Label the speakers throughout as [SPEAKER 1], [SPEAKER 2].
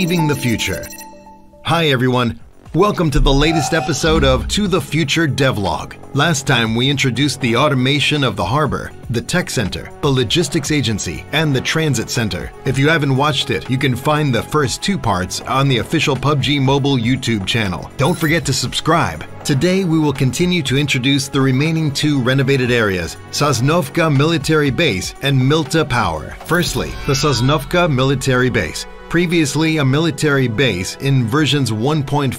[SPEAKER 1] Achieving the Future. Hi, everyone. Welcome to the latest episode of To the Future Devlog. Last time we introduced the automation of the harbor, the tech center, the logistics agency, and the transit center. If you haven't watched it, you can find the first two parts on the official PUBG Mobile YouTube channel. Don't forget to subscribe. Today we will continue to introduce the remaining two renovated areas, Sosnovka Military Base and Milta Power. Firstly, the Sosnovka Military Base. Previously a military base in versions 1.5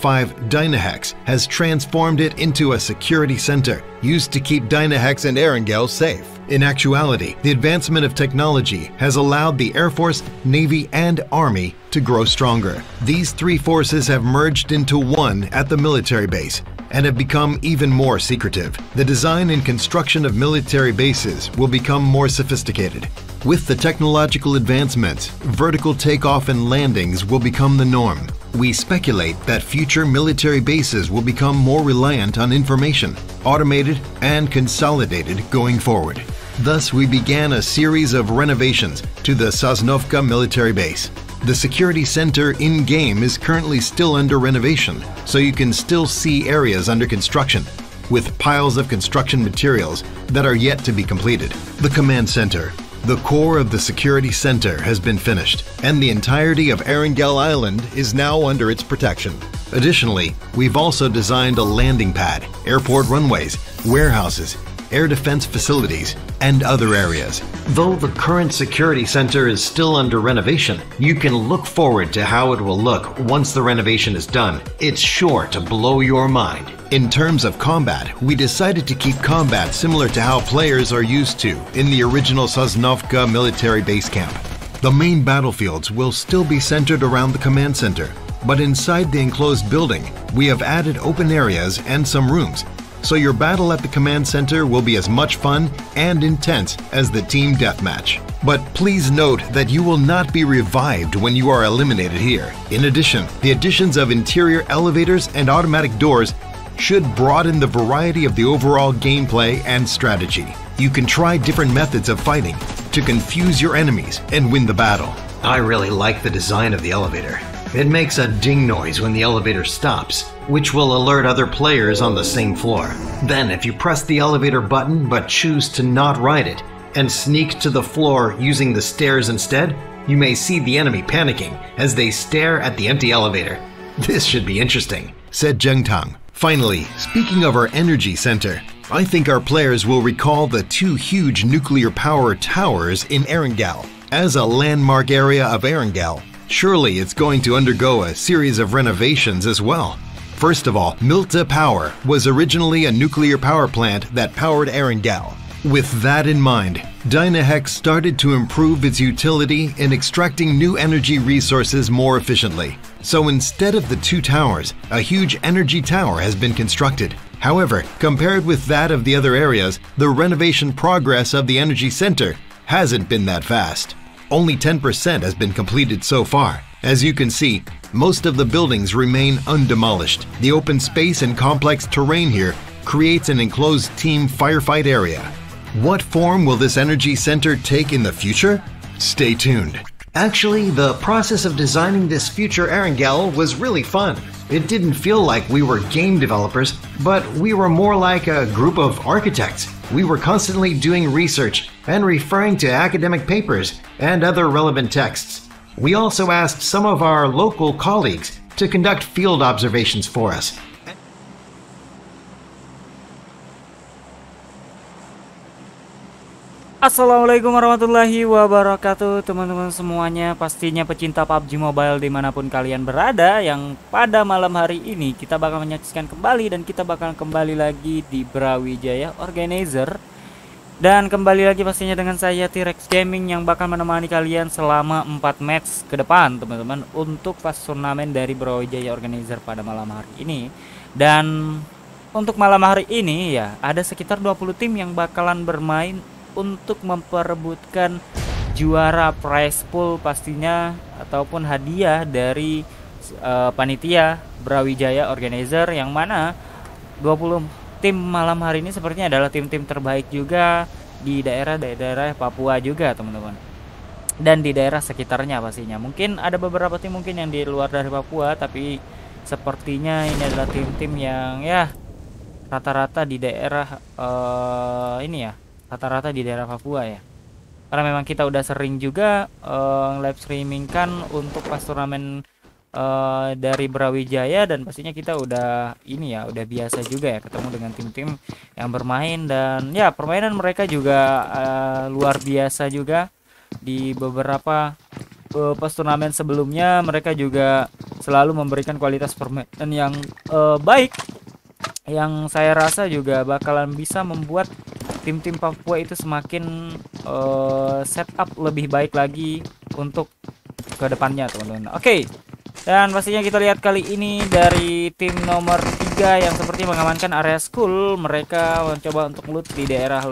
[SPEAKER 1] Dynahex has transformed it into a security center used to keep Dynahex and Erangel safe. In actuality, the advancement of technology has allowed the Air Force, Navy, and Army to grow stronger. These three forces have merged into one at the military base and have become even more secretive. The design and construction of military bases will become more sophisticated. With the technological advancements, vertical takeoff and landings will become the norm. We speculate that future military bases will become more reliant on information, automated and consolidated going forward. Thus, we began a series of renovations to the Sosnovka military base. The security center in-game is currently still under renovation, so you can still see areas under construction, with piles of construction materials that are yet to be completed. The command center. The core of the security center has been finished, and the entirety of Erangel Island is now under its protection. Additionally, we've also designed a landing pad, airport runways, warehouses, air defense facilities, and other areas. Though the current security center is still under renovation, you can look forward to how it will look once the renovation is done. It's sure to blow your mind. In terms of combat, we decided to keep combat similar to how players are used to in the original Sosnovka military base camp. The main battlefields will still be centered around the command center, but inside the enclosed building, we have added open areas and some rooms so your battle at the command center will be as much fun and intense as the team deathmatch. But please note that you will not be revived when you are eliminated here. In addition, the additions of interior elevators and automatic doors should broaden the variety of the overall gameplay and strategy. You can try different methods of fighting to confuse your enemies and win the battle. I really like the design of the elevator. It makes a ding noise when the elevator stops, which will alert other players on the same floor. Then, if you press the elevator button but choose to not ride it and sneak to the floor using the stairs instead, you may see the enemy panicking as they stare at the empty elevator. This should be interesting, said Zheng Tang. Finally, speaking of our energy center, I think our players will recall the two huge nuclear power towers in Erangel. As a landmark area of Erangel, surely it's going to undergo a series of renovations as well. First of all, Milta Power was originally a nuclear power plant that powered Erangel. With that in mind, Dynahex started to improve its utility in extracting new energy resources more efficiently. So instead of the two towers, a huge energy tower has been constructed. However, compared with that of the other areas, the renovation progress of the energy center hasn't been that fast. Only 10% has been completed so far. As you can see, most of the buildings remain undemolished. The open space and complex terrain here creates an enclosed team firefight area. What form will this energy center take in the future? Stay tuned. Actually, the process of designing this future Erangel was really fun. It didn't feel like we were game developers, but we were more like a group of architects. We were constantly doing research and referring to academic papers and other relevant texts. We also asked some of our local colleagues to conduct field observations for us.
[SPEAKER 2] Assalamualaikum warahmatullahi wabarakatuh teman-teman semuanya Pastinya pecinta PUBG Mobile di mana pun kalian berada Yang pada malam hari ini kita bakal menyaksikan kembali Dan kita bakal kembali lagi di Brawijaya Organizer Dan kembali lagi pastinya dengan saya T-Rex Gaming Yang bakal menemani kalian selama 4 match ke depan teman-teman Untuk fast turnamen dari Brawijaya Organizer pada malam hari ini. Dan untuk malam hari ini ya ada sekitar 20 tim yang bakalan bermain untuk memperebutkan juara prize pool pastinya ataupun hadiah dari uh, panitia Brawijaya Organizer yang mana 20 tim malam hari ini sepertinya adalah tim-tim terbaik juga di daerah-daerah Papua juga teman-teman dan di daerah sekitarnya pastinya. Mungkin ada beberapa tim mungkin yang di luar dari Papua tapi sepertinya ini adalah tim-tim yang ya rata-rata di daerah uh, ini ya, rata-rata di daerah Papua ya. Karena memang kita udah sering juga uh, live streaming kan untuk pas turnamen uh, dari Brawijaya dan pastinya kita udah ini ya udah biasa juga ya ketemu dengan tim-tim yang bermain dan ya permainan mereka juga uh, luar biasa juga di beberapa uh, pas turnamen sebelumnya mereka juga selalu memberikan kualitas permainan yang uh, baik yang saya rasa juga bakalan bisa membuat tim-tim Papua itu semakin uh, setup lebih baik lagi untuk ke depannya teman-teman. Oke, okay. Dan pastinya kita lihat kali ini dari tim nomor 3 yang seperti mengamankan area school. Mereka mencoba untuk loot di daerah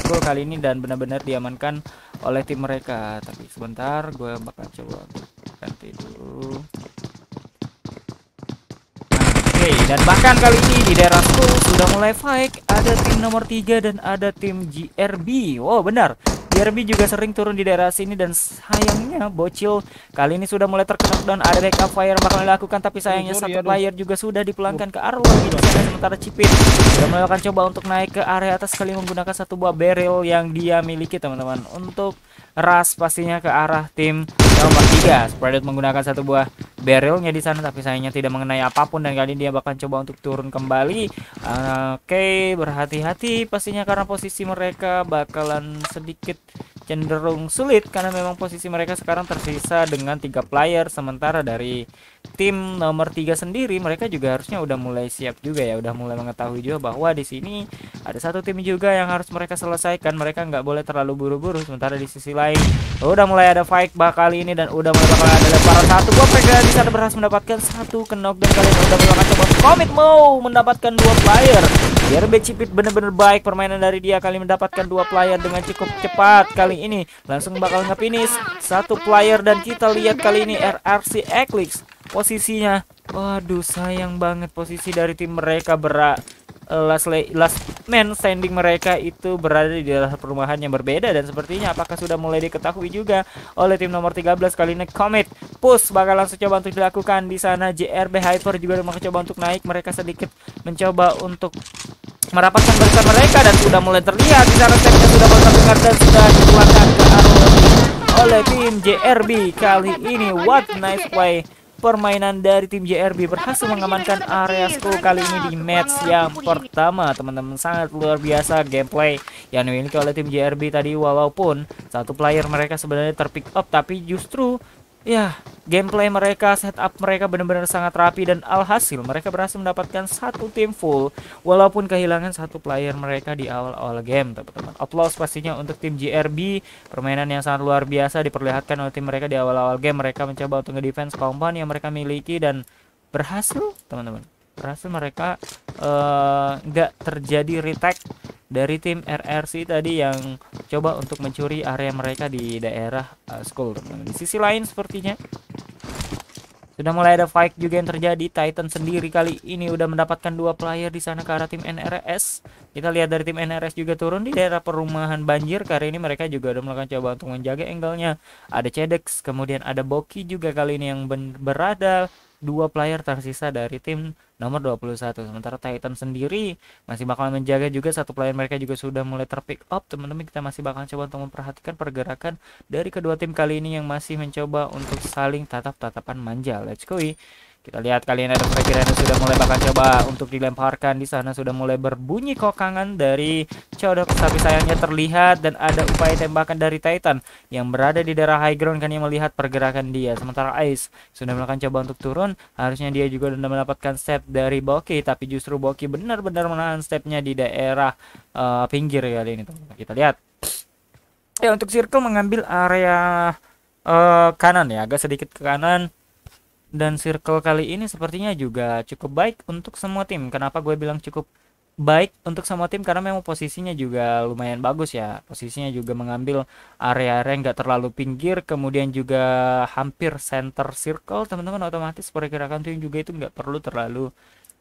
[SPEAKER 2] school kali ini dan benar-benar diamankan oleh tim mereka tapi sebentar gue bakal coba ganti dulu Oke, okay, dan bahkan kali ini di daerah school sudah mulai fight. Ada tim nomor 3 dan ada tim GRB. Wow, benar. GRB juga sering turun di daerah sini dan sayangnya Bocil kali ini sudah mulai terkena dan ada backup fire bakal dilakukan tapi sayangnya satu player juga sudah dipulangkan ke arah gitu. Sementara Cipit sudah melakukan coba untuk naik ke area atas kali menggunakan satu buah barrel yang dia miliki teman-teman untuk ras pastinya ke arah tim nomor 3. Spreaded menggunakan satu buah barrelnya di sana tapi sayangnya tidak mengenai apa pun dan kali ini dia bahkan coba untuk turun kembali. Uh, Oke, okay, berhati-hati pastinya karena posisi mereka bakalan sedikit cenderung sulit karena memang posisi mereka sekarang tersisa dengan tiga player sementara dari tim nomor tiga sendiri mereka juga harusnya udah mulai siap juga ya udah mulai mengetahui juga bahwa di sini ada satu tim juga yang harus mereka selesaikan. Mereka nggak boleh terlalu buru-buru sementara di sisi lain udah mulai ada fight bakal ini dan udah mulai bakal ada lemparan satu. Pegang di sana berhasil mendapatkan satu kenok dan kalian udah melakukan coba komit mau mendapatkan dua player. Biar Becipit bener-bener baik permainan dari dia kali mendapatkan dua player dengan cukup cepat kali ini. Langsung bakal nge-finish satu player dan kita lihat kali ini RRC Eclipse posisinya. Waduh sayang banget posisi dari tim mereka berat uh, last last man standing mereka itu berada di dalam perumahan yang berbeda dan sepertinya apakah sudah mulai diketahui juga oleh tim nomor 13 kali ini Comet push bakal langsung coba untuk dilakukan di sana. JRB Hyper juga mencoba untuk naik. Mereka sedikit mencoba untuk merapatkan barisan mereka dan sudah mulai terlihat di sana. Sudah mulai terdengar dan sudah dikeluarkan ke arah oleh tim JRB kali ini what nice play permainan dari tim JRB berhasil mengamankan area school kali ini di match yang pertama. Teman-teman sangat luar biasa gameplay yang dimiliki oleh tim JRB tadi. Walaupun satu player mereka sebenarnya terpick up tapi justru ya gameplay mereka setup mereka benar-benar sangat rapi dan alhasil mereka berhasil mendapatkan satu tim full walaupun kehilangan satu player mereka di awal-awal game teman-teman. Applause pastinya untuk tim GRB permainan yang sangat luar biasa diperlihatkan oleh tim mereka di awal-awal game. Mereka mencoba untuk ngedefense compound yang mereka miliki dan berhasil teman-teman berhasil mereka eh, nggak uh, terjadi retake dari tim RRC tadi yang coba untuk mencuri area mereka di daerah uh, school teman-teman. Di sisi lain sepertinya sudah mulai ada fight juga yang terjadi. Titan sendiri kali ini udah mendapatkan dua player di sana ke arah tim NRS. Kita lihat dari tim NRS juga turun di daerah perumahan banjir. Kali ini mereka juga udah melakukan coba untuk menjaga angle-nya. Ada Cedex, kemudian ada Boki juga kali ini yang berada dua player tersisa dari tim nomor 21 sementara Titan sendiri masih bakal menjaga juga satu player mereka juga sudah mulai terpick up. Teman-teman kita masih bakal coba untuk memperhatikan pergerakan dari kedua tim kali ini yang masih mencoba untuk saling tatap-tatapan manja. Let's go kita lihat kali ini ada Fekirano sudah mulai bakal coba untuk dilemparkan. Di sana sudah mulai berbunyi kokangan dari Chodok. Tapi sayangnya terlihat dan ada upaya tembakan dari Titan yang berada di daerah high ground. Kan yang melihat pergerakan dia. Sementara Ice sudah melakukan coba untuk turun. Harusnya dia juga sudah mendapatkan step dari Boki. Tapi justru Boki benar-benar menahan stepnya di daerah uh, pinggir kali ini kita lihat. Ya untuk circle mengambil area uh, kanan ya. Agak sedikit ke kanan dan circle kali ini sepertinya juga cukup baik untuk semua tim. Kenapa gue bilang cukup baik untuk semua tim karena memang posisinya juga lumayan bagus ya. Posisinya juga mengambil area-area yang nggak terlalu pinggir, kemudian juga hampir center circle. Teman-teman otomatis pergerakan tim juga itu nggak perlu terlalu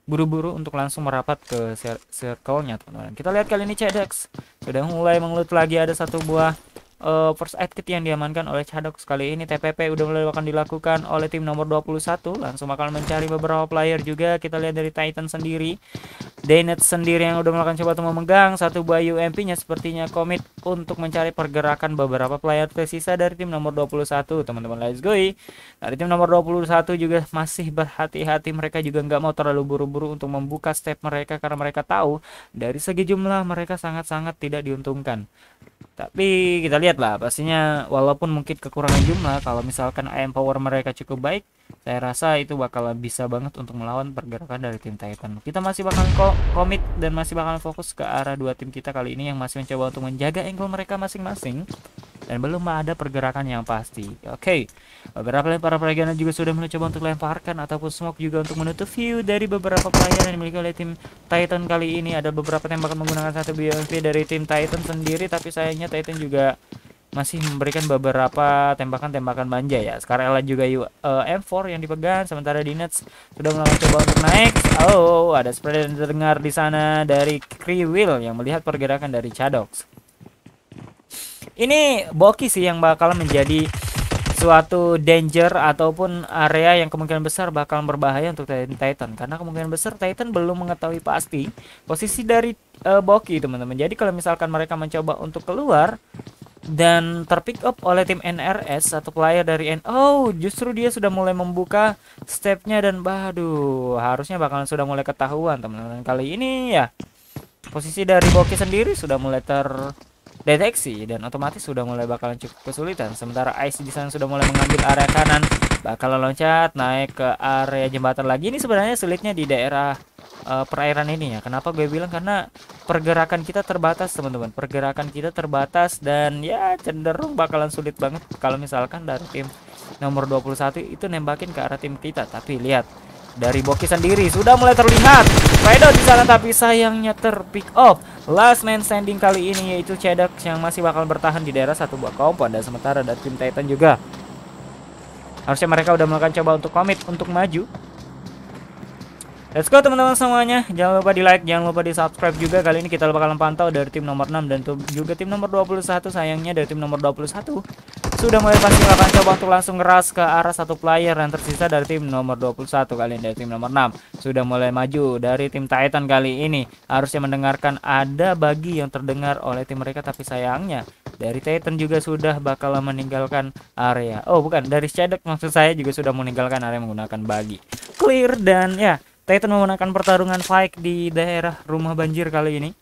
[SPEAKER 2] buru-buru untuk langsung merapat ke circle-nya teman-teman. Kita lihat kali ini Cedex sudah mulai mengelut lagi ada satu buah uh, first aid kit yang diamankan oleh Chadok sekali ini TPP udah mulai akan dilakukan oleh tim nomor 21 langsung bakal mencari beberapa player juga. Kita lihat dari Titan sendiri. Daynet sendiri yang udah melakukan coba untuk memegang satu buah UMP nya sepertinya komit untuk mencari pergerakan beberapa player tersisa dari tim nomor 21 teman-teman let's go. Dari tim nomor 21 juga masih berhati-hati. Mereka juga nggak mau terlalu buru-buru untuk membuka step mereka karena mereka tahu dari segi jumlah mereka sangat-sangat tidak diuntungkan tapi kita lihat lah pastinya walaupun mungkin kekurangan jumlah kalau misalkan AM power mereka cukup baik saya rasa itu bakal bisa banget untuk melawan pergerakan dari tim Titan. Kita masih bakal komit dan masih bakal fokus ke arah dua tim kita kali ini yang masih mencoba untuk menjaga angle mereka masing-masing. Dan belum ada pergerakan yang pasti. Oke okay. beberapa para player juga sudah mencoba untuk lemparkan ataupun smoke juga untuk menutup view dari beberapa player yang dimiliki oleh tim Titan kali ini. Ada beberapa tembakan menggunakan satu BMP dari tim Titan sendiri tapi sayangnya Titan juga masih memberikan beberapa tembakan-tembakan manja ya. Sekarang Ella juga uh, M4 yang dipegang sementara di Nets sudah melakukan coba untuk naik. Oh, ada spread yang terdengar di sana dari Kriwil yang melihat pergerakan dari Chadox. Ini Boki sih yang bakal menjadi suatu danger ataupun area yang kemungkinan besar bakal berbahaya untuk Titan karena kemungkinan besar Titan belum mengetahui pasti posisi dari uh, Boki teman-teman. Jadi kalau misalkan mereka mencoba untuk keluar dan terpick up oleh tim NRS atau player dari N oh justru dia sudah mulai membuka stepnya dan baduh harusnya bakalan sudah mulai ketahuan teman-teman kali ini ya posisi dari Boki sendiri sudah mulai ter deteksi dan otomatis sudah mulai bakalan cukup kesulitan. Sementara Ice di sana sudah mulai mengambil area kanan, bakal loncat naik ke area jembatan lagi. Ini sebenarnya sulitnya di daerah uh, perairan ini ya. Kenapa gue bilang karena pergerakan kita terbatas, teman-teman. Pergerakan kita terbatas dan ya cenderung bakalan sulit banget kalau misalkan dari tim nomor 21 itu nembakin ke arah tim kita. Tapi lihat dari Boki sendiri sudah mulai terlihat Fredo di sana tapi sayangnya terpick off last man standing kali ini yaitu Cedak yang masih bakal bertahan di daerah satu buah kompon dan sementara dari tim Titan juga harusnya mereka udah melakukan coba untuk komit untuk maju Let's go teman-teman semuanya. Jangan lupa di like, jangan lupa di subscribe juga. Kali ini kita bakalan pantau dari tim nomor 6 Dan juga tim nomor 21 Sayangnya dari tim nomor 21 Sudah mulai pasti akan coba untuk langsung ngeras ke arah satu player yang tersisa dari tim nomor 21 Kali ini dari tim nomor 6 Sudah mulai maju dari tim Titan kali ini. Harusnya mendengarkan ada bagi yang terdengar oleh tim mereka Tapi sayangnya dari Titan juga sudah bakal meninggalkan area. Oh bukan, dari Shadok maksud saya juga sudah meninggalkan area menggunakan bagi. Clear dan ya Titan memenangkan pertarungan fight di daerah rumah banjir kali ini.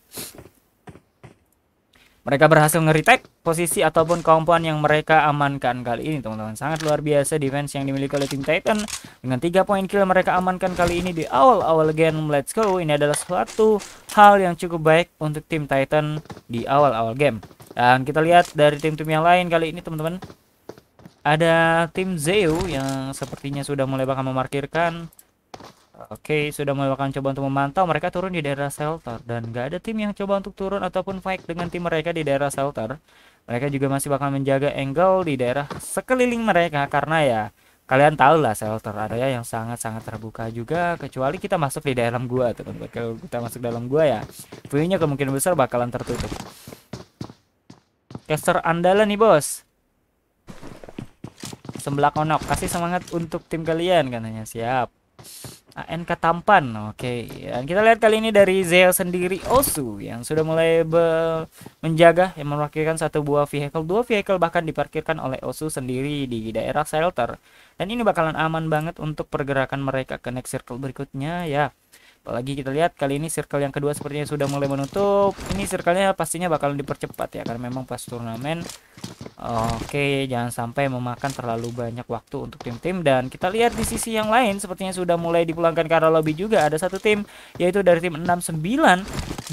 [SPEAKER 2] Mereka berhasil nge-retake posisi ataupun komponen yang mereka amankan kali ini teman-teman. Sangat luar biasa defense yang dimiliki oleh tim Titan. Dengan 3 poin kill mereka amankan kali ini di awal-awal game. Let's go. Ini adalah suatu hal yang cukup baik untuk tim Titan di awal-awal game. Dan kita lihat dari tim-tim yang lain kali ini teman-teman. Ada tim Zeo yang sepertinya sudah mulai bakal memarkirkan Oke, sudah melakukan coba untuk memantau. Mereka turun di daerah shelter dan gak ada tim yang coba untuk turun ataupun fight dengan tim mereka di daerah shelter. Mereka juga masih bakal menjaga angle di daerah sekeliling mereka karena ya kalian tahu lah shelter area yang sangat-sangat terbuka juga kecuali kita masuk di dalam gua teman-teman. Kalau kita masuk dalam gua ya view-nya kemungkinan besar bakalan tertutup. Caster andalan nih, Bos. Sembelak onok, kasih semangat untuk tim kalian katanya. Siap. ANK tampan. Oke, dan kita lihat kali ini dari Zeo sendiri Osu yang sudah mulai menjaga yang mewakilkan satu buah vehicle, dua vehicle bahkan diparkirkan oleh Osu sendiri di daerah shelter. Dan ini bakalan aman banget untuk pergerakan mereka ke next circle berikutnya ya. Apalagi kita lihat kali ini circle yang kedua sepertinya sudah mulai menutup. Ini circle-nya pastinya bakalan dipercepat ya karena memang pas turnamen. Oke, jangan sampai memakan terlalu banyak waktu untuk tim-tim dan kita lihat di sisi yang lain sepertinya sudah mulai dipulangkan ke lobby juga ada satu tim yaitu dari tim 69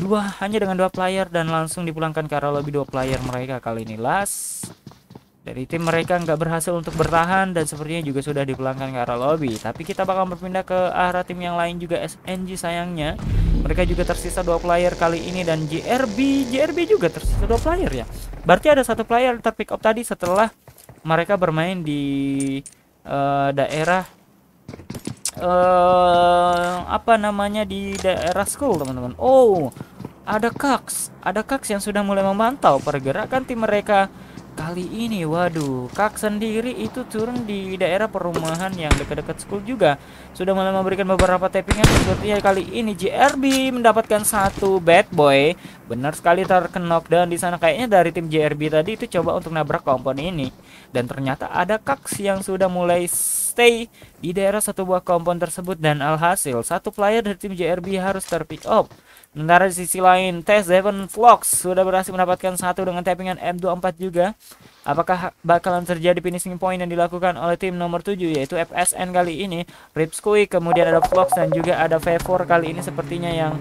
[SPEAKER 2] dua hanya dengan dua player dan langsung dipulangkan ke arah lobby dua player mereka kali ini last dari tim mereka nggak berhasil untuk bertahan dan sepertinya juga sudah dipulangkan ke arah lobby. Tapi kita bakal berpindah ke arah tim yang lain juga SNG sayangnya. Mereka juga tersisa dua player kali ini dan JRB JRB juga tersisa dua player ya. Berarti ada satu player terpick up tadi setelah mereka bermain di uh, daerah uh, apa namanya di daerah school teman-teman. Oh, ada Kax, ada Kax yang sudah mulai memantau pergerakan tim mereka kali ini waduh kak sendiri itu turun di daerah perumahan yang dekat-dekat school juga. Sudah mulai memberikan beberapa tappingan sepertinya kali ini JRB mendapatkan satu bad boy. Benar sekali terkena knockdown di sana kayaknya dari tim JRB tadi itu coba untuk nabrak kompon ini. Dan ternyata ada kaks yang sudah mulai stay di daerah satu buah kompon tersebut dan alhasil satu player dari tim JRB harus terpick up Sementara di sisi lain, Test Devon Vlogs sudah berhasil mendapatkan satu dengan tappingan M24 juga. Apakah bakalan terjadi finishing point yang dilakukan oleh tim nomor 7 yaitu FSN kali ini, Ripskui, kemudian ada Vlogs dan juga ada V4 kali ini sepertinya yang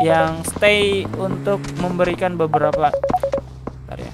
[SPEAKER 2] yang stay untuk memberikan beberapa Bentar ya.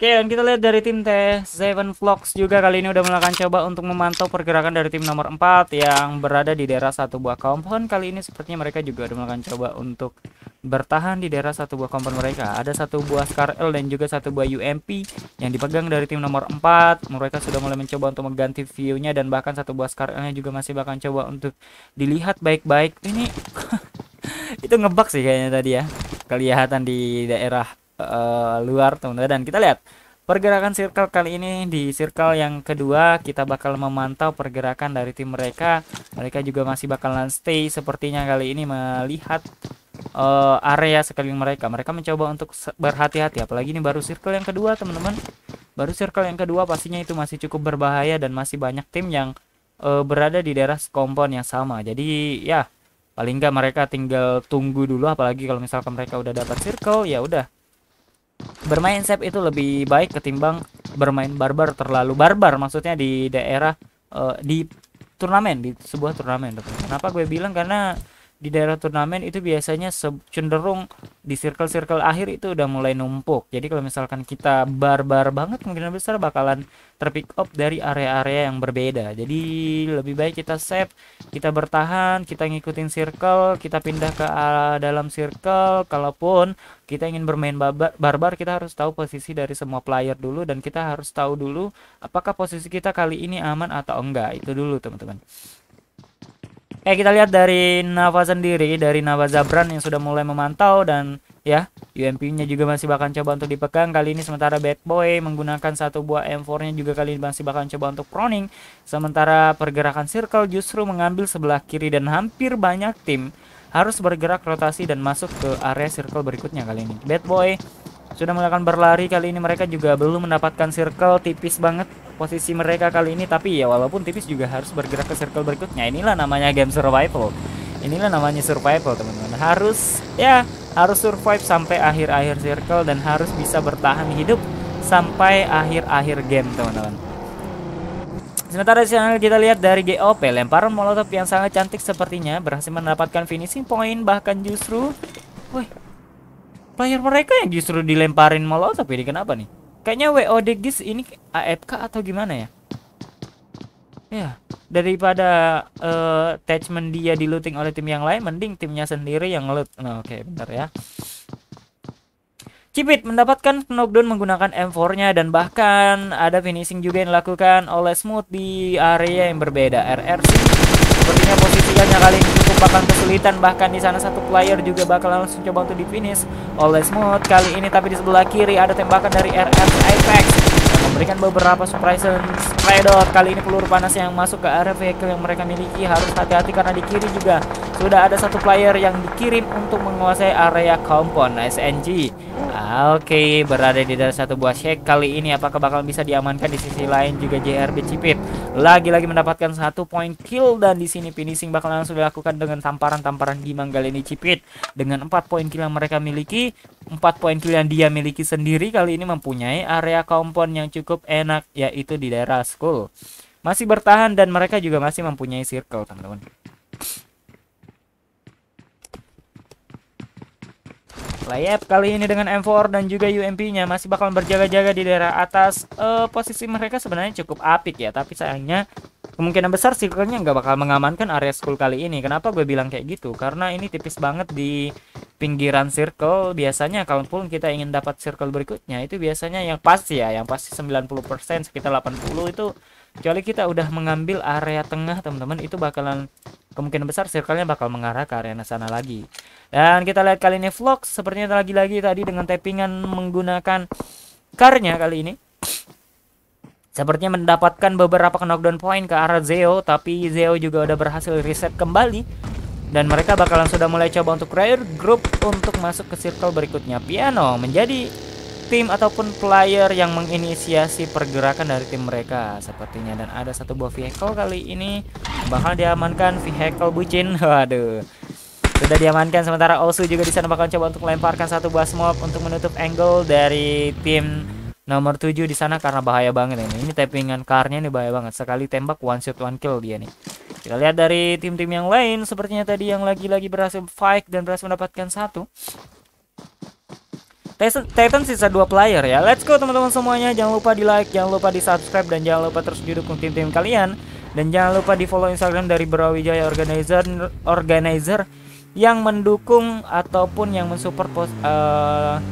[SPEAKER 2] Oke, dan kita lihat dari tim T7 Vlogs juga kali ini udah melakukan coba untuk memantau pergerakan dari tim nomor 4 yang berada di daerah satu buah kompon. Kali ini sepertinya mereka juga udah melakukan coba untuk bertahan di daerah satu buah kompon mereka. Ada satu buah Scar L dan juga satu buah UMP yang dipegang dari tim nomor 4. Mereka sudah mulai mencoba untuk mengganti view-nya dan bahkan satu buah Scar L-nya juga masih bahkan coba untuk dilihat baik-baik. Ini itu ngebug sih kayaknya tadi ya. Kelihatan di daerah uh, luar teman-teman. Dan kita lihat pergerakan circle kali ini di circle yang kedua kita bakal memantau pergerakan dari tim mereka. Mereka juga masih bakalan stay sepertinya kali ini melihat uh, area sekeliling mereka. Mereka mencoba untuk berhati-hati apalagi ini baru circle yang kedua teman-teman. Baru circle yang kedua pastinya itu masih cukup berbahaya dan masih banyak tim yang uh, berada di daerah kompon yang sama. Jadi ya paling nggak mereka tinggal tunggu dulu apalagi kalau misalkan mereka udah dapat circle ya udah bermain save itu lebih baik ketimbang bermain barbar terlalu barbar. Maksudnya di daerah uh, di turnamen di sebuah turnamen. Kenapa gue bilang? Karena di daerah turnamen itu biasanya cenderung di circle-circle akhir itu udah mulai numpuk. Jadi kalau misalkan kita barbar banget kemungkinan besar bakalan terpick up dari area-area yang berbeda. Jadi lebih baik kita save, kita bertahan, kita ngikutin circle, kita pindah ke dalam circle. Kalaupun kita ingin bermain barbar, kita harus tahu posisi dari semua player dulu dan kita harus tahu dulu apakah posisi kita kali ini aman atau enggak. Itu dulu teman-teman. Eh kita lihat dari Nava sendiri dari Nava Zabran yang sudah mulai memantau dan ya UMP-nya juga masih bahkan coba untuk dipegang. Kali ini sementara Bad Boy menggunakan satu buah M4-nya juga kali ini masih bahkan coba untuk proning. Sementara pergerakan circle justru mengambil sebelah kiri dan hampir banyak tim harus bergerak rotasi dan masuk ke area circle berikutnya kali ini. Bad Boy sudah melakukan berlari. Kali ini mereka juga belum mendapatkan circle tipis banget posisi mereka kali ini tapi ya walaupun tipis juga harus bergerak ke circle berikutnya. Inilah namanya game survival. Inilah namanya survival teman-teman. Harus ya harus survive sampai akhir-akhir circle dan harus bisa bertahan hidup sampai akhir-akhir game teman-teman. Sementara di sana kita lihat dari GOP lemparan molotov yang sangat cantik sepertinya berhasil mendapatkan finishing point bahkan justru wih player mereka yang justru dilemparin molotov ini kenapa nih? Kayaknya WOD GIS ini AFK atau gimana ya? Ya, daripada uh, attachment dia di looting oleh tim yang lain, mending timnya sendiri yang loot. Nah, oke, okay, bentar ya. Cipit mendapatkan knockdown menggunakan M4-nya dan bahkan ada finishing juga yang dilakukan oleh Smooth di area yang berbeda. RRC sepertinya posisinya kali ini cukup bakal kesulitan. Bahkan di sana satu player juga bakal langsung coba untuk di finish oleh Smooth kali ini. Tapi di sebelah kiri ada tembakan dari RRC Apex memberikan beberapa surprise spread kali ini peluru panas yang masuk ke area vehicle yang mereka miliki harus hati-hati karena di kiri juga sudah ada satu player yang dikirim untuk menguasai area compound SNG. Oke, berada di dalam satu buah shake kali ini apakah bakal bisa diamankan di sisi lain juga JRB Cipit. Lagi-lagi mendapatkan satu point kill dan di sini finishing bakal langsung dilakukan dengan tamparan-tamparan di ini Cipit dengan empat poin kill yang mereka miliki, empat poin kill yang dia miliki sendiri kali ini mempunyai area compound yang cukup enak yaitu di daerah school. Masih bertahan dan mereka juga masih mempunyai circle, teman-teman. Layap kali ini dengan M4 dan juga UMP-nya masih bakal berjaga-jaga di daerah atas. Uh, posisi mereka sebenarnya cukup apik ya, tapi sayangnya kemungkinan besar circle-nya nggak bakal mengamankan area school kali ini. Kenapa gue bilang kayak gitu? Karena ini tipis banget di pinggiran circle. Biasanya kalaupun kita ingin dapat circle berikutnya, itu biasanya yang pasti ya, yang pasti 90% sekitar 80 itu kecuali kita udah mengambil area tengah teman-teman itu bakalan kemungkinan besar circle-nya bakal mengarah ke area sana lagi dan kita lihat kali ini vlog sepertinya lagi-lagi tadi dengan tappingan menggunakan karnya kali ini. Sepertinya mendapatkan beberapa knockdown point ke arah Zeo tapi Zeo juga udah berhasil reset kembali. Dan mereka bakalan sudah mulai coba untuk career group untuk masuk ke circle berikutnya. Piano menjadi tim ataupun player yang menginisiasi pergerakan dari tim mereka. Sepertinya dan ada satu buah vehicle kali ini. Bakal diamankan vehicle bucin. Waduh sudah diamankan sementara Osu juga di sana bakal coba untuk melemparkan satu buah smoke untuk menutup angle dari tim nomor 7 di sana karena bahaya banget ini ini tappingan carnya ini bahaya banget sekali tembak one shot one kill dia nih kita lihat dari tim-tim yang lain sepertinya tadi yang lagi-lagi berhasil fight dan berhasil mendapatkan satu Titan sisa dua player ya. Let's go teman-teman semuanya. Jangan lupa di like, jangan lupa di subscribe dan jangan lupa terus didukung tim-tim kalian. Dan jangan lupa di follow Instagram dari Brawijaya Organizer Organizer yang mendukung ataupun yang mensupport uh,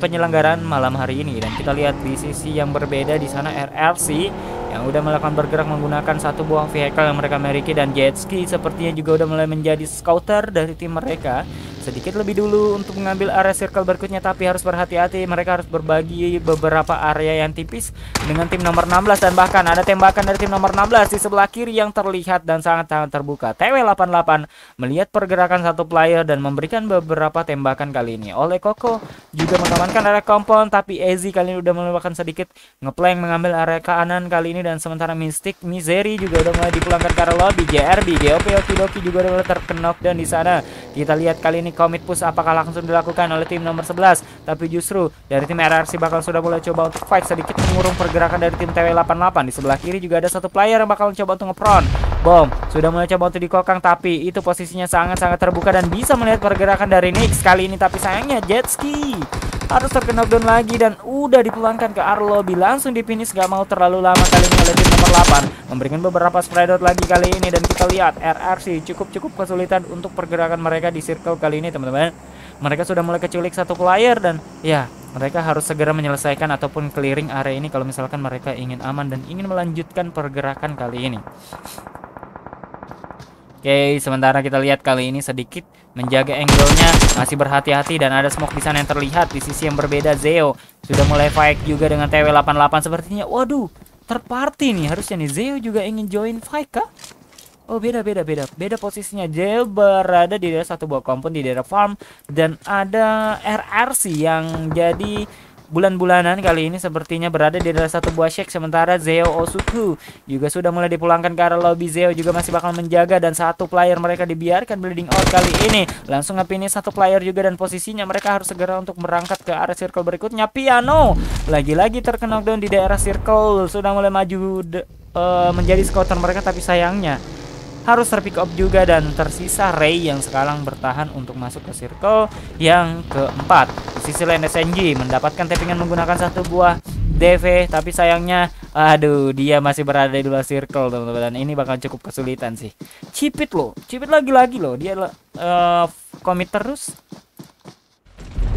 [SPEAKER 2] penyelenggaraan malam hari ini. Dan kita lihat di sisi yang berbeda di sana RRC yang udah melakukan bergerak menggunakan satu buah vehicle yang mereka miliki dan jet ski sepertinya juga udah mulai menjadi scouter dari tim mereka sedikit lebih dulu untuk mengambil area circle berikutnya tapi harus berhati-hati. Mereka harus berbagi beberapa area yang tipis dengan tim nomor 16 dan bahkan ada tembakan dari tim nomor 16 di sebelah kiri yang terlihat dan sangat-sangat terbuka. TW88 melihat pergerakan satu player dan memberikan beberapa tembakan kali ini. Oleh Koko juga mengamankan area kompon tapi Ezi kali ini udah melewatkan sedikit ngeplank mengambil area kanan kali ini. Dan sementara Mystic Misery juga udah mulai dipulangkan ke arah lobby. JRB GOP Okidoki juga udah terkena dan di sana. Kita lihat kali ini ini commit push apakah langsung dilakukan oleh tim nomor 11 tapi justru dari tim RRC bakal sudah mulai coba untuk fight sedikit mengurung pergerakan dari tim TW88 di sebelah kiri juga ada satu player yang bakal coba untuk ngepron bom sudah mulai coba untuk dikokang tapi itu posisinya sangat-sangat terbuka dan bisa melihat pergerakan dari Nix kali ini. Tapi sayangnya jet ski harus terkena down lagi dan udah dipulangkan ke Arlobi langsung dipinish gak mau terlalu lama kali ini oleh tim nomor 8 memberikan beberapa spread out lagi kali ini dan kita lihat RRC cukup-cukup kesulitan untuk pergerakan mereka di circle kali ini teman-teman. Mereka sudah mulai keculik satu player dan ya mereka harus segera menyelesaikan ataupun clearing area ini kalau misalkan mereka ingin aman dan ingin melanjutkan pergerakan kali ini. Oke, sementara kita lihat kali ini sedikit menjaga angle-nya masih berhati-hati dan ada smoke di sana yang terlihat di sisi yang berbeda Zeo sudah mulai fight juga dengan TW88 sepertinya. Waduh, terparty nih harusnya nih Zeo juga ingin join fight kah? Oh beda beda beda beda posisinya Zeo berada di daerah satu buah kompon di daerah farm dan ada RRC yang jadi bulan-bulanan kali ini sepertinya berada di dalam satu buah shake sementara Zeo Osuku juga sudah mulai dipulangkan ke arah lobby. Zeo juga masih bakal menjaga dan satu player mereka dibiarkan bleeding out kali ini. Langsung ngepini satu player juga dan posisinya mereka harus segera untuk berangkat ke arah circle berikutnya. Piano lagi-lagi terkena down di daerah circle sudah mulai maju uh, menjadi scouter mereka tapi sayangnya harus terpick up juga dan tersisa Ray yang sekarang bertahan untuk masuk ke circle yang keempat. Di sisi lain SNG mendapatkan tappingan menggunakan satu buah DV tapi sayangnya aduh dia masih berada di luar circle teman-teman dan ini bakal cukup kesulitan sih. Cipit loh, cipit lagi-lagi loh dia uh, komit terus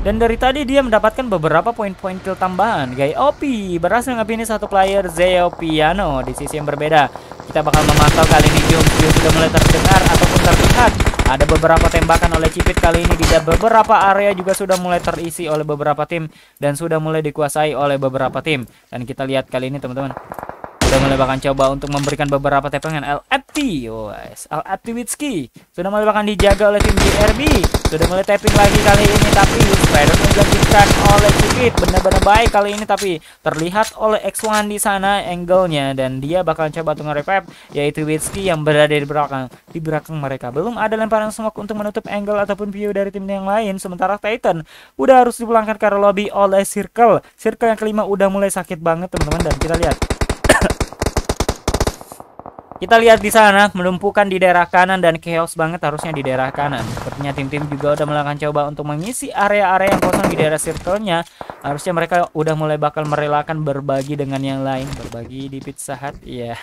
[SPEAKER 2] dan dari tadi dia mendapatkan beberapa poin-poin kill tambahan. Gay OP berhasil ngepini satu player Zeo Piano di sisi yang berbeda. Kita bakal memantau kali ini Jung sudah mulai terdengar ataupun terlihat. Ada beberapa tembakan oleh Cipit kali ini di beberapa area juga sudah mulai terisi oleh beberapa tim dan sudah mulai dikuasai oleh beberapa tim. Dan kita lihat kali ini teman-teman. Sudah mulai bahkan coba untuk memberikan beberapa tappingan LFT. Wes, LFT Witski. Sudah mulai bahkan dijaga oleh tim JRB. Sudah mulai tapping lagi kali ini tapi Spider dilanjutkan oleh Cipit. Benar-benar baik kali ini tapi terlihat oleh X1 di sana angle-nya dan dia bakal coba untuk nge-revive yaitu Witski yang berada di belakang di belakang mereka. Belum ada lemparan smoke untuk menutup angle ataupun view dari tim yang lain sementara Titan udah harus dipulangkan ke lobby oleh Circle. Circle yang kelima udah mulai sakit banget teman-teman dan kita lihat kita lihat di sana melumpuhkan di daerah kanan dan chaos banget harusnya di daerah kanan. Sepertinya tim-tim juga udah melakukan coba untuk mengisi area-area yang kosong di daerah circle-nya. Harusnya mereka udah mulai bakal merelakan berbagi dengan yang lain, berbagi di Pizza Hut. Iya.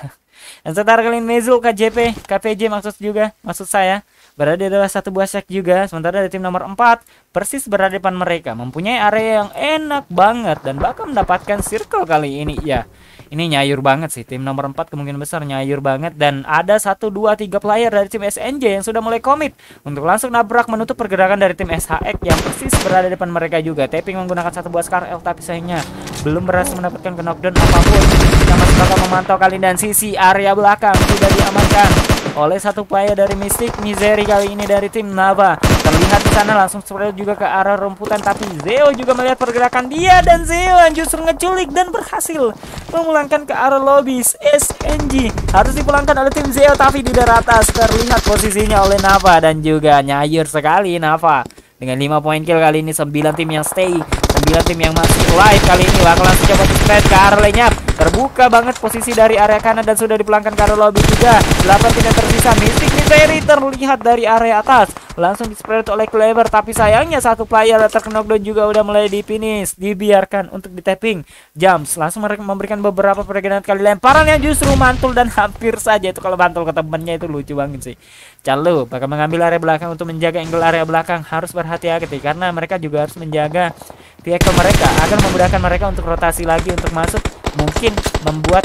[SPEAKER 2] Dan sementara kalian Mezul, KJP, KPJ maksud juga, maksud saya berada adalah satu buah sek juga. Sementara dari tim nomor 4 persis berada depan mereka, mempunyai area yang enak banget dan bakal mendapatkan circle kali ini. Ya, ini nyayur banget sih tim nomor 4 kemungkinan besar nyayur banget dan ada 1 2 3 player dari tim SNJ yang sudah mulai komit untuk langsung nabrak menutup pergerakan dari tim SHX yang persis berada di depan mereka juga. Tapping menggunakan satu buah Scar L tapi sayangnya belum berhasil mendapatkan knockdown apa pun. Kita masih bakal memantau kali dan sisi area belakang sudah diamankan oleh satu player dari Mystic Misery kali ini dari tim Nava. Terlihat di sana langsung spread juga ke arah rumputan tapi Zeo juga melihat pergerakan dia dan Zeo justru ngeculik dan berhasil memulangkan ke arah lobby SNG. Harus dipulangkan oleh tim Zeo tapi di daerah atas terlihat posisinya oleh Nava dan juga nyayur sekali Nava. Dengan 5 poin kill kali ini 9 tim yang stay 9 tim yang masih live kali ini. Bakal langsung coba spread ke arah lenyap Terbuka banget posisi dari area kanan dan sudah dipulangkan ke arah lobby juga 8 tim yang tersisa Mystic Misery terlihat dari area atas. Langsung di spread oleh Clever Tapi sayangnya satu player terkena knockdown juga udah mulai di finish. Dibiarkan untuk di tapping. Jumps langsung memberikan beberapa pergerakan kali. Lemparan yang justru mantul dan hampir saja itu. Kalau mantul ke temennya itu lucu banget sih Calo bakal mengambil area belakang untuk menjaga angle area belakang. Harus berhati-hati karena mereka juga harus menjaga vehicle mereka agar memudahkan mereka untuk rotasi lagi untuk masuk. Mungkin membuat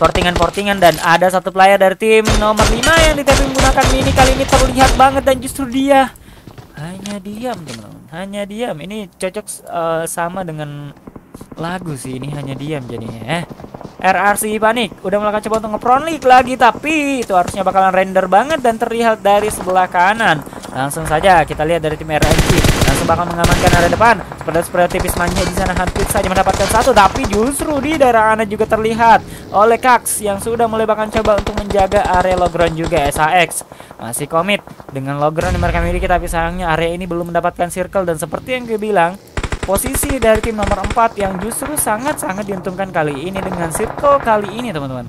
[SPEAKER 2] portingan-portingan dan ada satu player dari tim nomor 5 yang ditempel menggunakan mini kali ini terlihat banget dan justru dia hanya diam teman-teman. Hanya diam. Ini cocok uh, sama dengan lagu sih ini hanya diam jadinya eh. RRC panik udah melakukan coba untuk nge lagi tapi itu harusnya bakalan render banget dan terlihat dari sebelah kanan. Langsung saja kita lihat dari tim RNG langsung bakal mengamankan area depan. Seperti seperti tipis manja di sana hampir saja mendapatkan satu tapi justru di daerah kanan juga terlihat oleh Kax yang sudah mulai bakal coba untuk menjaga area Logron juga SAX masih komit dengan Logron yang mereka miliki tapi sayangnya area ini belum mendapatkan circle dan seperti yang gue bilang posisi dari tim nomor 4 yang justru sangat-sangat diuntungkan kali ini dengan circle kali ini teman-teman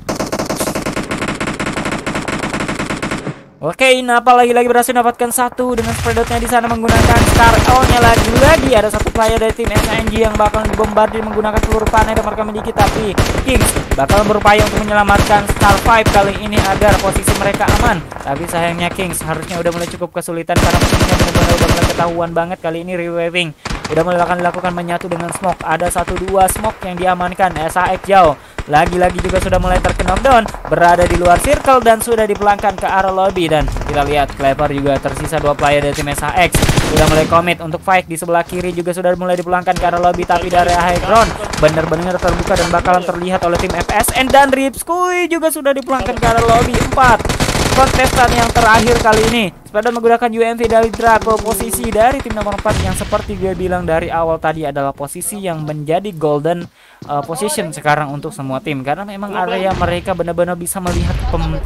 [SPEAKER 2] Oke, Napa lagi-lagi berhasil mendapatkan satu dengan spreadotnya di sana menggunakan Star L-nya lagi-lagi ada satu player dari tim SNG yang bakal dibombardir menggunakan peluru panah dan mereka memiliki tapi Kings bakal berupaya untuk menyelamatkan Star 5 kali ini agar posisi mereka aman. Tapi sayangnya Kings harusnya udah mulai cukup kesulitan karena posisinya benar-benar udah mulai ketahuan banget kali ini reviving. Udah mulai akan dilakukan menyatu dengan smoke. Ada satu dua smoke yang diamankan. SAX jauh. Lagi-lagi juga sudah mulai terkena down Berada di luar circle dan sudah dipulangkan ke arah lobby Dan kita lihat Clever juga tersisa dua player dari tim SHX Sudah mulai komit untuk fight di sebelah kiri juga sudah mulai dipulangkan ke arah lobby Tapi dari high ground benar-benar terbuka dan bakalan terlihat oleh tim FSN Dan Ripskui juga sudah dipulangkan ke arah lobby 4 kontestan yang terakhir kali ini. Sepeda menggunakan UMV dari Draco Posisi dari tim nomor 4 yang seperti gue bilang dari awal tadi adalah posisi yang menjadi golden uh, position sekarang untuk semua tim. Karena memang area mereka benar-benar bisa melihat pem,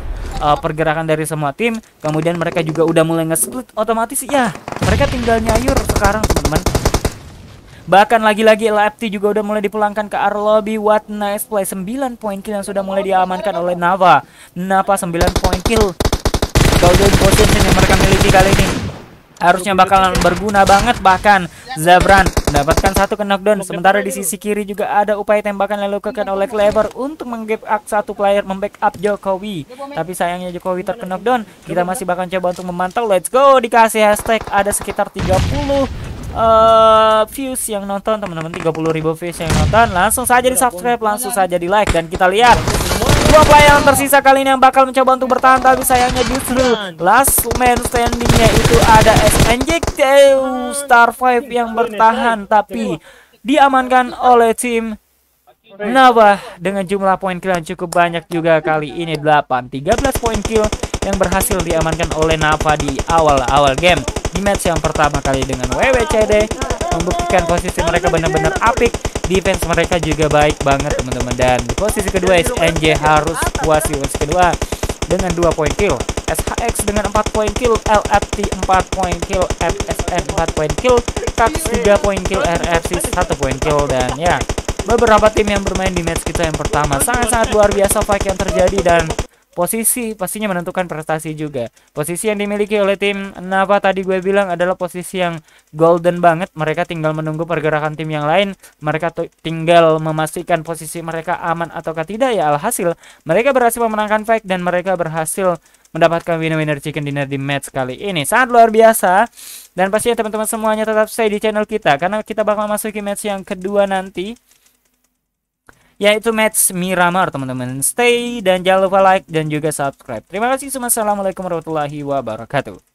[SPEAKER 2] uh, pergerakan dari semua tim. Kemudian mereka juga udah mulai nge-split otomatis. Ya Mereka tinggal nyayur sekarang teman-teman Bahkan lagi-lagi LFT juga udah mulai dipulangkan ke arah lobby What nice play. 9 poin kill yang sudah mulai diamankan oleh Nava. Nava 9 poin kill. Golden position yang mereka miliki kali ini. Harusnya bakalan berguna banget. Bahkan Zabran mendapatkan satu knockdown. Sementara di sisi kiri juga ada upaya tembakan yang dilakukan oleh Clever untuk up satu player membackup Jokowi. Tapi sayangnya Jokowi terkena knockdown. Kita masih bakal coba untuk memantau. Let's go! Dikasih hashtag ada sekitar 30 uh, views yang nonton teman-teman 30 ribu views yang nonton langsung saja di subscribe langsung saja di like dan kita lihat dua player yang tersisa kali ini yang bakal mencoba untuk bertahan tapi sayangnya justru last man standingnya itu ada SNJ Star 5 yang bertahan tapi diamankan oleh tim Nava dengan jumlah poin kill yang cukup banyak juga kali ini 8 13 poin kill yang berhasil diamankan oleh Nava di awal-awal game. Di match yang pertama kali dengan WWCD membuktikan posisi mereka benar-benar apik. Defense mereka juga baik banget teman-teman. Dan di posisi kedua SNJ harus puas di posisi kedua dengan 2 poin kill. SHX dengan 4 poin kill LFT 4 poin kill FSN 4 poin kill Kax 3 poin kill RRC 1 poin kill. Dan ya beberapa tim yang bermain di match kita yang pertama sangat-sangat luar biasa fight yang terjadi dan posisi pastinya menentukan prestasi juga. Posisi yang dimiliki oleh tim Nava tadi gue bilang adalah posisi yang golden banget. Mereka tinggal menunggu pergerakan tim yang lain. Mereka tinggal memastikan posisi mereka aman ataukah tidak ya alhasil mereka berhasil memenangkan fight dan mereka berhasil mendapatkan winner-winner chicken dinner di match kali ini. Sangat luar biasa. Dan pastinya teman-teman semuanya tetap stay di channel kita karena kita bakal masuki match yang kedua nanti yaitu match Miramar teman-teman. Stay dan jangan lupa like dan juga subscribe. Terima kasih semua. Assalamualaikum warahmatullahi wabarakatuh.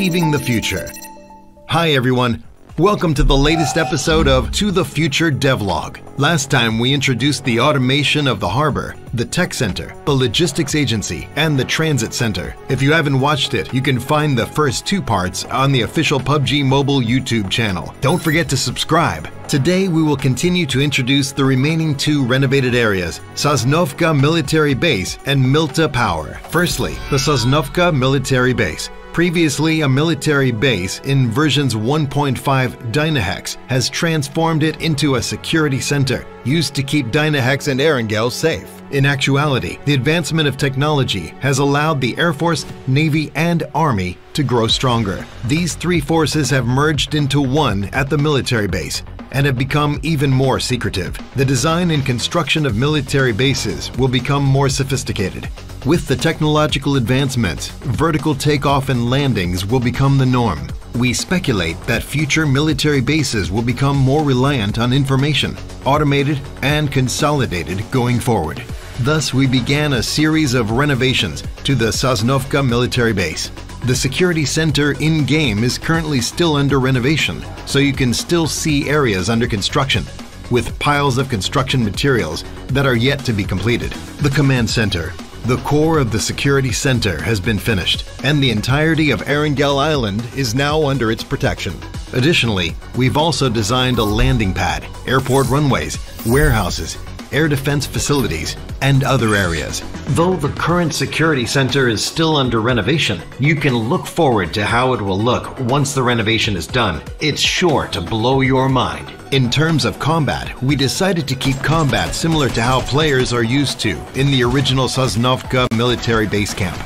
[SPEAKER 1] Achieving the Future. Hi, everyone. Welcome to the latest episode of To the Future Devlog. Last time we introduced the automation of the harbor, the tech center, the logistics agency, and the transit center. If you haven't watched it, you can find the first two parts on the official PUBG Mobile YouTube channel. Don't forget to subscribe. Today we will continue to introduce the remaining two renovated areas, Sosnovka Military Base and Milta Power. Firstly, the Sosnovka Military Base. Previously a military base in versions 1.5 Dynahex has transformed it into a security center used to keep Dynahex and Erangel safe. In actuality, the advancement of technology has allowed the Air Force, Navy, and Army to grow stronger. These three forces have merged into one at the military base and have become even more secretive. The design and construction of military bases will become more sophisticated. With the technological advancements, vertical takeoff and landings will become the norm. We speculate that future military bases will become more reliant on information, automated and consolidated going forward. Thus, we began a series of renovations to the Sosnovka military base. The security center in-game is currently still under renovation, so you can still see areas under construction, with piles of construction materials that are yet to be completed. The command center the core of the security center has been finished, and the entirety of Erangel Island is now under its protection. Additionally, we've also designed a landing pad, airport runways, warehouses, air defense facilities, and other areas. Though the current security center is still under renovation, you can look forward to how it will look once the renovation is done. It's sure to blow your mind. In terms of combat, we decided to keep combat similar to how players are used to in the original Sosnovka military base camp.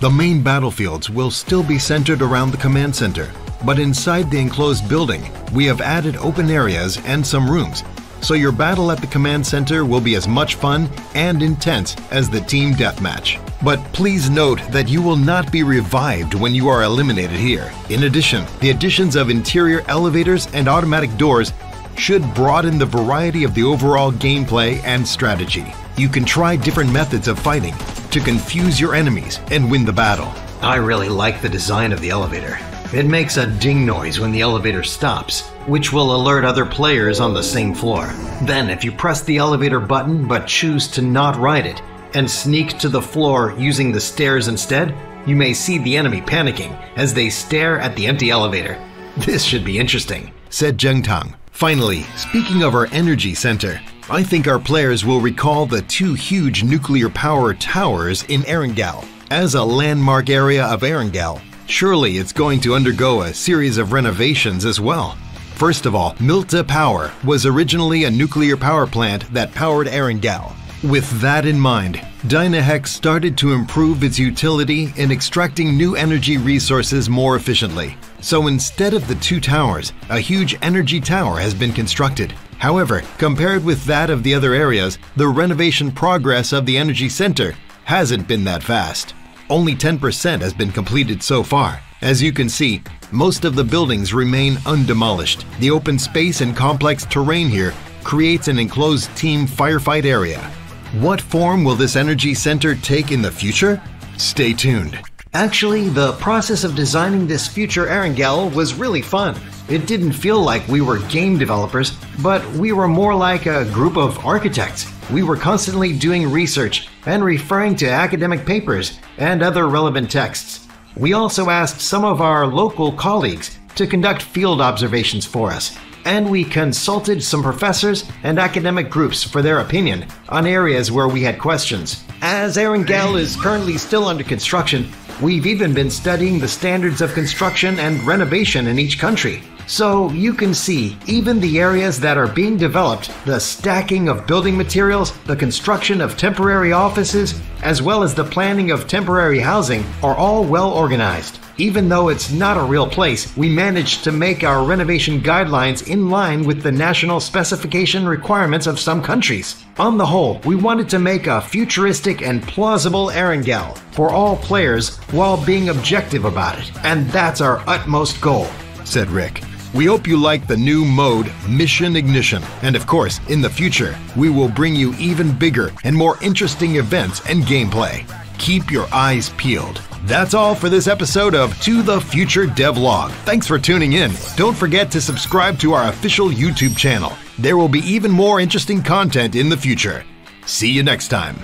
[SPEAKER 1] The main battlefields will still be centered around the command center, but inside the enclosed building, we have added open areas and some rooms, so your battle at the command center will be as much fun and intense as the team deathmatch. But please note that you will not be revived when you are eliminated here. In addition, the additions of interior elevators and automatic doors should broaden the variety of the overall gameplay and strategy. You can try different methods of fighting to confuse your enemies and win the battle. I really like the design of the elevator. It makes a ding noise when the elevator stops, which will alert other players on the same floor. Then, if you press the elevator button but choose to not ride it and sneak to the floor using the stairs instead, you may see the enemy panicking as they stare at the empty elevator. This should be interesting, said Zheng Tang. Finally, speaking of our energy center, I think our players will recall the two huge nuclear power towers in Erangel. As a landmark area of Erangel, surely it's going to undergo a series of renovations as well. First of all, Milta Power was originally a nuclear power plant that powered Erangel. With that in mind, Dynahex started to improve its utility in extracting new energy resources more efficiently. So instead of the two towers, a huge energy tower has been constructed. However, compared with that of the other areas, the renovation progress of the energy center hasn't been that fast. Only 10% has been completed so far. As you can see, most of the buildings remain undemolished. The open space and complex terrain here creates an enclosed team firefight area. What form will this energy center take in the future? Stay tuned. Actually, the process of designing this future Erangel was really fun. It didn't feel like we were game developers, but we were more like a group of architects. We were constantly doing research and referring to academic papers and other relevant texts. We also asked some of our local colleagues to conduct field observations for us, and we consulted some professors and academic groups for their opinion on areas where we had questions. As Erangel is currently still under construction, We've even been studying the standards of construction and renovation in each country. So you can see, even the areas that are being developed, the stacking of building materials, the construction of temporary offices, as well as the planning of temporary housing, are all well organized. Even though it's not a real place, we managed to make our renovation guidelines in line with the national specification requirements of some countries. On the whole, we wanted to make a futuristic and plausible Erangel for all players while being objective about it, and that's our utmost goal, said Rick. We hope you like the new mode, Mission Ignition. And of course, in the future, we will bring you even bigger and more interesting events and gameplay. Keep your eyes peeled. That's all for this episode of To the Future Devlog. Thanks for tuning in. Don't forget to subscribe to our official YouTube channel. There will be even more interesting content in the future. See you next time.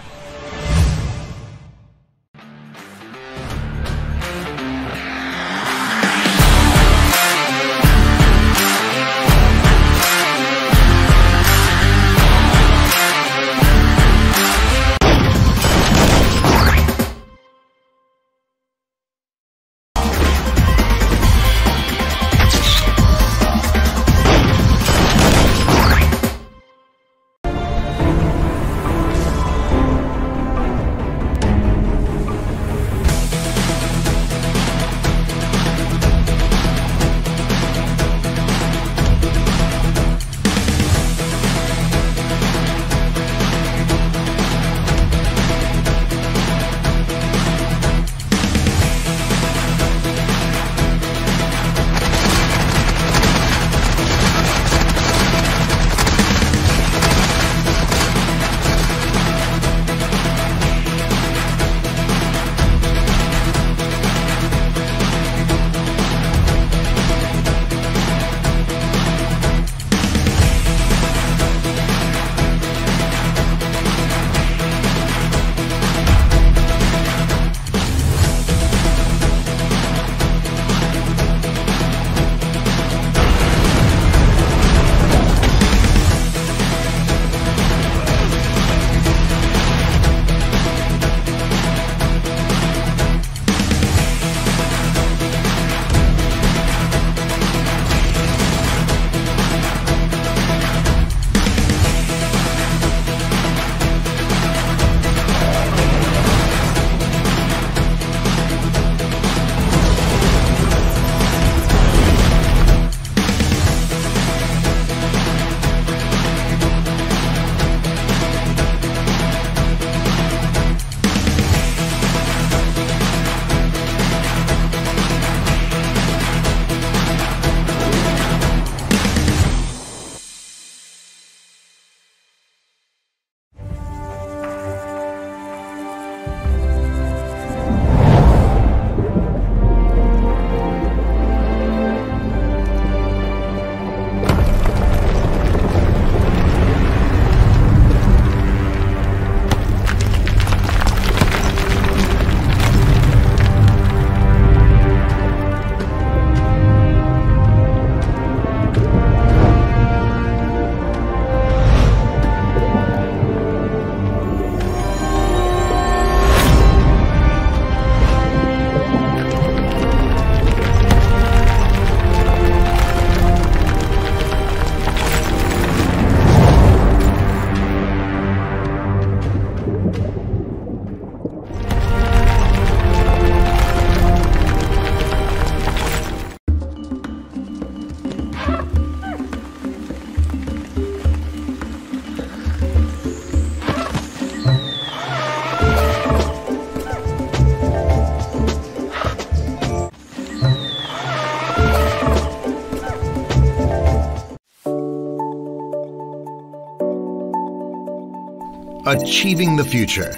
[SPEAKER 1] Achieving the Future.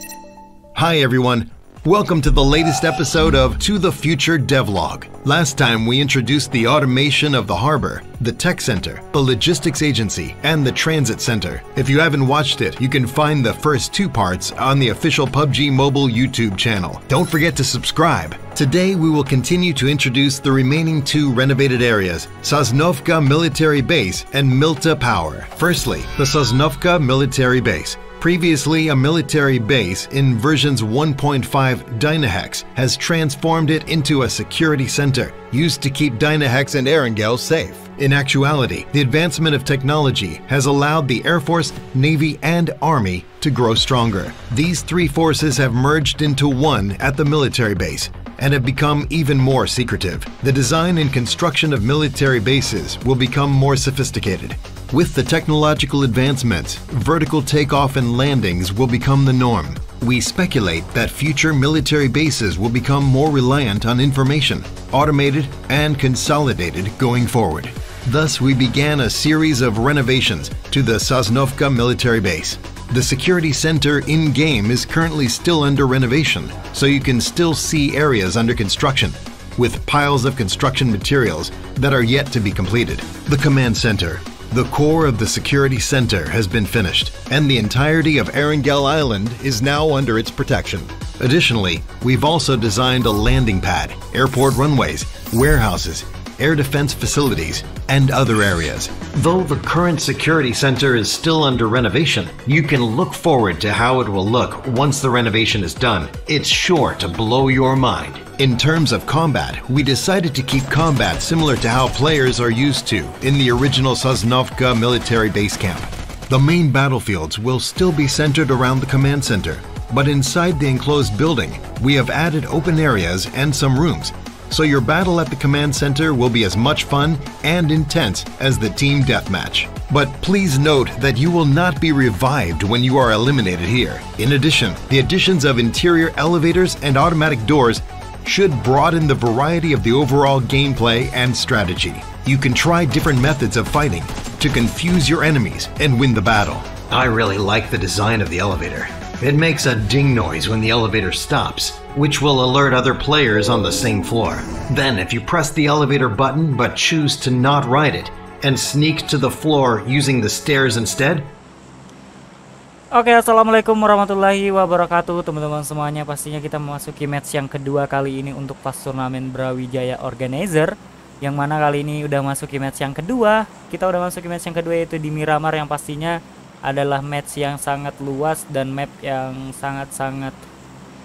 [SPEAKER 1] Hi, everyone. Welcome to the latest episode of To the Future Devlog. Last time we introduced the automation of the harbor, the tech center, the logistics agency, and the transit center. If you haven't watched it, you can find the first two parts on the official PUBG Mobile YouTube channel. Don't forget to subscribe. Today we will continue to introduce the remaining two renovated areas, Sosnovka Military Base and Milta Power. Firstly, the Sosnovka Military Base. Previously a military base in versions 1.5 Dynahex has transformed it into a security center used to keep Dynahex and Erangel safe. In actuality, the advancement of technology has allowed the Air Force, Navy, and Army to grow stronger. These three forces have merged into one at the military base and have become even more secretive. The design and construction of military bases will become more sophisticated. With the technological advancements, vertical takeoff and landings will become the norm. We speculate that future military bases will become more reliant on information, automated and consolidated going forward. Thus, we began a series of renovations to the Sosnovka military base. The security center in game is currently still under renovation, so you can still see areas under construction, with piles of construction materials that are yet to be completed. The command center the core of the security center has been finished, and the entirety of Erangel Island is now under its protection. Additionally, we've also designed a landing pad, airport runways, warehouses, air defense facilities, and other areas. Though the current security center is still under renovation, you can look forward to how it will look once the renovation is done. It's sure to blow your mind. In terms of combat, we decided to keep combat similar to how players are used to in the original Sosnovka military base camp. The main battlefields will still be centered around the command center, but inside the enclosed building, we have added open areas and some rooms, so your battle at the command center will be as much fun and intense as the team deathmatch. But please note that you will not be revived when you are eliminated here. In addition, the additions of interior elevators and automatic doors should broaden the variety of the overall gameplay and strategy. You can try different methods of fighting to confuse your enemies and win the battle. I really like the design of the elevator. It makes a ding noise when the elevator stops, which will alert other players on the same floor. Then, if you press the elevator button but choose to not ride it and sneak to the floor using the stairs instead,
[SPEAKER 2] Oke, assalamualaikum warahmatullahi wabarakatuh, teman-teman semuanya. Pastinya kita memasuki match yang kedua kali ini untuk pas turnamen Brawijaya Organizer. Yang mana kali ini udah masuki match yang kedua. Kita udah masuki match yang kedua yaitu di Miramar yang pastinya adalah match yang sangat luas dan map yang sangat-sangat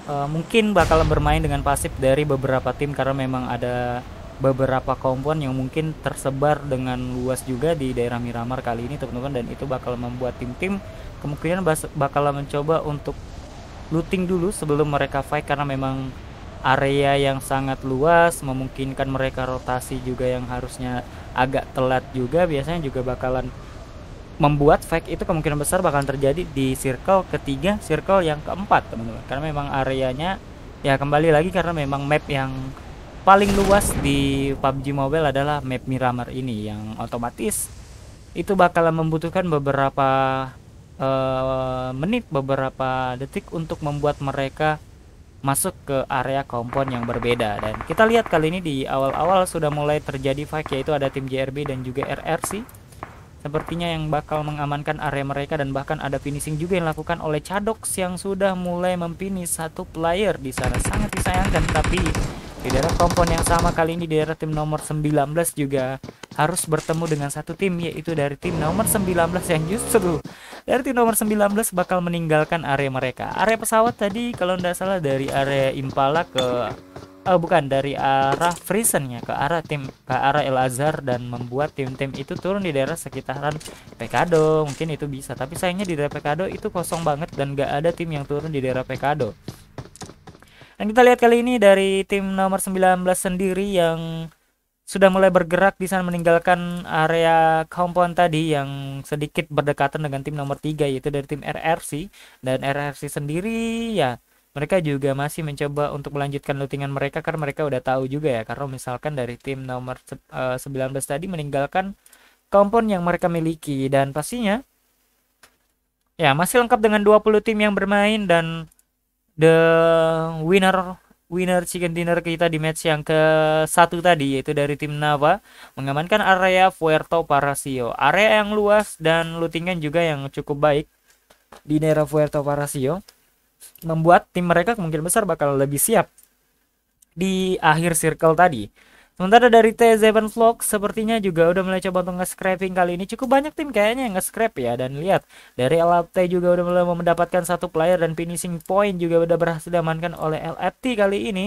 [SPEAKER 2] uh, mungkin bakal bermain dengan pasif dari beberapa tim karena memang ada beberapa kompon yang mungkin tersebar dengan luas juga di daerah Miramar kali ini teman-teman dan itu bakal membuat tim-tim kemungkinan bakal mencoba untuk looting dulu sebelum mereka fight karena memang area yang sangat luas memungkinkan mereka rotasi juga yang harusnya agak telat juga biasanya juga bakalan membuat fight itu kemungkinan besar bakalan terjadi di circle ketiga, circle yang keempat teman-teman. Karena memang areanya ya kembali lagi karena memang map yang paling luas di PUBG Mobile adalah map Miramar ini yang otomatis itu bakalan membutuhkan beberapa uh, menit beberapa detik untuk membuat mereka masuk ke area kompon yang berbeda dan kita lihat kali ini di awal-awal sudah mulai terjadi fight yaitu ada tim JRB dan juga RRC sepertinya yang bakal mengamankan area mereka dan bahkan ada finishing juga yang dilakukan oleh Cadox yang sudah mulai memfinish satu player di sana sangat disayangkan tapi di daerah kompon yang sama kali ini di daerah tim nomor 19 juga harus bertemu dengan satu tim yaitu dari tim nomor 19 yang justru dari tim nomor 19 bakal meninggalkan area mereka. Area pesawat tadi kalau tidak salah dari area Impala ke oh, bukan dari arah Friesen ya ke arah tim ke arah El Azhar dan membuat tim-tim itu turun di daerah sekitaran Pekado mungkin itu bisa tapi sayangnya di daerah Pekado itu kosong banget dan gak ada tim yang turun di daerah Pekado dan kita lihat kali ini dari tim nomor 19 sendiri yang sudah mulai bergerak di sana meninggalkan area compound tadi yang sedikit berdekatan dengan tim nomor 3 yaitu dari tim RRC dan RRC sendiri ya mereka juga masih mencoba untuk melanjutkan lootingan mereka karena mereka udah tahu juga ya karena misalkan dari tim nomor uh, eh, 19 tadi meninggalkan kompon yang mereka miliki dan pastinya ya masih lengkap dengan 20 tim yang bermain dan the winner winner chicken dinner kita di match yang ke satu tadi yaitu dari tim Nava mengamankan area Puerto Parasio area yang luas dan lootingan juga yang cukup baik di daerah Puerto Parasio membuat tim mereka kemungkinan besar bakal lebih siap di akhir circle tadi. Sementara dari T7 Vlog sepertinya juga udah mulai coba untuk nge-scraping kali ini. Cukup banyak tim kayaknya yang nge-scrap ya dan lihat dari LFT juga udah mulai mendapatkan satu player dan finishing point juga udah berhasil diamankan oleh LFT kali ini.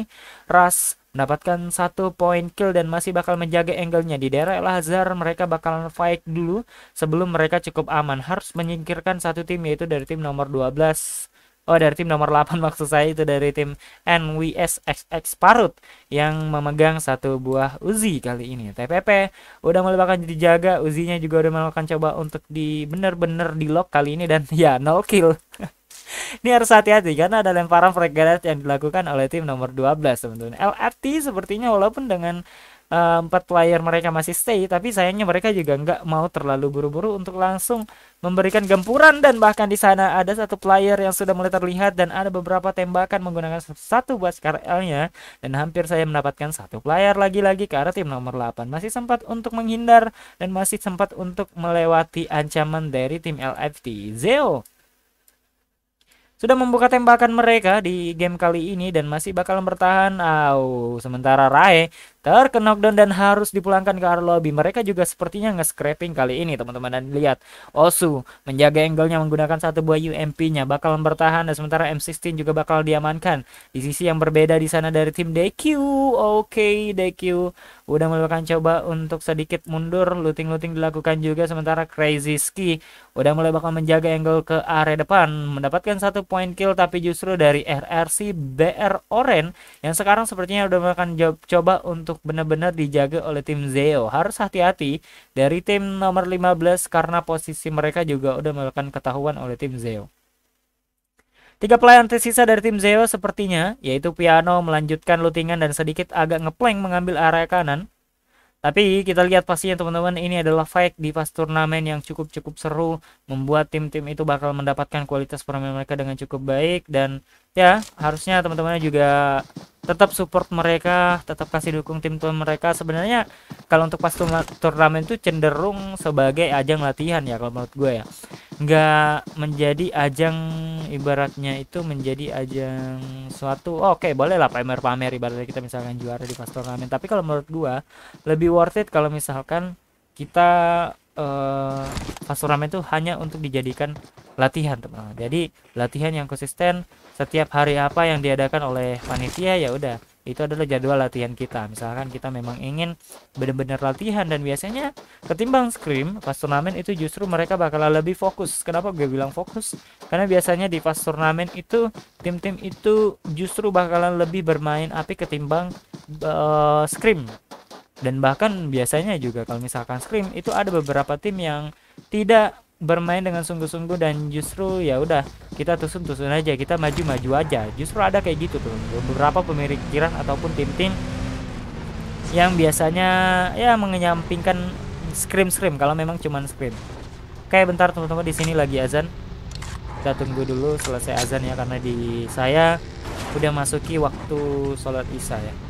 [SPEAKER 2] Ras mendapatkan satu point kill dan masih bakal menjaga angle-nya. Di daerah El Hazar mereka bakal fight dulu sebelum mereka cukup aman. Harus menyingkirkan satu tim yaitu dari tim nomor 12 Oh dari tim nomor 8 maksud saya itu dari tim NWSXX Parut yang memegang satu buah Uzi kali ini. TPP udah mulai bahkan dijaga, Uzinya juga udah melakukan coba untuk di bener-bener di lock kali ini dan ya 0 kill. ini harus hati-hati karena ada lemparan frag yang dilakukan oleh tim nomor 12 teman-teman. LFT sepertinya walaupun dengan empat player mereka masih stay tapi sayangnya mereka juga nggak mau terlalu buru-buru untuk langsung memberikan gempuran. Dan bahkan di sana ada satu player yang sudah mulai terlihat dan ada beberapa tembakan menggunakan satu buat KRL-nya dan hampir saya mendapatkan satu player lagi-lagi ke arah tim nomor 8 masih sempat untuk menghindar dan masih sempat untuk melewati ancaman dari tim LFT Zeo sudah membuka tembakan mereka di game kali ini dan masih bakal bertahan. Au, sementara Rae terkena knockdown dan harus dipulangkan ke area lobby. Mereka juga sepertinya nge-scraping kali ini teman-teman. Dan lihat Osu menjaga angle-nya menggunakan satu buah UMP-nya bakal bertahan dan sementara M16 juga bakal diamankan. Di sisi yang berbeda di sana dari tim DQ. Oke, okay, DQ udah melakukan coba untuk sedikit mundur, looting-looting dilakukan juga sementara Crazy Ski udah mulai bakal menjaga angle ke area depan. Mendapatkan satu point kill tapi justru dari RRC BR Oren yang sekarang sepertinya udah melakukan coba untuk untuk benar-benar dijaga oleh tim Zeo. Harus hati-hati dari tim nomor 15 karena posisi mereka juga udah melakukan ketahuan oleh tim Zeo. Tiga pelayan tersisa dari tim Zeo sepertinya, yaitu Piano melanjutkan lootingan dan sedikit agak ngeplank mengambil area kanan. Tapi kita lihat pastinya teman-teman ini adalah fight di pas turnamen yang cukup-cukup seru membuat tim-tim itu bakal mendapatkan kualitas permainan mereka dengan cukup baik dan ya harusnya teman-teman juga tetap support mereka, tetap kasih dukung tim-tim mereka. Sebenarnya kalau untuk pas turnamen itu cenderung sebagai ajang latihan ya kalau menurut gue ya. Nggak menjadi ajang ibaratnya itu menjadi ajang suatu oh, oke okay, boleh lah pamer-pamer ibaratnya kita misalkan juara di pas turnamen. Tapi kalau menurut gue lebih worth it kalau misalkan kita uh, itu hanya untuk dijadikan latihan teman-teman. Jadi latihan yang konsisten setiap hari apa yang diadakan oleh panitia ya udah itu adalah jadwal latihan kita. Misalkan kita memang ingin benar-benar latihan dan biasanya ketimbang scrim pas turnamen itu justru mereka bakal lebih fokus. Kenapa gue bilang fokus? Karena biasanya di pas turnamen itu tim-tim itu justru bakalan lebih bermain api ketimbang uh, scrim dan bahkan biasanya juga kalau misalkan scrim itu ada beberapa tim yang tidak bermain dengan sungguh-sungguh dan justru ya udah kita tusun-tusun aja kita maju-maju aja. Justru ada kayak gitu tuh beberapa pemikiran ataupun tim-tim yang biasanya ya mengenyampingkan scream-scream kalau memang cuman scream kayak bentar teman-teman di sini lagi azan. Kita tunggu dulu selesai azan ya karena di saya udah masuki waktu sholat isya ya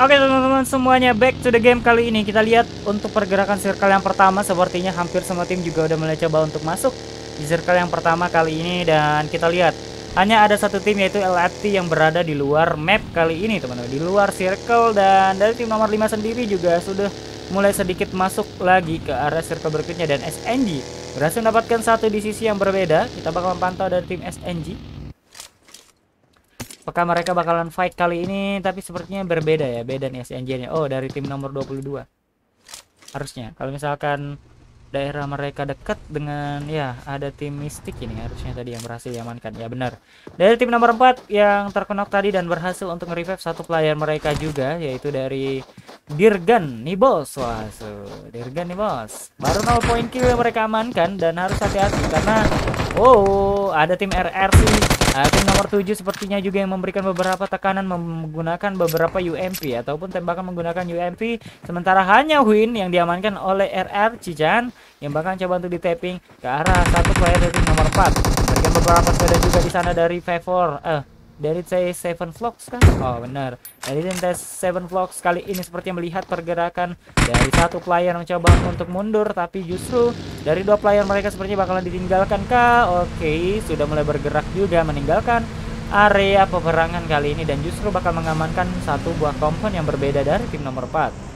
[SPEAKER 2] Oke teman-teman semuanya back to the game kali ini. Kita lihat untuk pergerakan circle yang pertama. Sepertinya hampir semua tim juga udah mulai coba untuk masuk di circle yang pertama kali ini. Dan kita lihat hanya ada satu tim yaitu LFT yang berada di luar map kali ini teman-teman. Di luar circle. Dan dari tim nomor 5 sendiri juga sudah mulai sedikit masuk lagi ke arah circle berikutnya. Dan SNG berhasil mendapatkan satu di sisi yang berbeda. Kita bakal memantau dari tim SNG Apakah mereka bakalan fight kali ini? Tapi sepertinya berbeda ya, beda nih SNJ-nya. Oh, dari tim nomor 22. Harusnya. Kalau misalkan daerah mereka dekat dengan ya ada tim mistik ini harusnya tadi yang berhasil diamankan ya benar dari tim nomor 4 yang terkenok tadi dan berhasil untuk revive satu player mereka juga yaitu dari Dirgan nih bos. Wah so, Dirgan nih bos. Baru 0 poin kill yang mereka amankan dan harus hati-hati karena oh ada tim RRC Nah, tim nomor 7 sepertinya juga yang memberikan beberapa tekanan menggunakan beberapa UMP ataupun tembakan menggunakan UMP sementara hanya Win yang diamankan oleh RR Cijan yang bahkan coba untuk di tapping ke arah satu player dari tim nomor 4. Berikan beberapa sepeda juga di sana dari Favor eh dari saya Seven Vlogs kan? Oh benar. Dari tes Seven Vlogs kali ini seperti melihat pergerakan dari satu player mencoba untuk mundur, tapi justru dari dua player mereka sepertinya bakalan ditinggalkan kah? Oke, sudah mulai bergerak juga meninggalkan area peperangan kali ini dan justru bakal mengamankan satu buah kompon yang berbeda dari tim nomor 4.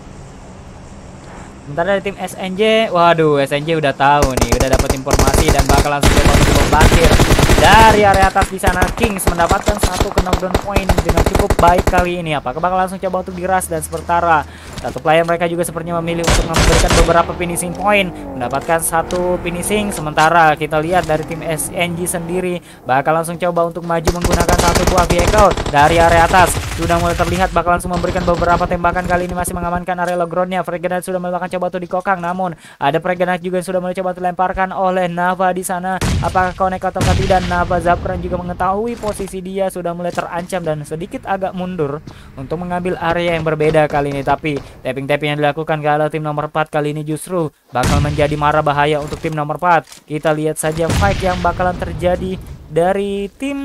[SPEAKER 2] Sementara dari tim SNJ, waduh SNJ udah tahu nih, udah dapat informasi dan bakal langsung membakir dari area atas di sana Kings mendapatkan satu knockdown point dengan cukup baik kali ini. Apakah bakal langsung coba untuk diras dan sementara satu player mereka juga sepertinya memilih untuk memberikan beberapa finishing point, mendapatkan satu finishing. Sementara kita lihat dari tim SNG sendiri bakal langsung coba untuk maju menggunakan satu buah vehicle dari area atas. Sudah mulai terlihat bakal langsung memberikan beberapa tembakan kali ini masih mengamankan area logronnya. Frag sudah melakukan coba untuk dikokang, namun ada frag juga yang sudah mulai coba dilemparkan oleh Nava di sana. Apakah connect atau tidak? Nava Zapran juga mengetahui posisi dia sudah mulai terancam dan sedikit agak mundur untuk mengambil area yang berbeda kali ini. Tapi Tapping-tapping yang dilakukan ke arah tim nomor 4 kali ini justru bakal menjadi marah bahaya untuk tim nomor 4. Kita lihat saja fight yang bakalan terjadi dari tim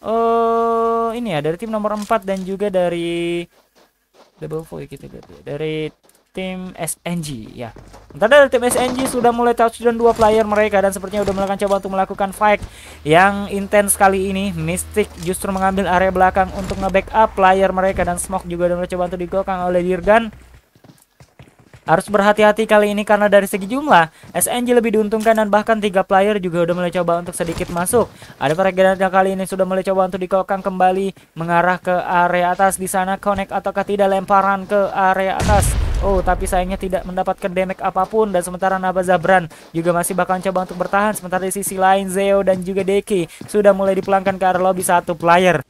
[SPEAKER 2] uh, ini ya, dari tim nomor 4 dan juga dari double void kita ya. Dari tim SNG ya. Entar dari tim SNG sudah mulai touchdown dua player mereka dan sepertinya udah melakukan coba untuk melakukan fight yang intens kali ini. Mystic justru mengambil area belakang untuk nge-backup player mereka dan Smoke juga udah mulai coba untuk digokang oleh Dirgan. Harus berhati-hati kali ini karena dari segi jumlah SNG lebih diuntungkan dan bahkan tiga player juga udah mulai coba untuk sedikit masuk. Ada para yang kali ini sudah mulai coba untuk dikokang kembali mengarah ke area atas di sana connect ataukah tidak lemparan ke area atas. Oh, tapi sayangnya tidak mendapatkan damage apa pun dan sementara Naba Zabran juga masih bakal coba untuk bertahan sementara di sisi lain Zeo dan juga Deki sudah mulai dipulangkan ke arah lobby satu player.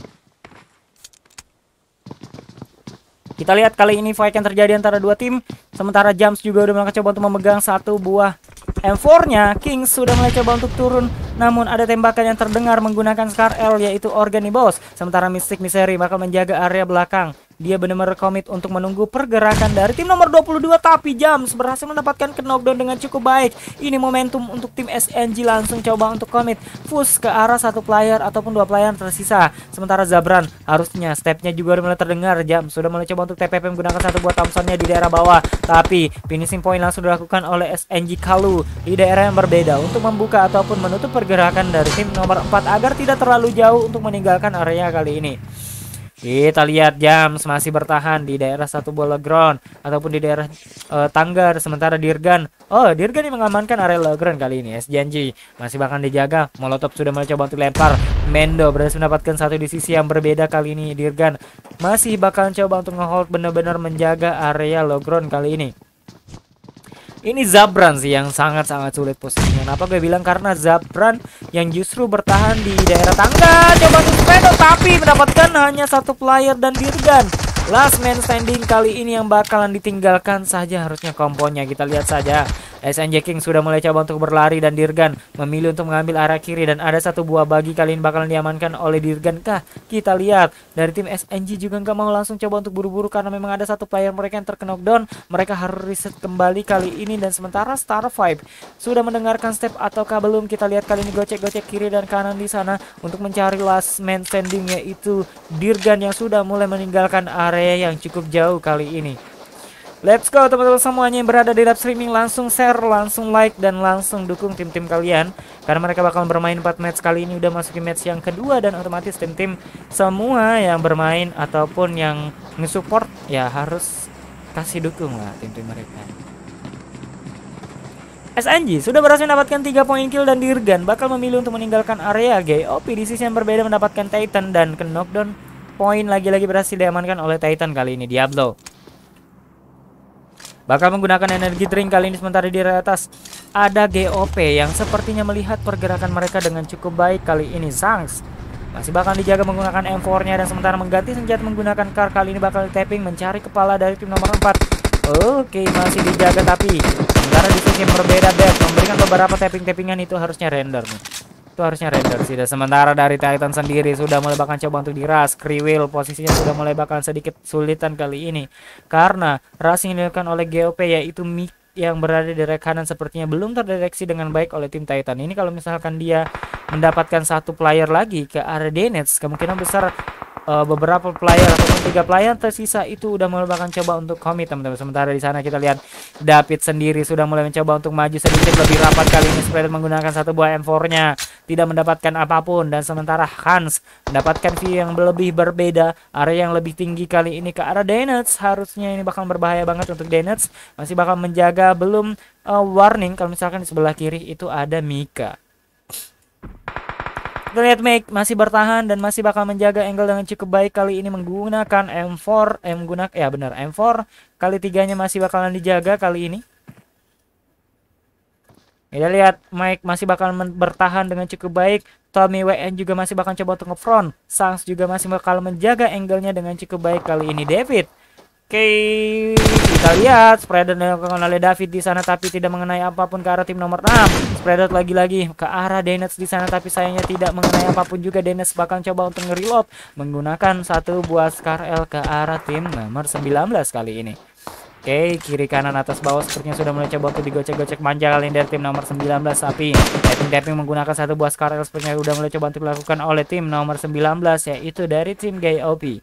[SPEAKER 2] Kita lihat kali ini fight yang terjadi antara dua tim. Sementara Jams juga udah melakukan coba untuk memegang satu buah M4-nya. King sudah mulai coba untuk turun. Namun ada tembakan yang terdengar menggunakan Scar L yaitu Organibos. Sementara Mystic Misery bakal menjaga area belakang. Dia benar-benar komit untuk menunggu pergerakan dari tim nomor 22 tapi Jams berhasil mendapatkan knockdown dengan cukup baik. Ini momentum untuk tim SNG langsung coba untuk komit push ke arah satu player ataupun dua player tersisa. Sementara Zabran harusnya stepnya juga mulai terdengar. Jams sudah mulai coba untuk TPP menggunakan satu buah Thompsonnya di daerah bawah. Tapi finishing point langsung dilakukan oleh SNG Kalu di daerah yang berbeda untuk membuka ataupun menutup pergerakan dari tim nomor 4 agar tidak terlalu jauh untuk meninggalkan area kali ini. Kita lihat Jams masih bertahan di daerah satu bola ground ataupun di daerah uh, Tanggar sementara Dirgan. Oh, Dirgan yang mengamankan area low ground kali ini. SJNG masih bakal dijaga. Molotov sudah mulai coba untuk lempar. Mendo berhasil mendapatkan satu di sisi yang berbeda kali ini. Dirgan masih bakal coba untuk ngehold benar-benar menjaga area low ground kali ini. Ini Zabran sih yang sangat-sangat sulit posisinya. Kenapa gue bilang karena Zabran yang justru bertahan di daerah tangga. Coba untuk sepeda tapi mendapatkan hanya satu player dan Dirgan. Last man standing kali ini yang bakalan ditinggalkan saja harusnya komponya. Kita lihat saja SNJ King sudah mulai coba untuk berlari dan Dirgan memilih untuk mengambil arah kiri dan ada satu buah bagi kali ini bakalan diamankan oleh Dirgan kah? Kita lihat dari tim SNG juga nggak mau langsung coba untuk buru-buru karena memang ada satu player mereka yang terkena knockdown. Mereka harus reset kembali kali ini dan sementara Star Five sudah mendengarkan step ataukah belum? Kita lihat kali ini gocek-gocek kiri dan kanan di sana untuk mencari last man standing yaitu Dirgan yang sudah mulai meninggalkan area yang cukup jauh kali ini. Let's go teman-teman semuanya yang berada di live streaming. Langsung share, langsung like dan langsung dukung tim-tim kalian. Karena mereka bakal bermain 4 match kali ini. Udah masukin match yang kedua dan otomatis tim-tim semua yang bermain ataupun yang nge-support ya harus kasih dukung lah tim-tim mereka. SNG sudah berhasil mendapatkan 3 poin kill dan Dirgan bakal memilih untuk meninggalkan area GOP di sisi yang berbeda mendapatkan Titan dan ke knockdown poin lagi-lagi berhasil diamankan oleh Titan kali ini Diablo. Bakal menggunakan energi drink kali ini sementara di atas. Ada GOP yang sepertinya melihat pergerakan mereka dengan cukup baik kali ini Zangs masih bakal dijaga menggunakan M4-nya dan sementara mengganti senjata menggunakan car kali ini bakal tapping mencari kepala dari tim nomor 4 Oke masih dijaga tapi sementara di sisi yang berbeda Dev memberikan beberapa tapping-tappingan itu harusnya render nih itu harusnya render sih dan sementara dari Titan sendiri sudah mulai bakal coba untuk diras. Kriwil posisinya sudah mulai bakal sedikit sulitan kali ini. Karena ras yang dilakukan oleh GOP yaitu Mik yang berada di rek kanan sepertinya belum terdeteksi dengan baik oleh tim Titan. Ini kalau misalkan dia mendapatkan satu player lagi ke area Denets kemungkinan besar uh, beberapa player ataupun tiga player tersisa itu udah mulai bahkan coba untuk komit teman-teman. Sementara di sana kita lihat David sendiri sudah mulai mencoba untuk maju sedikit lebih rapat kali ini. Spreader menggunakan satu buah M4-nya tidak mendapatkan apa pun. Dan sementara Hans mendapatkan view yang lebih berbeda area yang lebih tinggi kali ini ke arah Denets harusnya ini bakal berbahaya banget untuk Denets masih bakal menjaga belum uh, warning. Kalau misalkan di sebelah kiri itu ada Mika. Lihat Make masih bertahan dan masih bakal menjaga angle dengan cukup baik kali ini menggunakan M4 eh menggunakan ya benar M4 kali tiganya masih bakalan dijaga kali ini. Kita lihat Mike masih bakal bertahan dengan cukup baik. Tommy WN juga masih bakal coba untuk ngefront. Sangs juga masih bakal menjaga angle-nya dengan cukup baik kali ini. David Oke, kita lihat spreader dilakukan oleh David di sana tapi tidak mengenai apa pun ke arah tim nomor 6. Spreader lagi-lagi ke arah Dennis di sana tapi sayangnya tidak mengenai apa pun juga Dennis bakal coba untuk nge-reload menggunakan satu buah Scar L ke arah tim nomor 19 kali ini. Oke, kiri kanan atas bawah sepertinya sudah mulai coba untuk digocek-gocek manja dari tim nomor 19 tapi tapping-tapping menggunakan satu buah Scar L sepertinya sudah mulai coba untuk dilakukan oleh tim nomor 19 yaitu dari tim GOP.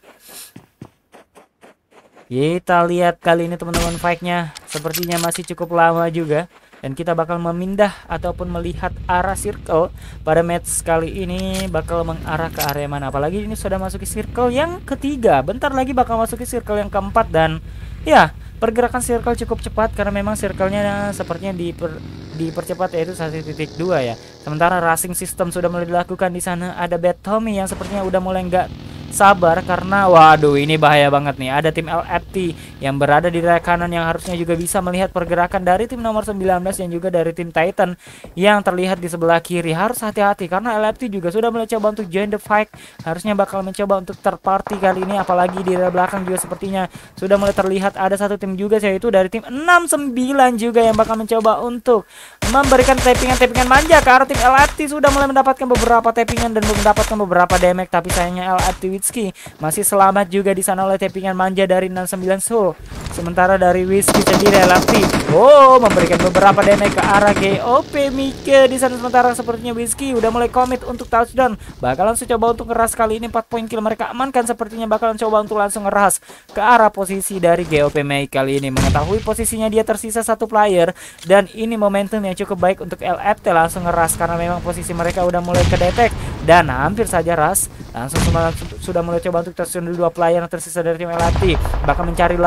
[SPEAKER 2] Kita lihat kali ini teman-teman fight-nya sepertinya masih cukup lama juga dan kita bakal memindah ataupun melihat arah circle pada match kali ini bakal mengarah ke area mana apalagi ini sudah masuk ke circle yang ketiga bentar lagi bakal masuk ke circle yang keempat dan ya pergerakan circle cukup cepat karena memang circle-nya sepertinya diper, dipercepat yaitu titik dua ya sementara racing system sudah mulai dilakukan di sana ada Bad Tommy yang sepertinya udah mulai enggak sabar karena waduh ini bahaya banget nih. Ada tim LFT yang berada di daerah kanan yang harusnya juga bisa melihat pergerakan dari tim nomor 19 dan juga dari tim Titan yang terlihat di sebelah kiri. Harus hati-hati karena LFT juga sudah mulai coba untuk join the fight. Harusnya bakal mencoba untuk terparty kali ini apalagi di belakang juga sepertinya sudah mulai terlihat ada satu tim juga yaitu dari tim 69 juga yang bakal mencoba untuk memberikan tappingan-tappingan manja arah tim LFT sudah mulai mendapatkan beberapa tappingan dan mendapatkan beberapa damage tapi sayangnya LFT Whiskey masih selamat juga di sana oleh tappingan manja dari 69 Soul. Sementara dari Whiskey sendiri LFT, oh memberikan beberapa damage ke arah GOP Mike di sana. Sementara sepertinya Whiskey udah mulai komit untuk touchdown. Bakalan coba untuk ngeras kali ini 4 poin kill mereka amankan. Sepertinya bakalan coba untuk langsung ngeras ke arah posisi dari GOP Mike kali ini. Mengetahui posisinya dia tersisa satu player. Dan ini momentum yang cukup baik untuk LFT langsung ngeras karena memang posisi mereka udah mulai kedetek dan hampir saja ras. Langsung sudah mulai coba untuk tersun dua player yang tersisa dari tim LRT bahkan mencari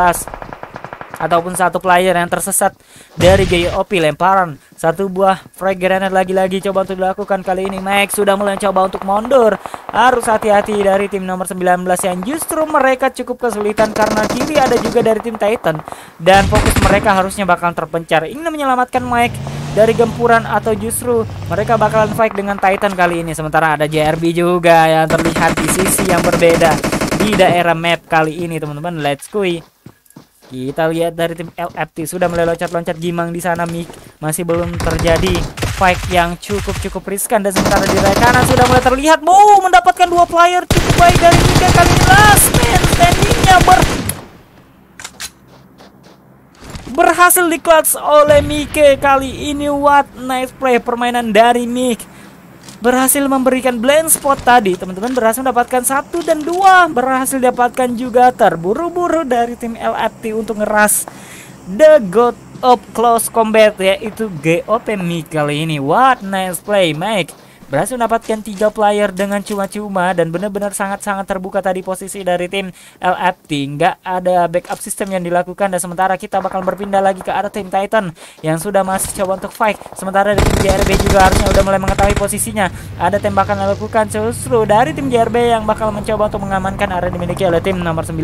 [SPEAKER 2] ataupun satu player yang tersesat dari GOP lemparan. Satu buah frag granate lagi-lagi coba untuk dilakukan kali ini. Max sudah mulai coba untuk mundur. Harus hati-hati dari tim nomor 19 yang justru mereka cukup kesulitan karena kiri ada juga dari tim Titan. Dan fokus mereka harusnya bakal terpencar. Ingin menyelamatkan Mike dari gempuran atau justru mereka bakalan fight dengan Titan kali ini. Sementara ada JRB juga yang terlihat di sisi yang berbeda di daerah map kali ini teman-teman. Let's go kita lihat dari tim LFT sudah mulai loncat-loncat gimang di sana Mik. Masih belum terjadi fight yang cukup-cukup riskan. Dan sementara di kanan sudah mulai terlihat. Mau mendapatkan dua player cukup baik dari tiga kali. Ini last man standingnya ber berhasil di clutch oleh Mike kali ini. What nice play permainan dari Mike berhasil memberikan blind spot tadi teman-teman berhasil mendapatkan satu dan dua berhasil dapatkan juga terburu-buru dari tim LFT untuk ngeras the god up close combat yaitu GOP Mike kali ini. What nice play Mike. Berhasil mendapatkan tiga player dengan cuma-cuma dan benar-benar sangat-sangat terbuka tadi posisi dari tim LFT. Nggak ada backup sistem yang dilakukan dan sementara kita bakal berpindah lagi ke arah tim Titan yang sudah masih coba untuk fight. Sementara dari tim JRB juga harusnya udah mulai mengetahui posisinya. Ada tembakan yang dilakukan justru dari tim JRB yang bakal mencoba untuk mengamankan area dimiliki oleh tim nomor 19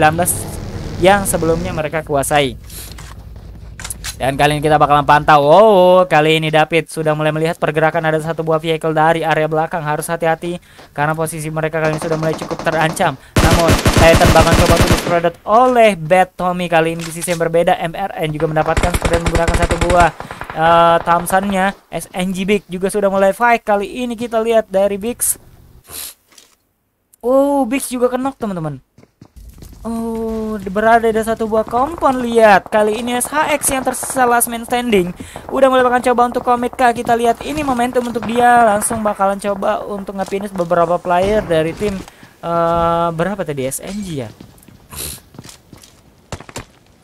[SPEAKER 2] yang sebelumnya mereka kuasai. Dan kali ini kita bakalan pantau. Oh, kali ini David sudah mulai melihat pergerakan ada satu buah vehicle dari area belakang. Harus hati-hati karena posisi mereka kali ini sudah mulai cukup terancam. Namun, Titan bakal coba untuk dispredot oleh Bad Tommy kali ini di sisi yang berbeda. MRN juga mendapatkan dan menggunakan satu buah uh, Thompson-nya. SNG Big juga sudah mulai fight. Kali ini kita lihat dari Bix. Oh, Bix juga kena teman-teman. Oh, berada di satu buah kompon lihat. Kali ini SHX yang tersisa last man standing. Udah mulai bakal coba untuk komit kah. Kita lihat ini momentum untuk dia. Langsung bakalan coba untuk nge beberapa player dari tim uh, berapa tadi SNG ya.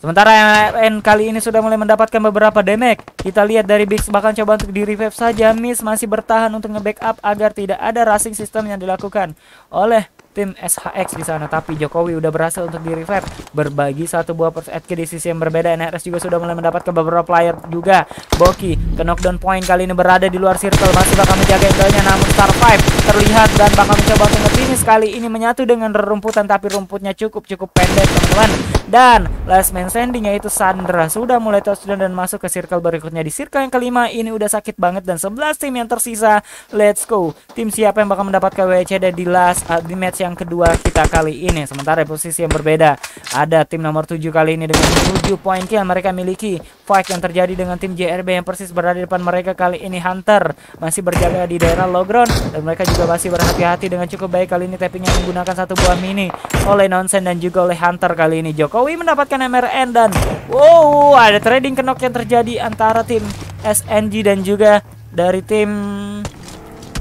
[SPEAKER 2] Sementara yang kali ini sudah mulai mendapatkan beberapa damage. Kita lihat dari Bix bahkan coba untuk di revive saja. Miss masih bertahan untuk nge-backup agar tidak ada rushing system yang dilakukan oleh tim SHX di sana. Tapi Jokowi udah berhasil untuk di revive berbagi satu buah first aid di sisi yang berbeda. NRS juga sudah mulai mendapatkan beberapa player juga. Boki ke knockdown point kali ini berada di luar circle. Masih bakal menjaga angle namun Star 5 terlihat dan bakal mencoba untuk finish kali ini. Menyatu dengan rerumputan tapi rumputnya cukup cukup pendek teman-teman. Dan last man standing yaitu Sandra. Sudah mulai touchdown dan masuk ke circle berikutnya. Di circle yang kelima ini udah sakit banget dan 11 tim yang tersisa. Let's go. Tim siapa yang bakal mendapatkan WCD di last uh, di match yang kedua kita kali ini. Sementara posisi yang berbeda ada tim nomor 7 kali ini dengan 7 poin kill mereka miliki. Fight yang terjadi dengan tim JRB yang persis berada di depan mereka kali ini Hunter masih berjaga di daerah low ground dan mereka juga masih berhati-hati dengan cukup baik kali ini tappingnya menggunakan satu buah mini oleh Nonsen dan juga oleh Hunter kali ini. Jokowi mendapatkan MRN dan wow ada trading kenok yang terjadi antara tim SNG dan juga dari tim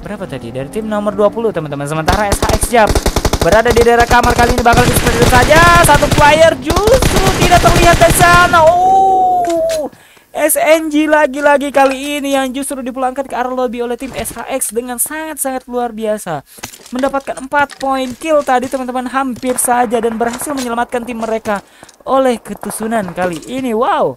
[SPEAKER 2] berapa tadi? Dari tim nomor 20 teman-teman. Sementara SHX Jab berada di daerah kamar kali ini bakal di saja. Satu player justru tidak terlihat dari sana. Oh, SNG lagi-lagi kali ini yang justru dipulangkan ke arah lobby oleh tim SHX dengan sangat-sangat luar biasa. Mendapatkan 4 poin kill tadi teman-teman hampir saja dan berhasil menyelamatkan tim mereka oleh ketusunan kali ini. Wow.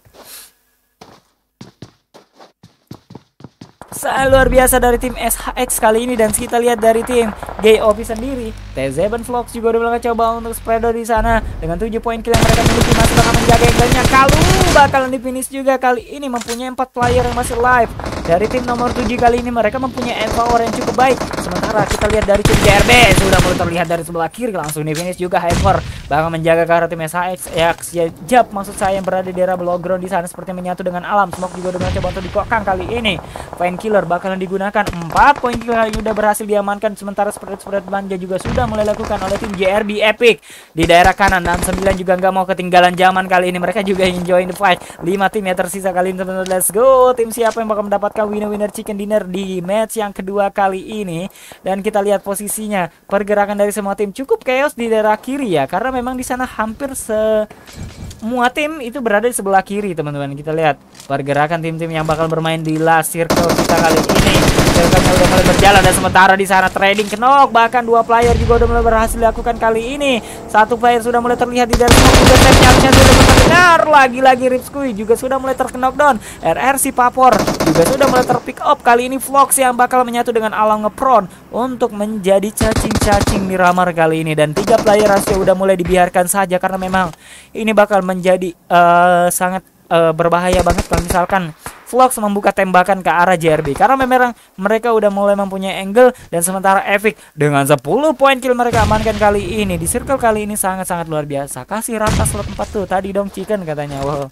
[SPEAKER 2] Sangat luar biasa dari tim SHX kali ini dan kita lihat dari tim GOP sendiri. T7 Vlogs juga udah coba untuk spreader di sana dengan 7 poin kill yang mereka miliki masih bakal menjaga angle-nya. Kalau bakalan di finish juga kali ini mempunyai 4 player yang masih live. Dari tim nomor 7 kali ini mereka mempunyai power yang cukup baik. Sementara kita lihat dari tim JRB sudah mulai terlihat dari sebelah kiri langsung di finish juga Hyper bakal menjaga ke arah tim SHX. Ya, Jab maksud saya yang berada di daerah below ground di sana seperti menyatu dengan alam. Smoke juga dengan coba untuk dikokang kali ini. Fine killer bakalan digunakan 4 poin killer yang udah berhasil diamankan sementara spread spread manja juga sudah mulai lakukan oleh tim JRB Epic di daerah kanan dan 9 juga nggak mau ketinggalan zaman kali ini mereka juga join the fight 5 tim yang tersisa kali ini teman-teman let's go tim siapa yang bakal mendapatkan winner winner chicken dinner di match yang kedua kali ini. Dan kita lihat posisinya. Pergerakan dari semua tim cukup chaos di daerah kiri ya karena memang di sana hampir semua tim itu berada di sebelah kiri teman-teman. Kita lihat pergerakan tim-tim yang bakal bermain di last circle kita kali ini Circle-nya udah mulai berjalan dan sementara di sana trading kenok. Bahkan dua player juga udah mulai berhasil dilakukan kali ini. Satu player sudah mulai terlihat di dalam juga stepnya sudah terdengar lagi-lagi Ripskui juga sudah mulai terkenok down. RRC Papor juga sudah mulai terpick up. Kali ini Vlogs yang bakal menyatu dengan Alang Ngepron untuk menjadi cacing-cacing Miramar kali ini. Dan tiga player rasio udah mulai dibiarkan saja karena memang ini bakal menjadi uh, sangat uh, berbahaya banget. Kalau misalkan Vlogs membuka tembakan ke arah JRB karena memang mereka udah mulai mempunyai angle dan sementara Epic dengan 10 poin kill mereka amankan kali ini. Di circle kali ini sangat-sangat luar biasa. Kasih rata slot 4 tuh. Tadi dong chicken katanya. Wow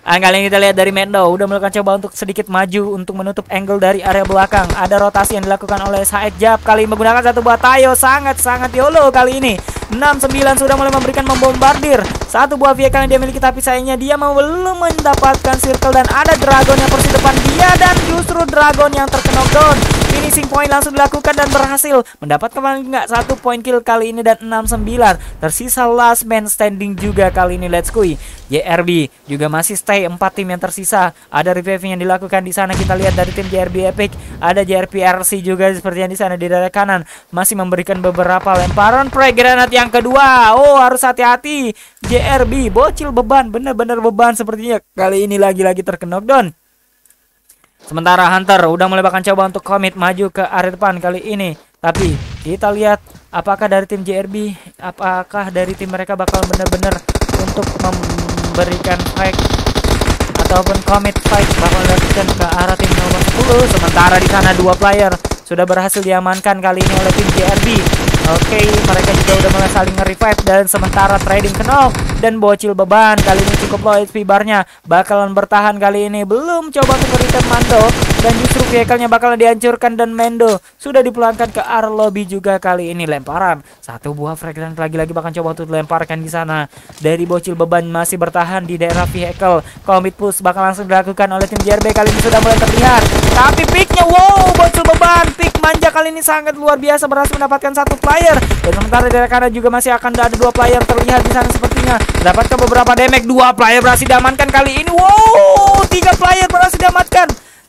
[SPEAKER 2] Ah, kali ini kita lihat dari Mendo. Udah melakukan coba untuk sedikit maju untuk menutup angle dari area belakang. Ada rotasi yang dilakukan oleh Said Jab. Kali menggunakan satu buah tayo. Sangat-sangat yolo kali ini. 69 sudah mulai memberikan membombardir. Satu buah vehicle yang dia miliki tapi sayangnya dia belum mendapatkan circle. Dan ada dragon yang persis depan dia dan justru dragon yang terkena down. Finishing point langsung dilakukan dan berhasil mendapatkan nggak? Satu point kill kali ini dan 69 tersisa last man standing juga kali ini. Let's go. JRB juga masih stay empat tim yang tersisa. Ada reviving yang dilakukan di sana kita lihat dari tim JRB Epic. Ada JRP RC juga seperti yang di sana di daerah kanan. Masih memberikan beberapa lemparan pre granat yang kedua. Oh harus hati-hati. JRB bocil beban bener-bener beban. Sepertinya kali ini lagi-lagi terkena knockdown sementara Hunter udah mulai bahkan coba untuk komit maju ke area depan kali ini. Tapi kita lihat apakah dari tim JRB apakah dari tim mereka bakal bener-bener untuk memberikan fight ataupun commit fight bakal dilakukan ke arah tim nomor 10 sementara di sana dua player sudah berhasil diamankan kali ini oleh tim JRB Oke, mereka juga udah mulai saling nge-revive dan sementara trading kenal dan bocil beban. Kali ini cukup low HP barnya. Bakalan bertahan kali ini. Belum coba untuk Mando. Dan justru vehicle-nya bakalan dihancurkan dan Mendo sudah dipulangkan ke arah lobby juga kali ini. Lemparan. Satu buah fragment lagi-lagi bahkan coba untuk dilemparkan di sana. Dari bocil beban masih bertahan di daerah vehicle. Commit push bakal langsung dilakukan oleh tim JRB kali ini sudah mulai terlihat. Tapi picknya wow bocil beban. Pick manja kali ini sangat luar biasa berhasil mendapatkan satu play player. Dan sementara di kanan juga masih akan ada dua player terlihat di sana sepertinya. Dapatkan beberapa damage dua player berhasil diamankan kali ini. Wow tiga player berhasil diamankan.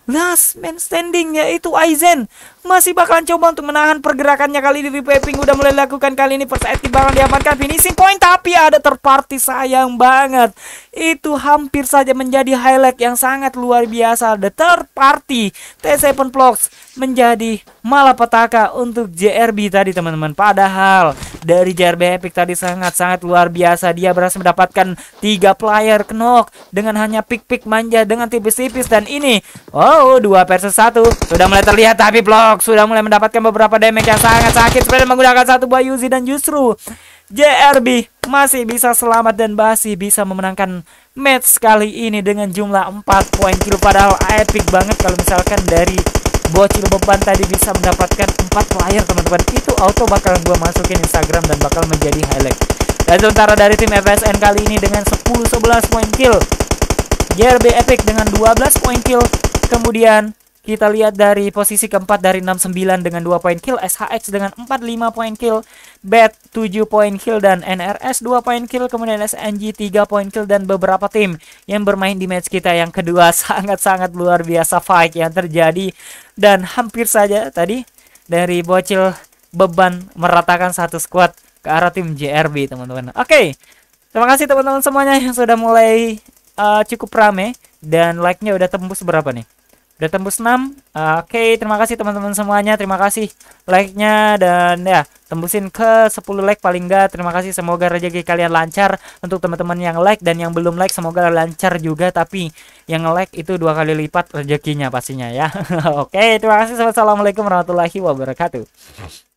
[SPEAKER 2] Last man standing yaitu Aizen. Masih bakalan coba untuk menahan pergerakannya kali ini. Reviving udah mulai lakukan kali ini. First bakal diamankan finishing point tapi ada terparty sayang banget. Itu hampir saja menjadi highlight yang sangat luar biasa. The third party T7 Vlogs menjadi malapetaka untuk JRB tadi teman-teman. Padahal dari JRB Epic tadi sangat-sangat luar biasa. Dia berhasil mendapatkan tiga player knock dengan hanya pick-pick manja dengan tipis-tipis. Dan ini oh dua versus satu. Sudah mulai terlihat tapi Vlog sudah mulai mendapatkan beberapa damage yang sangat sakit. Seperti menggunakan satu buah Yuzi dan justru JRB masih bisa selamat dan masih bisa memenangkan match kali ini dengan jumlah 4 poin. Kill padahal epic banget kalau misalkan dari bocil beban tadi bisa mendapatkan 4 player teman-teman. Itu auto bakal gue masukin Instagram dan bakal menjadi highlight. Dan sementara dari tim FSN kali ini dengan 10-11 poin kill. JRB Epic dengan 12 poin kill. Kemudian kita lihat dari posisi keempat dari 69 dengan 2 poin kill, SHX dengan 45 poin kill, BET 7 poin kill dan NRS 2 poin kill, kemudian SNG 3 poin kill dan beberapa tim yang bermain di match kita yang kedua sangat-sangat luar biasa fight yang terjadi dan hampir saja tadi dari bocil beban meratakan satu squad ke arah tim JRB teman-teman. Oke. Okay. Terima kasih teman-teman semuanya yang sudah mulai uh, cukup rame dan like-nya udah tembus berapa nih? Udah tembus 6 uh, oke okay, terima kasih teman-teman semuanya. Terima kasih like-nya dan ya tembusin ke 10 like paling enggak terima kasih semoga rezeki kalian lancar. Untuk teman-teman yang like dan yang belum like semoga lancar juga. Tapi yang like itu dua kali lipat rezekinya pastinya ya. Oke okay, terima kasih. Assalamualaikum warahmatullahi wabarakatuh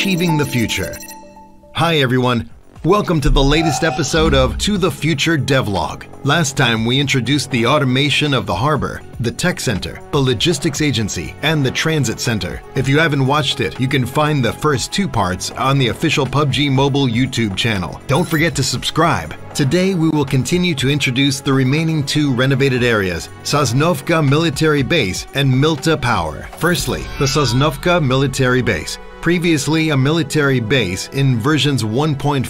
[SPEAKER 1] Achieving the Future. Hi, everyone. Welcome to the latest episode of To the Future Devlog. Last time we introduced the automation of the harbor, the tech center, the logistics agency, and the transit center. If you haven't watched it, you can find the first two parts on the official PUBG Mobile YouTube channel. Don't forget to subscribe. Today we will continue to introduce the remaining two renovated areas, Sosnovka Military Base and Milta Power. Firstly, the Sosnovka Military Base. Previously a military base in versions 1.5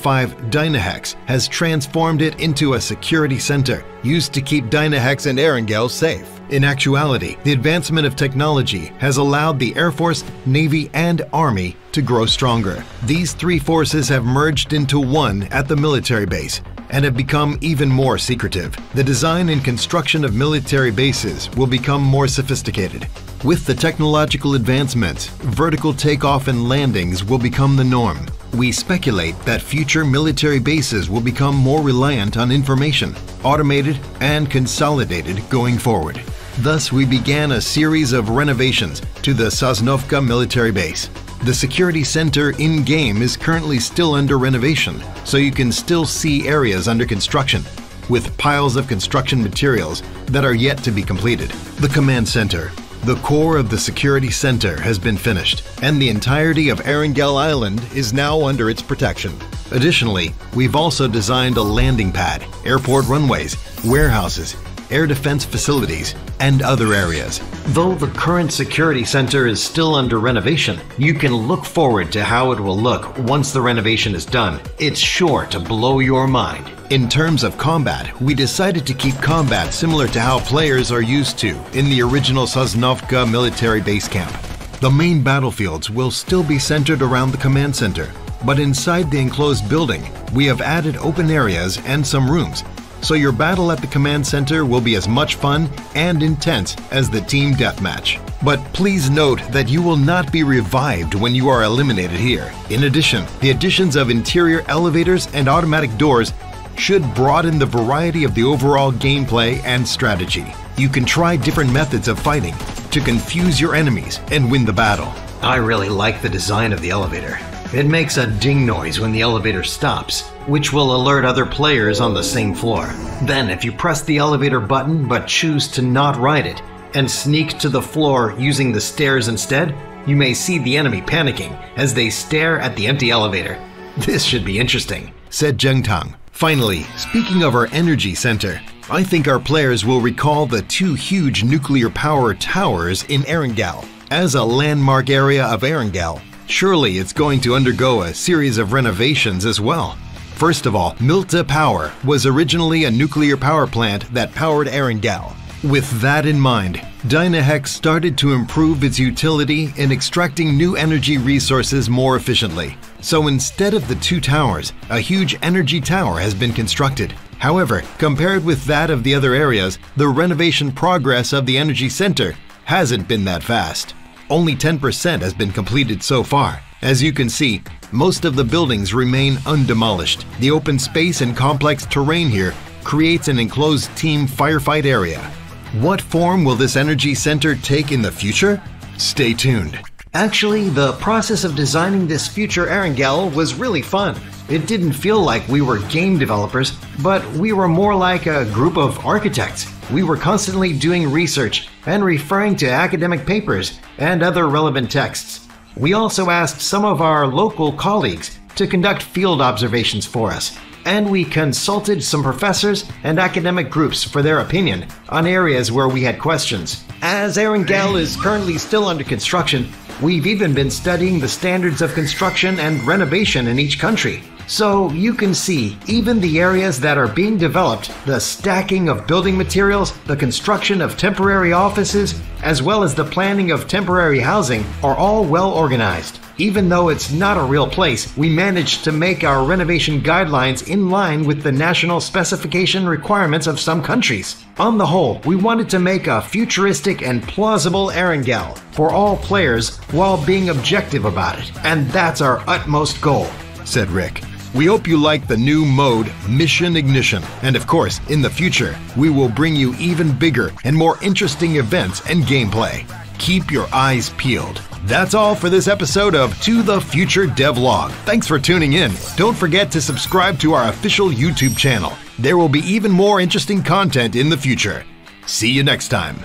[SPEAKER 1] Dynahex has transformed it into a security center used to keep Dynahex and Erangel safe. In actuality, the advancement of technology has allowed the Air Force, Navy, and Army to grow stronger. These three forces have merged into one at the military base and have become even more secretive. The design and construction of military bases will become more sophisticated. With the technological advancements, vertical takeoff and landings will become the norm. We speculate that future military bases will become more reliant on information, automated and consolidated going forward. Thus, we began a series of renovations to the Sosnovka military base. The security center in-game is currently still under renovation, so you can still see areas under construction, with piles of construction materials that are yet to be completed. The command center. The core of the security center has been finished, and the entirety of Erangel Island is now under its protection. Additionally, we've also designed a landing pad, airport runways, warehouses, air defense facilities, and other areas. Though the current security center is still under renovation, you can look forward to how it will look once the renovation is done. It's sure to blow your mind. In terms of combat, we decided to keep combat similar to how players are used to in the original Sosnovka military base camp. The main battlefields will still be centered around the command center, but inside the enclosed building, we have added open areas and some rooms so your battle at the command center will be as much fun and intense as the team deathmatch. But please note that you will not be revived when you are eliminated here. In addition, the additions of interior elevators and automatic doors should broaden the variety of the overall gameplay and strategy. You can try different methods of fighting to confuse your enemies and win the battle. I really like the design of the elevator. It makes a ding noise when the elevator stops, which will alert other players on the same floor. Then, if you press the elevator button but choose to not ride it and sneak to the floor using the stairs instead, you may see the enemy panicking as they stare at the empty elevator. This should be interesting, said Zheng Tang. Finally, speaking of our energy center, I think our players will recall the two huge nuclear power towers in Erangel. As a landmark area of Erangel, surely it's going to undergo a series of renovations as well. First of all, Milta Power was originally a nuclear power plant that powered Erangel. With that in mind, Dynahex started to improve its utility in extracting new energy resources more efficiently. So instead of the two towers, a huge energy tower has been constructed. However, compared with that of the other areas, the renovation progress of the energy center hasn't been that fast. Only 10% has been completed so far. As you can see, most of the buildings remain undemolished. The open space and complex terrain here creates an enclosed team firefight area. What form will this energy center take in the future? Stay tuned. Actually, the process of designing this future Erangel was really fun. It didn't feel like we were game developers, but we were more like a group of architects. We were constantly doing research and referring to academic papers and other relevant texts. We also asked some of our local colleagues to conduct field observations for us, and we consulted some professors and academic groups for their opinion on areas where we had questions. As Erangel is currently still under construction, we've even been studying the standards of construction and renovation in each country. So you can see, even the areas that are being developed, the stacking of building materials, the construction of temporary offices, as well as the planning of temporary housing, are all well organized. Even though it's not a real place, we managed to make our renovation guidelines in line with the national specification requirements of some countries. On the whole, we wanted to make a futuristic and plausible Erangel for all players while being objective about it. And that's our utmost goal, said Rick. We hope you like the new mode, Mission Ignition. And of course, in the future, we will bring you even bigger and more interesting events and gameplay. Keep your eyes peeled. That's all for this episode of To the Future Devlog. Thanks for tuning in. Don't forget to subscribe to our official YouTube channel. There will be even more interesting content in the future. See you next time.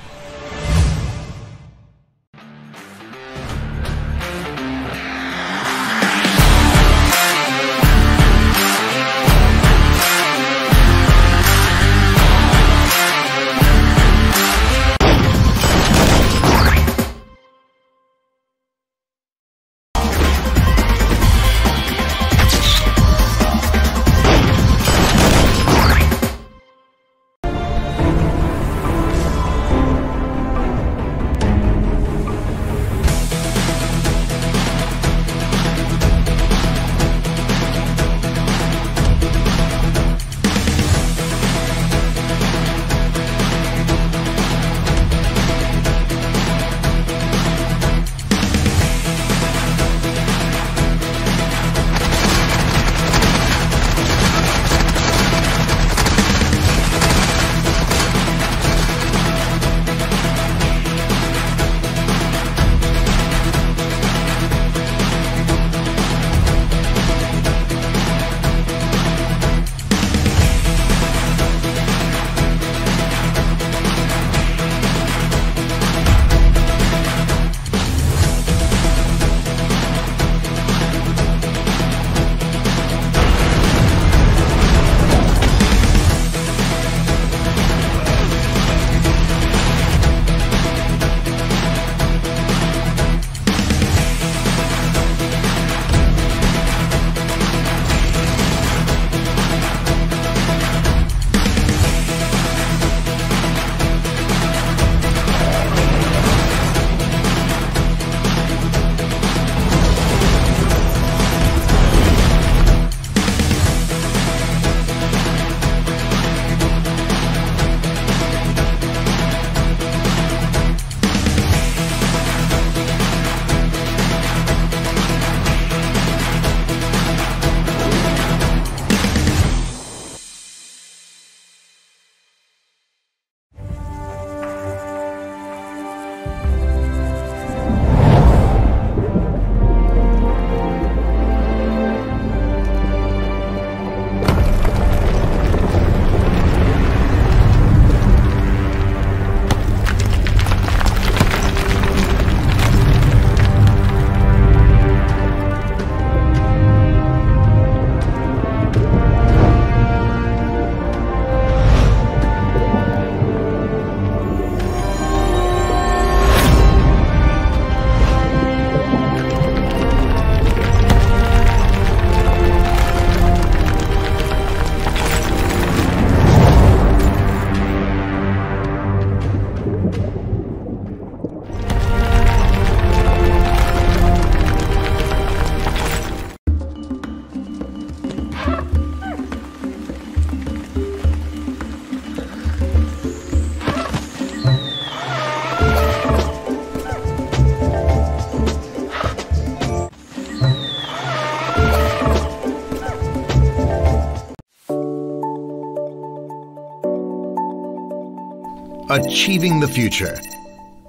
[SPEAKER 1] Achieving the Future.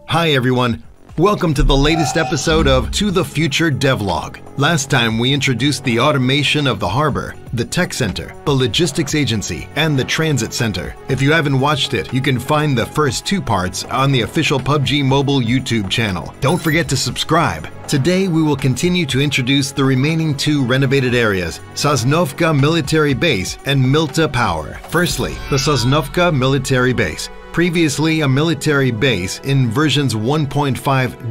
[SPEAKER 1] Hi, everyone. Welcome to the latest episode of To the Future Devlog. Last time we introduced the automation of the harbor, the tech center, the logistics agency, and the transit center. If you haven't watched it, you can find the first two parts on the official PUBG Mobile YouTube channel. Don't forget to subscribe. Today we will continue to introduce the remaining two renovated areas, Sosnovka Military Base and Milta Power. Firstly, the Sosnovka Military Base. Previously a military base in versions 1.5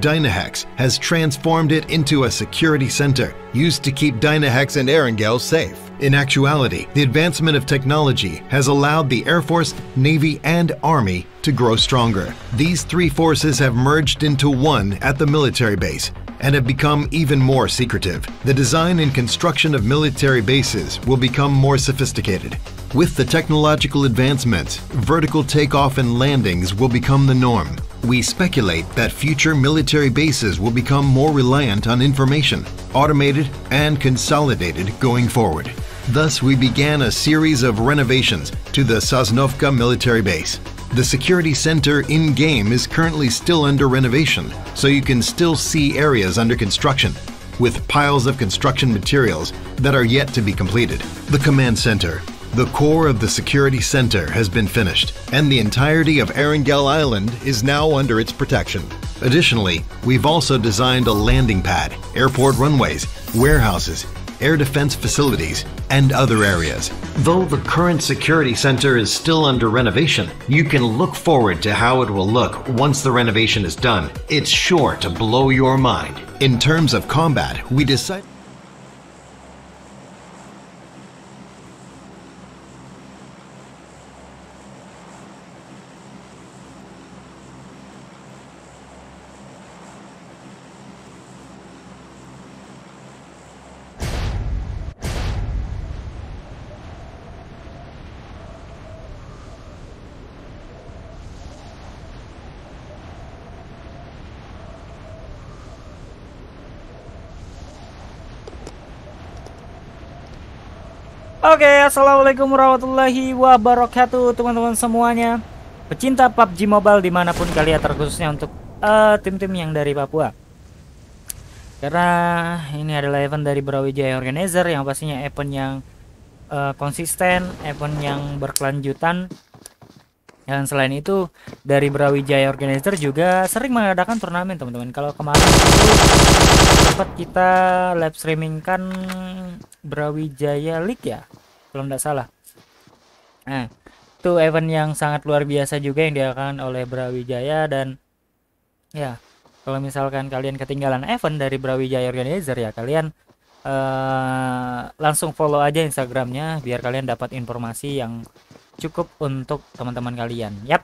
[SPEAKER 1] Dynahex has transformed it into a security center used to keep Dynahex and Erangel safe. In actuality, the advancement of technology has allowed the Air Force, Navy, and Army to grow stronger. These three forces have merged into one at the military base and have become even more secretive. The design and construction of military bases will become more sophisticated. With the technological advancements, vertical takeoff and landings will become the norm. We speculate that future military bases will become more reliant on information, automated and consolidated going forward. Thus, we began a series of renovations to the Sosnovka military base. The security center in game is currently still under renovation, so you can still see areas under construction, with piles of construction materials that are yet to be completed. The command center, the core of the security center, has been finished, and the entirety of Erangel Island is now under its protection. Additionally, we've also designed a landing pad, airport runways, warehouses, air defense facilities, and other areas. Though the current security center is still under renovation, you can look forward to how it will look once the renovation is done. It's sure to blow your mind. In terms of combat, we decided.
[SPEAKER 2] Oke, assalamualaikum warahmatullahi wabarakatuh teman-teman semuanya. Pecinta PUBG Mobile di mana pun kalian terkhususnya untuk eh, tim-tim uh, yang dari Papua. Karena ini adalah event dari Brawijaya Organizer yang pastinya event yang uh, konsisten, event yang berkelanjutan dan selain itu dari Brawijaya Organizer juga sering mengadakan turnamen teman-teman. Kalau kemarin sempat kita live streaming kan Brawijaya League ya, kalau tidak salah. Nah, itu event yang sangat luar biasa juga yang diadakan oleh Brawijaya dan ya kalau misalkan kalian ketinggalan event dari Brawijaya Organizer ya kalian uh, langsung follow aja Instagramnya biar kalian dapat informasi yang cukup untuk teman-teman kalian. Yap.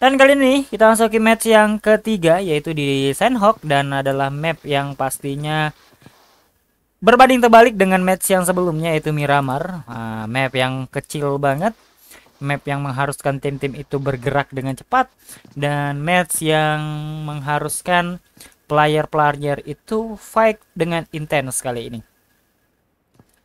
[SPEAKER 2] Dan kali ini kita masuk ke match yang ketiga yaitu di Sandhawk dan adalah map yang pastinya berbanding terbalik dengan match yang sebelumnya yaitu Miramar. Nah, map yang kecil banget, map yang mengharuskan tim-tim itu bergerak dengan cepat dan match yang mengharuskan player-player itu fight dengan intens kali ini.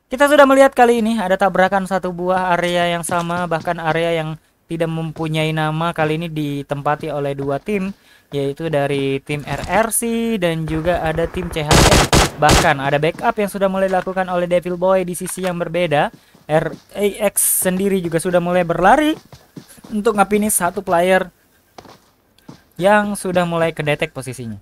[SPEAKER 2] Kita sudah melihat kali ini ada tabrakan satu buah area yang sama bahkan area yang tidak mempunyai nama kali ini ditempati oleh dua tim yaitu dari tim RRC dan juga ada tim CHM bahkan ada backup yang sudah mulai dilakukan oleh Devil Boy di sisi yang berbeda. RAX sendiri juga sudah mulai berlari untuk ngapinis satu player yang sudah mulai kedetek posisinya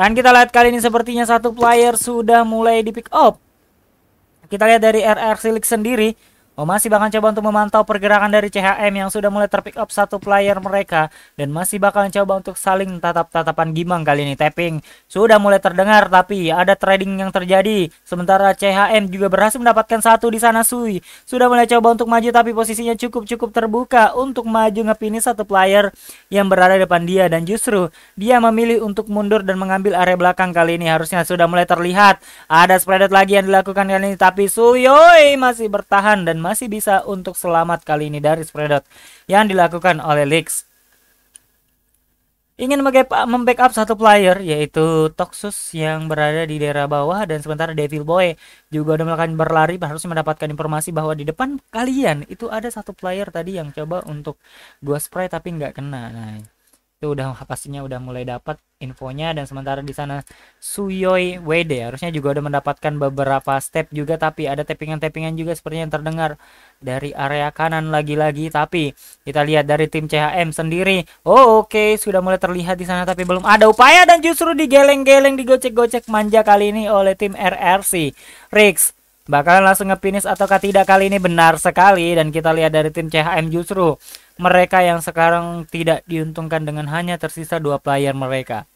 [SPEAKER 2] Dan kita lihat kali ini sepertinya satu player sudah mulai di pick up. Kita lihat dari RR Silik sendiri masih bakal coba untuk memantau pergerakan dari CHM yang sudah mulai terpick up satu player mereka dan masih bakal coba untuk saling tatap-tatapan gimang kali ini. Tapping sudah mulai terdengar tapi ada trading yang terjadi. Sementara CHM juga berhasil mendapatkan satu di sana Sui. Sudah mulai coba untuk maju tapi posisinya cukup-cukup terbuka untuk maju ngepini satu player yang berada depan dia. Dan justru dia memilih untuk mundur dan mengambil area belakang kali ini. Harusnya sudah mulai terlihat. Ada spread lagi yang dilakukan kali ini tapi Suyoi masih bertahan dan masih bisa untuk selamat kali ini dari spread yang dilakukan oleh Leaks. Ingin membackup satu player yaitu Toxus yang berada di daerah bawah dan sementara Devil Boy juga udah melakukan berlari harus mendapatkan informasi bahwa di depan kalian itu ada satu player tadi yang coba untuk gua spray tapi nggak kena. Nah, itu udah pastinya udah mulai dapat infonya dan sementara di sana Suyoi WD harusnya juga udah mendapatkan beberapa step juga tapi ada tappingan-tappingan juga seperti yang terdengar dari area kanan lagi-lagi. Tapi kita lihat dari tim CHM sendiri. Oh oke okay, sudah mulai terlihat di sana tapi belum ada upaya dan justru digeleng-geleng digocek-gocek manja kali ini oleh tim RRC Rix bakalan langsung ngepinis ataukah tidak kali ini? Benar sekali dan kita lihat dari tim CHM justru mereka yang sekarang tidak diuntungkan dengan hanya tersisa dua player mereka.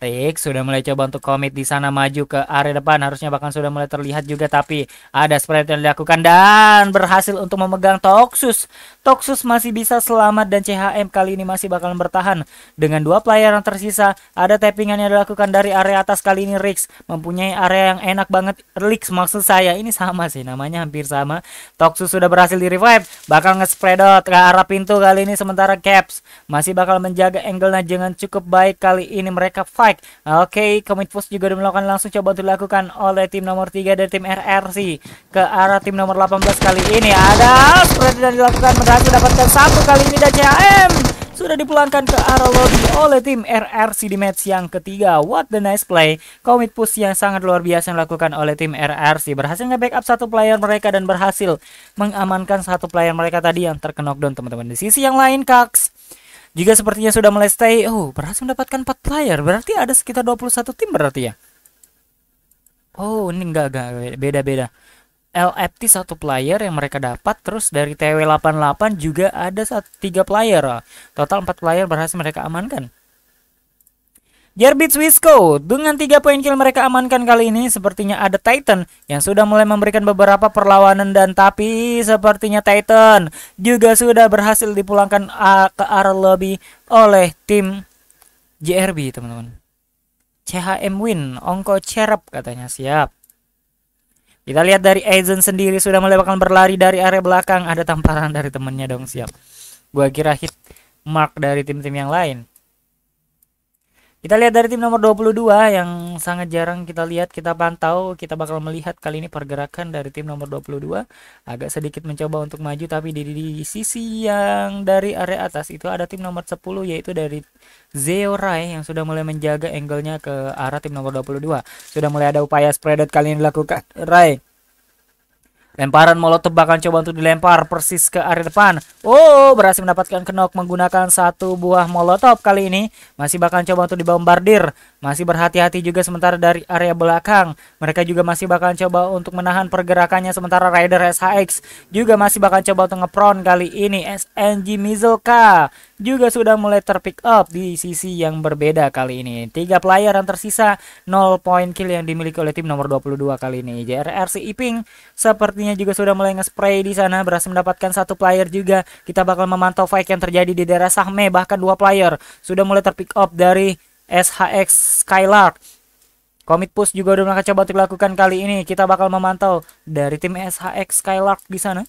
[SPEAKER 2] Rick sudah mulai coba untuk komit di sana maju ke area depan harusnya bahkan sudah mulai terlihat juga tapi ada spread yang dilakukan dan berhasil untuk memegang Toxus Toxus masih bisa selamat dan CHM kali ini masih bakalan bertahan. Dengan dua player yang tersisa, ada tappingan yang dilakukan dari area atas kali ini Rix. Mempunyai area yang enak banget. Rix maksud saya, ini sama sih namanya hampir sama. Toxus sudah berhasil di revive, bakal nge-spread out ke arah pintu kali ini sementara Caps masih bakal menjaga angle-nya dengan cukup baik kali ini mereka fight. Oke, okay, push juga dilakukan langsung coba untuk dilakukan oleh tim nomor 3 dari tim RRC ke arah tim nomor 18 kali ini ada spread dan dilakukan berhasil dapatkan satu kali ini dan CHM sudah dipulangkan ke arah lobby oleh tim RRC di match yang ketiga. What the nice play. Commit push yang sangat luar biasa yang dilakukan oleh tim RRC. Berhasil nge-backup satu player mereka dan berhasil mengamankan satu player mereka tadi yang terkena knockdown teman-teman. Di sisi yang lain, Kax juga sepertinya sudah mulai stay. Oh, berhasil mendapatkan 4 player. Berarti ada sekitar 21 tim berarti ya. Oh, ini enggak enggak beda-beda. LFT satu player yang mereka dapat terus dari TW88 juga ada tiga player total empat player berhasil mereka amankan Gerbits Wisco dengan tiga poin kill mereka amankan kali ini sepertinya ada Titan yang sudah mulai memberikan beberapa perlawanan dan tapi sepertinya Titan juga sudah berhasil dipulangkan ke arah lobby oleh tim JRB teman-teman. CHM win, ongko cerap katanya siap. Kita lihat dari Aizen sendiri sudah mulai bakal berlari dari area belakang. Ada tamparan dari temennya dong siap. Gua kira hit mark dari tim-tim yang lain. Kita lihat dari tim nomor 22 yang sangat jarang kita lihat, kita pantau, kita bakal melihat kali ini pergerakan dari tim nomor 22 agak sedikit mencoba untuk maju tapi di, di sisi yang dari area atas itu ada tim nomor 10 yaitu dari Zeo Rai yang sudah mulai menjaga angle-nya ke arah tim nomor 22. Sudah mulai ada upaya spread kali ini dilakukan Rai Lemparan molotov bahkan coba untuk dilempar persis ke area depan. Oh, berhasil mendapatkan kenok menggunakan satu buah molotov kali ini. Masih bahkan coba untuk dibombardir. Masih berhati-hati juga sementara dari area belakang. Mereka juga masih bahkan coba untuk menahan pergerakannya sementara Rider SHX juga masih bahkan coba untuk ngepron kali ini. SNG Mizoka juga sudah mulai terpick up di sisi yang berbeda kali ini. Tiga player yang tersisa 0 point kill yang dimiliki oleh tim nomor 22 kali ini. JRRC Iping sepertinya juga sudah mulai nge-spray di sana berhasil mendapatkan satu player juga kita bakal memantau fight yang terjadi di daerah Sahme bahkan dua player sudah mulai terpick up dari SHX Skylark. Commit push juga udah mereka coba untuk dilakukan kali ini. Kita bakal memantau dari tim SHX Skylark di sana.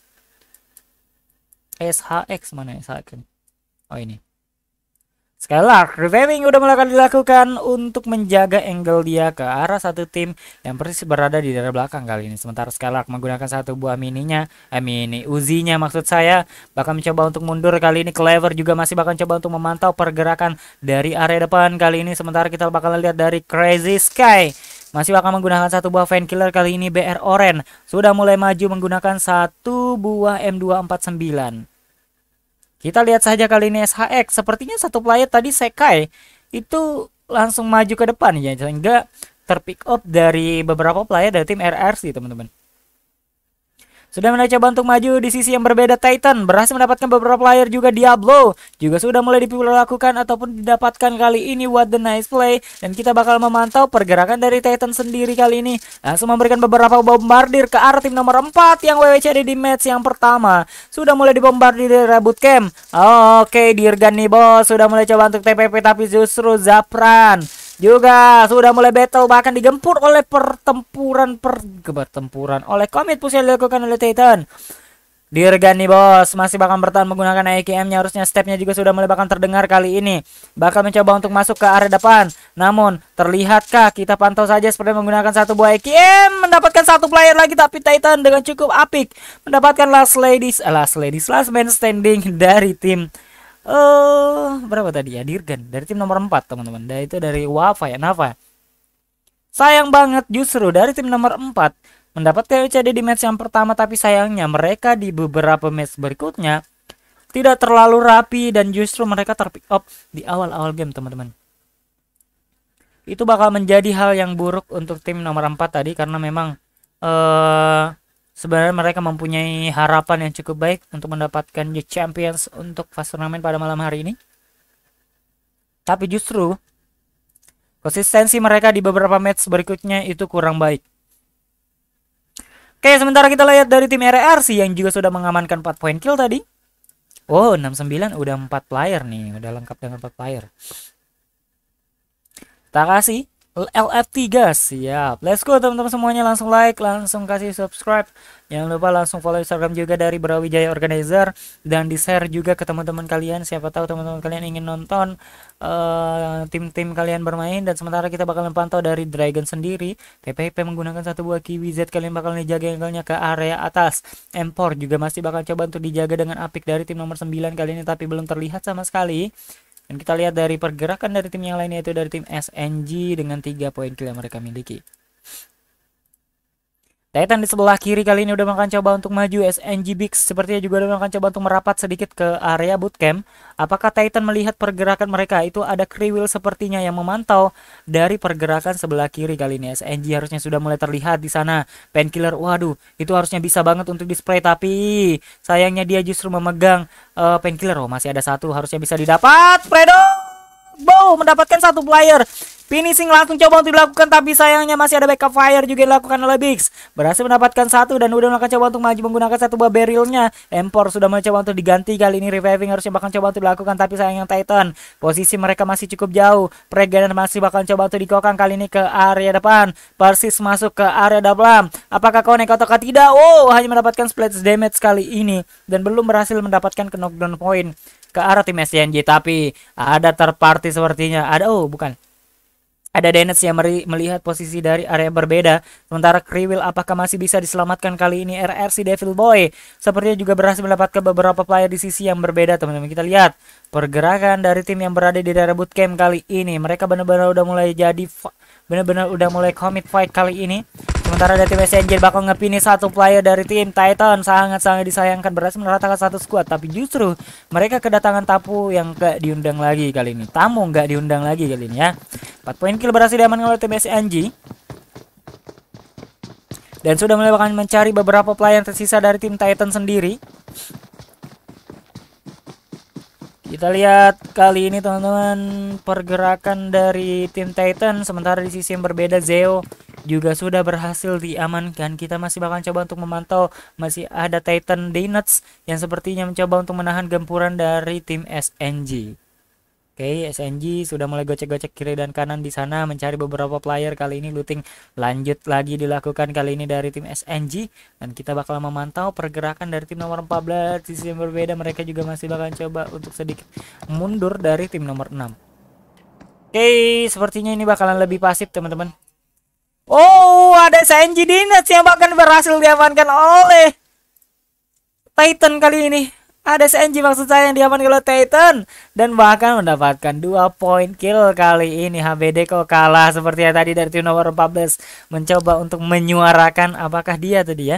[SPEAKER 2] SHX mana SHX oh ini Skylark, reviving udah mulai dilakukan untuk menjaga angle dia ke arah satu tim yang persis berada di daerah belakang kali ini. Sementara Skylark menggunakan satu buah mininya, eh mini Uzinya maksud saya, bakal mencoba untuk mundur kali ini. Clever juga masih bakal coba untuk memantau pergerakan dari area depan kali ini. Sementara kita bakal lihat dari Crazy Sky masih bakal menggunakan satu buah fan killer kali ini BR Oren sudah mulai maju menggunakan satu buah M249 kita lihat saja kali ini SHX. Sepertinya satu player tadi Sekai itu langsung maju ke depan ya. Sehingga terpick up dari beberapa player dari tim RRC teman-teman. Sudah mulai coba untuk maju di sisi yang berbeda Titan. Berhasil mendapatkan beberapa player juga Diablo. Juga sudah mulai dilakukan ataupun didapatkan kali ini What the nice play. Dan kita bakal memantau pergerakan dari Titan sendiri kali ini. Langsung memberikan beberapa bombardir ke arah tim nomor 4 Yang WWCD di match yang pertama. Sudah mulai dibombardir dari Bootcamp Oke Dirgan nih bos. Sudah mulai coba untuk TPP tapi justru Zapran juga sudah mulai battle bahkan digempur oleh pertempuran per pertempuran oleh komit push yang dilakukan oleh Titan. Dirgan nih bos masih bakal bertahan menggunakan AKM-nya harusnya stepnya juga sudah mulai bakal terdengar kali ini. Bakal mencoba untuk masuk ke area depan. Namun terlihatkah kita pantau saja seperti menggunakan satu buah AKM mendapatkan satu player lagi tapi Titan dengan cukup apik mendapatkan last ladies eh, last ladies last man standing dari tim uh, berapa tadi ya? Dirgan dari tim nomor 4 teman-teman. Dan itu dari Wafa ya Nafa. Sayang banget justru dari tim nomor 4 mendapat TWCD di match yang pertama tapi sayangnya mereka di beberapa match berikutnya tidak terlalu rapi dan justru mereka terpick up di awal-awal game teman-teman. Itu bakal menjadi hal yang buruk untuk tim nomor 4 tadi karena memang uh, Sebenarnya mereka mempunyai harapan yang cukup baik untuk mendapatkan The Champions untuk fase turnamen pada malam hari ini. Tapi justru konsistensi mereka di beberapa match berikutnya itu kurang baik. Oke, sementara kita lihat dari tim RRC yang juga sudah mengamankan 4 point kill tadi. Oh, 69 udah 4 player nih, udah lengkap dengan 4 player. Takashi LR3 siap. Let's go teman-teman semuanya. Langsung like langsung kasih subscribe. Jangan lupa langsung follow instagram juga dari Brawijaya Organizer. Dan di share juga ke teman-teman kalian. Siapa tahu teman-teman kalian ingin nonton eh, tim-tim uh, kalian bermain. Dan sementara kita bakal pantau dari Dragon sendiri. TPP menggunakan satu buah Kiwi Z. Kalian bakal dijaga angle ke area atas. M4 juga masih bakal coba untuk dijaga dengan apik dari tim nomor 9 kali ini tapi belum terlihat sama sekali dan kita lihat dari pergerakan dari tim yang lain yaitu dari tim SNG dengan 3 poin kill yang mereka miliki. Titan di sebelah kiri kali ini udah akan coba untuk maju SNG Bix sepertinya juga udah akan coba untuk merapat sedikit ke area bootcamp. Apakah Titan melihat pergerakan mereka? Itu ada Kriwil sepertinya yang memantau dari pergerakan sebelah kiri kali ini. SNG harusnya sudah mulai terlihat di sana. Painkiller, waduh, itu harusnya bisa banget untuk display tapi sayangnya dia justru memegang uh, painkiller. Oh, masih ada satu harusnya bisa didapat. Fredo! Bow mendapatkan satu player Finishing langsung coba untuk dilakukan tapi sayangnya masih ada backup fire juga dilakukan oleh Biggs. Berhasil mendapatkan satu dan udah melakukan coba untuk maju menggunakan satu buah barrelnya. Empor sudah mencoba untuk diganti kali ini reviving harusnya bahkan coba untuk dilakukan tapi sayangnya Titan. Posisi mereka masih cukup jauh. Pregan masih bahkan coba untuk dikokang kali ini ke area depan. Persis masuk ke area dalam. Apakah kau naik atau tidak? Oh hanya mendapatkan split damage kali ini dan belum berhasil mendapatkan knockdown point ke arah tim SCNJ tapi ada terparty sepertinya ada oh bukan ada Dennis yang melihat posisi dari area berbeda. Sementara Kriwil apakah masih bisa diselamatkan kali ini RRC Devil Boy. Sepertinya juga berhasil mendapatkan beberapa player di sisi yang berbeda teman-teman. Kita lihat pergerakan dari tim yang berada di daerah bootcamp kali ini. Mereka benar-benar udah mulai jadi benar-benar udah mulai commit fight kali ini. Sementara dari tim SNJ bakal ngepini satu player dari tim Titan sangat-sangat disayangkan berhasil meratakan satu squad tapi justru mereka kedatangan tapu yang gak diundang lagi kali ini. Tamu gak diundang lagi kali ini ya. 4 poin kill berhasil diamankan oleh tim SNJ. Dan sudah mulai bakal mencari beberapa player tersisa dari tim Titan sendiri. Kita lihat kali ini teman-teman pergerakan dari tim Titan sementara di sisi yang berbeda Zeo juga sudah berhasil diamankan. Kita masih bakal coba untuk memantau masih ada Titan Dynuts yang sepertinya mencoba untuk menahan gempuran dari tim SNG. Oke, okay, SNG sudah mulai gocek-gocek kiri dan kanan di sana mencari beberapa player. Kali ini looting lanjut lagi dilakukan kali ini dari tim SNG dan kita bakal memantau pergerakan dari tim nomor 14 di sisi yang berbeda. Mereka juga masih bakal coba untuk sedikit mundur dari tim nomor 6. Oke, okay, sepertinya ini bakalan lebih pasif teman-teman. Oh, ada SNG Dinas yang bahkan berhasil diamankan oleh Titan kali ini. Ada SNG maksud saya yang diamankan oleh Titan. Dan bahkan mendapatkan dua poin kill kali ini. HBD kok kalah seperti yang tadi dari tim nomor 14 mencoba untuk menyuarakan apakah dia tadi ya.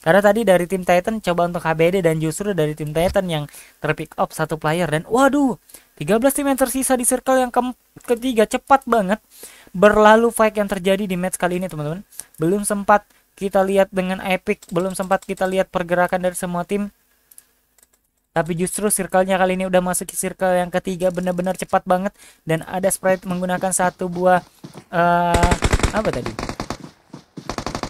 [SPEAKER 2] Karena tadi dari tim Titan coba untuk HBD dan justru dari tim Titan yang terpick up satu player. Dan waduh 13 tim yang tersisa di circle yang ke ketiga cepat banget. Berlalu fight yang terjadi di match kali ini teman-teman. Belum sempat kita lihat dengan epic, belum sempat kita lihat pergerakan dari semua tim tapi justru circle-nya kali ini udah masuk ke circle yang ketiga benar-benar cepat banget. Dan ada sprite menggunakan satu buah uh, apa tadi?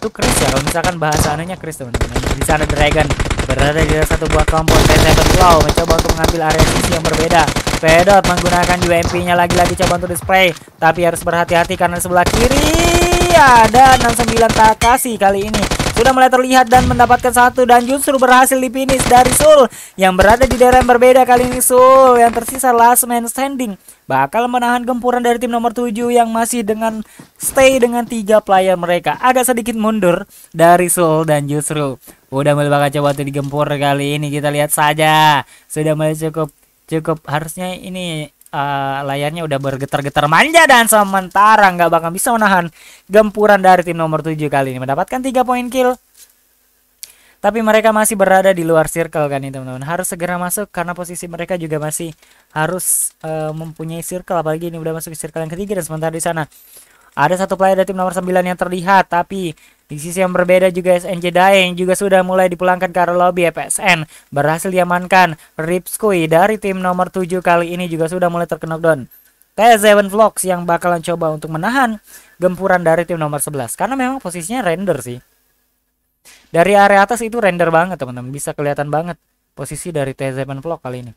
[SPEAKER 2] Itu Chris ya kalau misalkan bahasa anehnya Chris teman-teman. Di sana Dragon berada di satu buah kompor. Seven Flow mencoba untuk mengambil area sisi yang berbeda. Pedot menggunakan UMP-nya lagi-lagi coba untuk display. Tapi harus berhati-hati karena sebelah kiri ada 69 Takashi kali ini sudah mulai terlihat dan mendapatkan satu dan justru berhasil di finish dari Sul yang berada di daerah yang berbeda kali ini Sul yang tersisa last man standing. Bakal menahan gempuran dari tim nomor 7 yang masih dengan stay dengan tiga player mereka. Agak sedikit mundur dari Sul dan justru udah mulai bakal coba untuk digempur kali ini. Kita lihat saja. Sudah mulai cukup cukup harusnya ini uh, layarnya udah bergetar-getar manja dan sementara nggak bakal bisa menahan gempuran dari tim nomor 7 kali ini. Mendapatkan 3 poin kill. Tapi mereka masih berada di luar circle kan ini teman-teman. Harus segera masuk karena posisi mereka juga masih harus uh, mempunyai circle. Apalagi ini udah masuk ke circle yang ketiga dan sementara di sana. Ada satu player dari tim nomor 9 yang terlihat tapi di sisi yang berbeda juga SNJ Daeng juga sudah mulai dipulangkan ke arah lobby FSN. Berhasil diamankan Ripskui dari tim nomor 7 kali ini juga sudah mulai terkena down. T7 Vlogs yang bakalan coba untuk menahan gempuran dari tim nomor 11. Karena memang posisinya render sih. Dari area atas itu render banget teman-teman. Bisa kelihatan banget posisi dari T7 Vlog kali ini.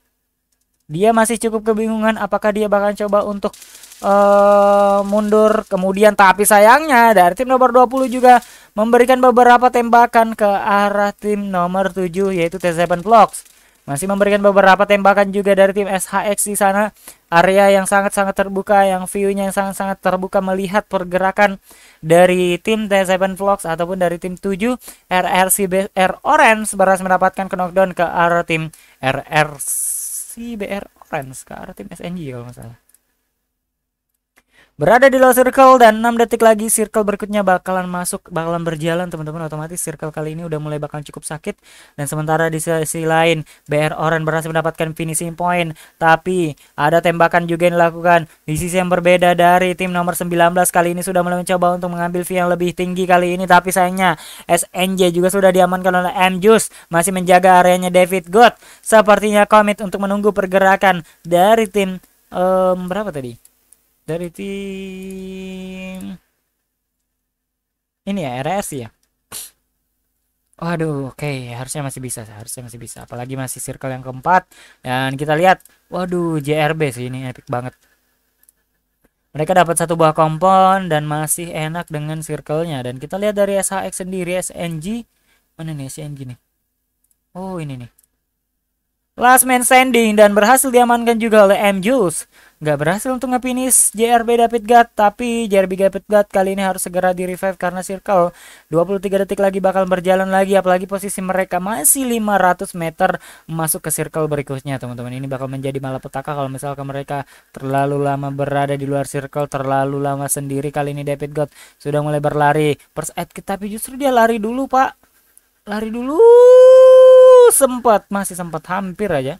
[SPEAKER 2] Dia masih cukup kebingungan apakah dia bakal coba untuk uh, mundur kemudian tapi sayangnya dari tim nomor 20 juga memberikan beberapa tembakan ke arah tim nomor 7 yaitu T7 Vlogs. Masih memberikan beberapa tembakan juga dari tim SHX di sana. Area yang sangat-sangat terbuka, yang view-nya yang sangat-sangat terbuka melihat pergerakan dari tim T7 Vlogs ataupun dari tim 7 RRC BR Orange berhasil mendapatkan knockdown ke arah tim RRC BR Orange ke arah tim SNG kalau masalah berada di low circle dan 6 detik lagi circle berikutnya bakalan masuk bakalan berjalan teman-teman. Otomatis circle kali ini udah mulai bakalan cukup sakit. Dan sementara di sisi lain BR Oran berhasil mendapatkan finishing point. Tapi ada tembakan juga yang dilakukan. Di sisi yang berbeda dari tim nomor 19 kali ini sudah mulai mencoba untuk mengambil view yang lebih tinggi kali ini. Tapi sayangnya SNJ juga sudah diamankan oleh M Juice masih menjaga areanya David God sepertinya komit untuk menunggu pergerakan dari tim um, berapa tadi dari tim ini ya RS ya Waduh, oke, okay. harusnya masih bisa, harusnya masih bisa. Apalagi masih circle yang keempat. Dan kita lihat, waduh, JRB sih ini epic banget. Mereka dapat satu buah kompon dan masih enak dengan circle-nya. Dan kita lihat dari SHX sendiri, SNG. Mana nih SNG nih? Oh, ini nih. Last man standing dan berhasil diamankan juga oleh M Juice nggak berhasil untuk nge-finish JRB David Gat tapi JRB David Gat kali ini harus segera di revive karena circle 23 detik lagi bakal berjalan lagi apalagi posisi mereka masih 500 meter masuk ke circle berikutnya. Teman-teman ini bakal menjadi malapetaka kalau misalkan mereka terlalu lama berada di luar circle terlalu lama sendiri. Kali ini David God sudah mulai berlari. First tapi justru dia lari dulu pak. Lari dulu. Sempat masih sempat hampir aja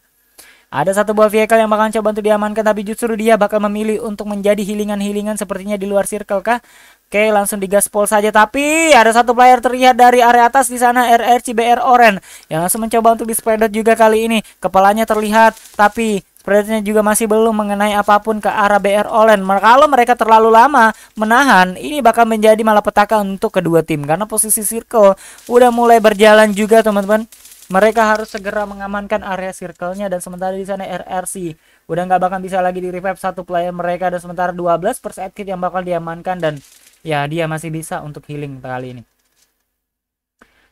[SPEAKER 2] ada satu buah vehicle yang bakal coba untuk diamankan tapi justru dia bakal memilih untuk menjadi healingan-healingan sepertinya di luar circle kah? Oke, langsung digaspol saja tapi ada satu player terlihat dari area atas di sana RR CBR Oren yang langsung mencoba untuk dispredot juga kali ini. Kepalanya terlihat tapi Spreadnya juga masih belum mengenai apa pun ke arah BR Olen. Kalau mereka terlalu lama menahan, ini bakal menjadi malapetaka untuk kedua tim karena posisi circle udah mulai berjalan juga teman-teman. Mereka harus segera mengamankan area circle-nya dan sementara di sana RRC udah nggak bakal bisa lagi di revive satu player mereka dan sementara 12 per set kit yang bakal diamankan dan ya dia masih bisa untuk healing kali ini.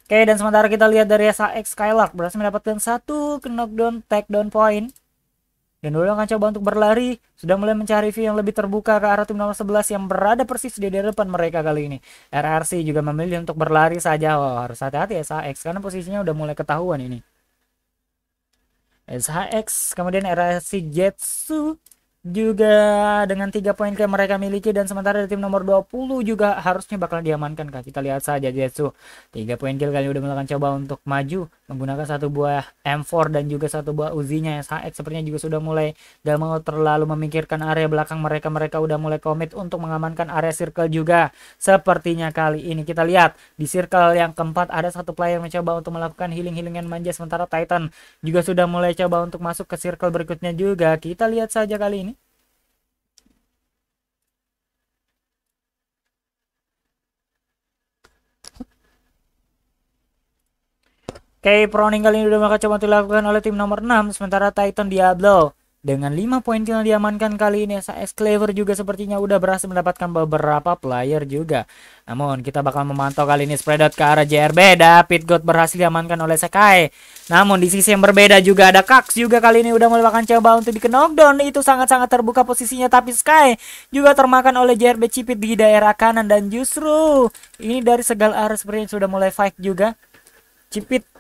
[SPEAKER 2] Oke dan sementara kita lihat dari SAX Skylark. Berhasil mendapatkan satu knockdown takedown point dan dulu akan coba untuk berlari, sudah mulai mencari view yang lebih terbuka ke arah tim nomor 11 yang berada persis di depan mereka kali ini. RRC juga memilih untuk berlari saja. Oh, harus hati-hati SHX karena posisinya udah mulai ketahuan ini. SHX, kemudian RRC Jetsu juga dengan tiga poin yang mereka miliki dan sementara di tim nomor 20 juga harusnya bakal diamankan kak kita lihat saja Jetsu tiga poin kill kali udah melakukan coba untuk maju menggunakan satu buah M4 dan juga satu buah Uzinya SHX sepertinya juga sudah mulai gak mau terlalu memikirkan area belakang mereka. Mereka udah mulai komit untuk mengamankan area circle juga. Sepertinya kali ini kita lihat di circle yang keempat ada satu player mencoba untuk melakukan healing-healingan manja sementara Titan juga sudah mulai coba untuk masuk ke circle berikutnya juga. Kita lihat saja kali ini Oke, proning kali ini udah coba dilakukan oleh tim nomor 6 sementara Titan Diablo dengan 5 poin kill diamankan kali ini SAS Clever juga sepertinya udah berhasil mendapatkan beberapa player juga. Namun kita bakal memantau kali ini spread out ke arah JRB. David God berhasil diamankan oleh Sekai. Namun di sisi yang berbeda juga ada Kax juga kali ini udah mulai bahkan coba untuk di knockdown. Itu sangat-sangat terbuka posisinya tapi Sky juga termakan oleh JRB Cipit di daerah kanan dan justru ini dari segala arah sepertinya sudah mulai fight juga. Cipit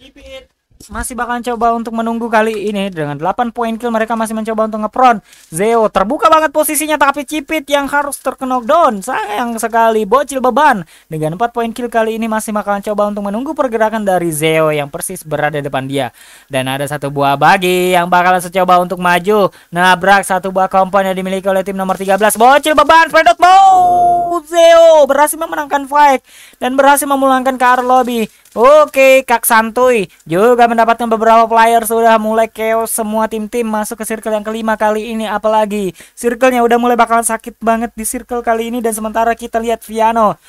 [SPEAKER 2] Keep it masih bakal coba untuk menunggu kali ini. Dengan 8 poin kill mereka masih mencoba untuk ngepron Zeo terbuka banget posisinya tapi Cipit yang harus terkena down sayang sekali bocil beban. Dengan 4 poin kill kali ini masih bakal coba untuk menunggu pergerakan dari Zeo yang persis berada depan dia. Dan ada satu buah bagi yang bakal coba untuk maju. Nabrak satu buah kompon yang dimiliki oleh tim nomor 13 bocil beban pedot mau Zeo berhasil memenangkan fight dan berhasil memulangkan ke lobby. Oke, Kak Santuy juga mendapatkan beberapa player sudah mulai chaos semua tim-tim masuk ke circle yang kelima kali ini. Apalagi circle-nya udah mulai bakalan sakit banget di circle kali ini dan sementara kita lihat Viano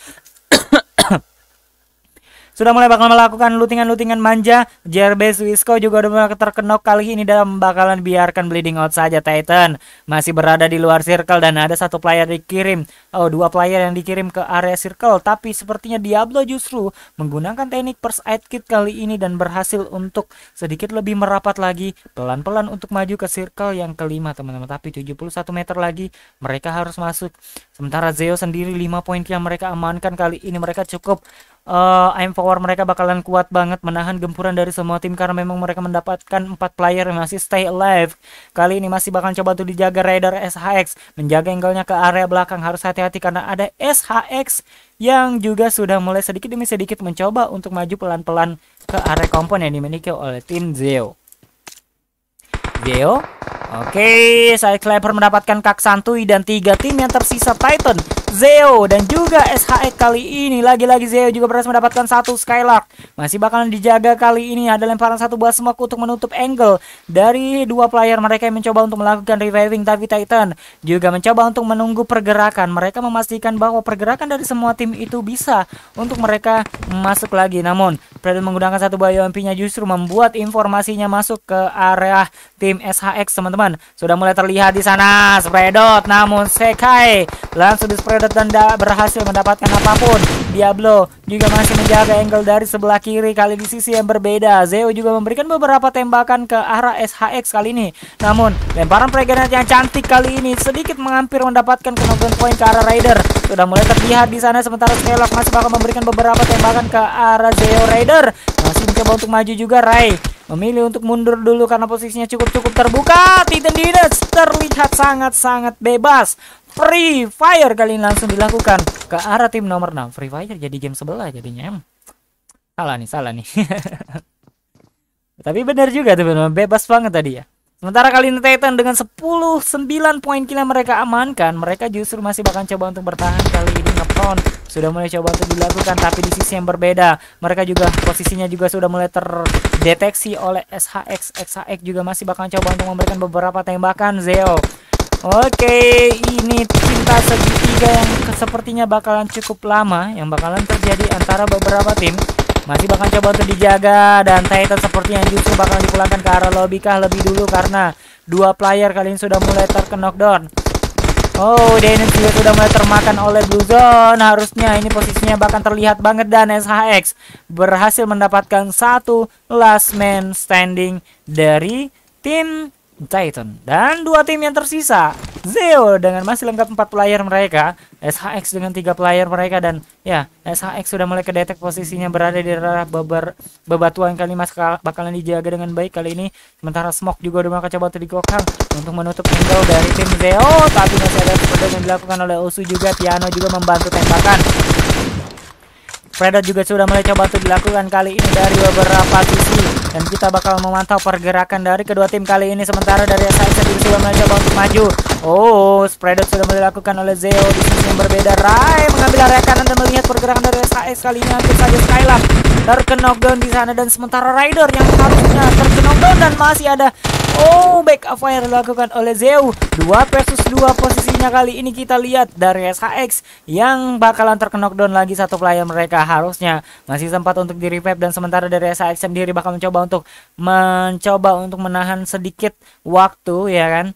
[SPEAKER 2] sudah mulai bakal melakukan lootingan-lootingan manja. Jerbe Wisco juga udah terkenok kali ini dalam bakalan biarkan bleeding out saja Titan. Masih berada di luar circle dan ada satu player dikirim. Oh, dua player yang dikirim ke area circle. Tapi sepertinya Diablo justru menggunakan teknik first kit kali ini dan berhasil untuk sedikit lebih merapat lagi. Pelan-pelan untuk maju ke circle yang kelima teman-teman. Tapi 71 meter lagi mereka harus masuk. Sementara Zeo sendiri 5 poin yang mereka amankan kali ini mereka cukup uh, aim power mereka bakalan kuat banget menahan gempuran dari semua tim karena memang mereka mendapatkan empat player yang masih stay alive. Kali ini masih bakal coba tuh dijaga Raider SHX, menjaga angle-nya ke area belakang harus hati-hati karena ada SHX yang juga sudah mulai sedikit demi sedikit mencoba untuk maju pelan-pelan ke area kompon yang dimiliki oleh tim Zeo. Zeo Oke, saya Clever mendapatkan kak santuy dan tiga tim yang tersisa Titan, Zeo dan juga SHE kali ini. Lagi-lagi Zeo juga berhasil mendapatkan satu Skylark. Masih bakalan dijaga kali ini. Ada lemparan satu buah smoke untuk menutup angle dari dua player mereka yang mencoba untuk melakukan reviving tapi Titan juga mencoba untuk menunggu pergerakan. Mereka memastikan bahwa pergerakan dari semua tim itu bisa untuk mereka masuk lagi. Namun, Predator menggunakan satu buah UMP-nya justru membuat informasinya masuk ke area tim SHX teman-teman. Sudah mulai terlihat di sana Spreadot namun Sekai langsung di Spreadot dan berhasil mendapatkan apa pun. Diablo juga masih menjaga angle dari sebelah kiri kali di sisi yang berbeda. Zeo juga memberikan beberapa tembakan ke arah SHX kali ini. Namun lemparan pregnant yang cantik kali ini sedikit mengampir mendapatkan knockdown point ke arah Raider. Sudah mulai terlihat di sana sementara Skylock masih bakal memberikan beberapa tembakan ke arah Zeo Raider. Masih mencoba untuk maju juga Rai memilih untuk mundur dulu karena posisinya cukup-cukup terbuka. Titan Dinas terlihat sangat-sangat bebas. Free Fire kali ini langsung dilakukan ke arah tim nomor 6. Free Fire jadi game sebelah jadinya. Salah nih, salah nih. Tapi benar juga teman-teman, bebas banget tadi ya. Sementara kali ini Titan dengan 10 9 poin kill yang mereka amankan, mereka justru masih bakal coba untuk bertahan kali ini ngepon. Sudah mulai coba untuk dilakukan tapi di sisi yang berbeda. Mereka juga posisinya juga sudah mulai terdeteksi oleh SHX. XHX juga masih bakal coba untuk memberikan beberapa tembakan Zeo. Oke, ini cinta segitiga yang sepertinya bakalan cukup lama yang bakalan terjadi antara beberapa tim. Masih bakal coba untuk dijaga dan Titan sepertinya justru bakal dipulangkan ke arah lobby kah lebih dulu karena dua player kali ini sudah mulai terkena knockdown. Oh, Dennis juga sudah mulai termakan oleh Blue Zone. Harusnya ini posisinya bahkan terlihat banget dan SHX berhasil mendapatkan satu last man standing dari tim Titan. Dan dua tim yang tersisa, Zeo dengan masih lengkap empat player mereka, SHX dengan tiga player mereka dan ya SHX sudah mulai kedetek posisinya berada di arah beber bebatuan kali mas bakalan dijaga dengan baik kali ini. Sementara Smoke juga udah coba untuk digokang untuk menutup angle dari tim Zeo, tapi masih ada seperti yang dilakukan oleh Osu juga, Piano juga membantu tembakan. Predator juga sudah mulai coba untuk dilakukan kali ini dari beberapa sisi dan kita bakal memantau pergerakan dari kedua tim kali ini. Sementara dari SIS sendiri sudah mulai coba untuk maju. Oh Spreader sudah dilakukan oleh Zeo. Di sisi yang berbeda. Rai mengambil area kanan dan melihat pergerakan dari SIS kali ini. Hampir saja Skylark terkena knockdown di sana. Dan sementara Rider yang harusnya terkena knockdown dan masih ada Oh, back fire dilakukan oleh Zeu. Dua versus dua posisinya kali ini kita lihat dari SHX yang bakalan terkena knockdown lagi satu player mereka harusnya masih sempat untuk di revive dan sementara dari SHX sendiri bakal mencoba untuk mencoba untuk menahan sedikit waktu ya kan.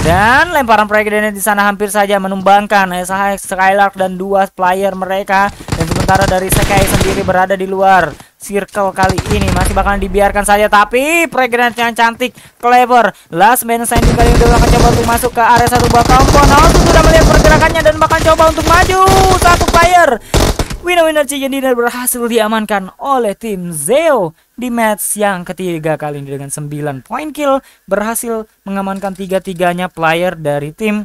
[SPEAKER 2] Dan lemparan proyek di sana hampir saja menumbangkan SHX Skylark dan dua player mereka dan sementara dari Sekai sendiri berada di luar circle kali ini. Masih bakalan dibiarkan saja tapi pregnant yang cantik clever last man standing kali ini akan coba untuk masuk ke area satu buah kompon Naoto sudah melihat pergerakannya dan bakal coba untuk maju. Satu player. Winner-winner chicken dinner berhasil diamankan oleh tim Zeo di match yang ketiga kali ini dengan 9 point kill. Berhasil mengamankan tiga-tiganya player dari tim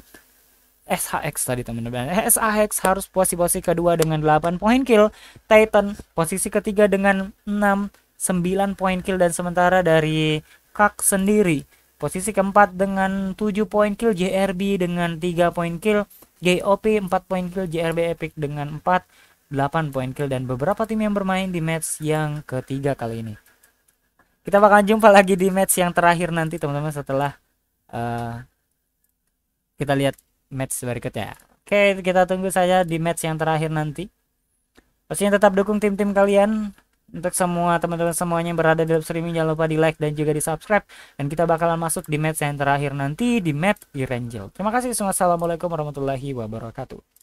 [SPEAKER 2] SHX tadi teman-teman. SHX harus posisi kedua dengan 8 poin kill. Titan posisi ketiga dengan 6 9 poin kill dan sementara dari Kak sendiri posisi keempat dengan 7 poin kill, JRB dengan 3 poin kill, GOP 4 poin kill, JRB Epic dengan 4 8 poin kill dan beberapa tim yang bermain di match yang ketiga kali ini.
[SPEAKER 3] kita bakalan jumpa lagi di match yang terakhir nanti teman-teman setelah uh, kita lihat match berikutnya. Oke kita tunggu saja di match yang terakhir nanti. Pastinya tetap dukung tim-tim kalian. Untuk semua teman-teman semuanya yang berada di dalam streaming jangan lupa di like dan juga di subscribe. Dan kita bakalan masuk di match yang terakhir nanti di map Irangel. Terima kasih. Assalamualaikum warahmatullahi wabarakatuh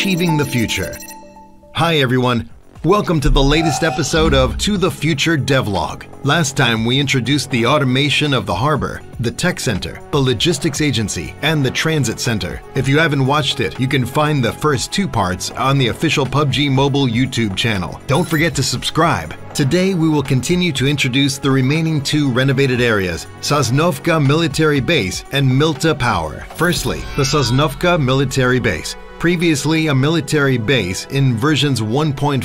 [SPEAKER 1] Achieving the Future. Hi, everyone. Welcome to the latest episode of To the Future Devlog. Last time we introduced the automation of the harbor, the tech center, the logistics agency, and the transit center. If you haven't watched it, you can find the first two parts on the official PUBG Mobile YouTube channel. Don't forget to subscribe. Today we will continue to introduce the remaining two renovated areas, Sosnovka Military Base and Milta Power. Firstly, the Sosnovka Military Base. Previously a military base in versions 1.5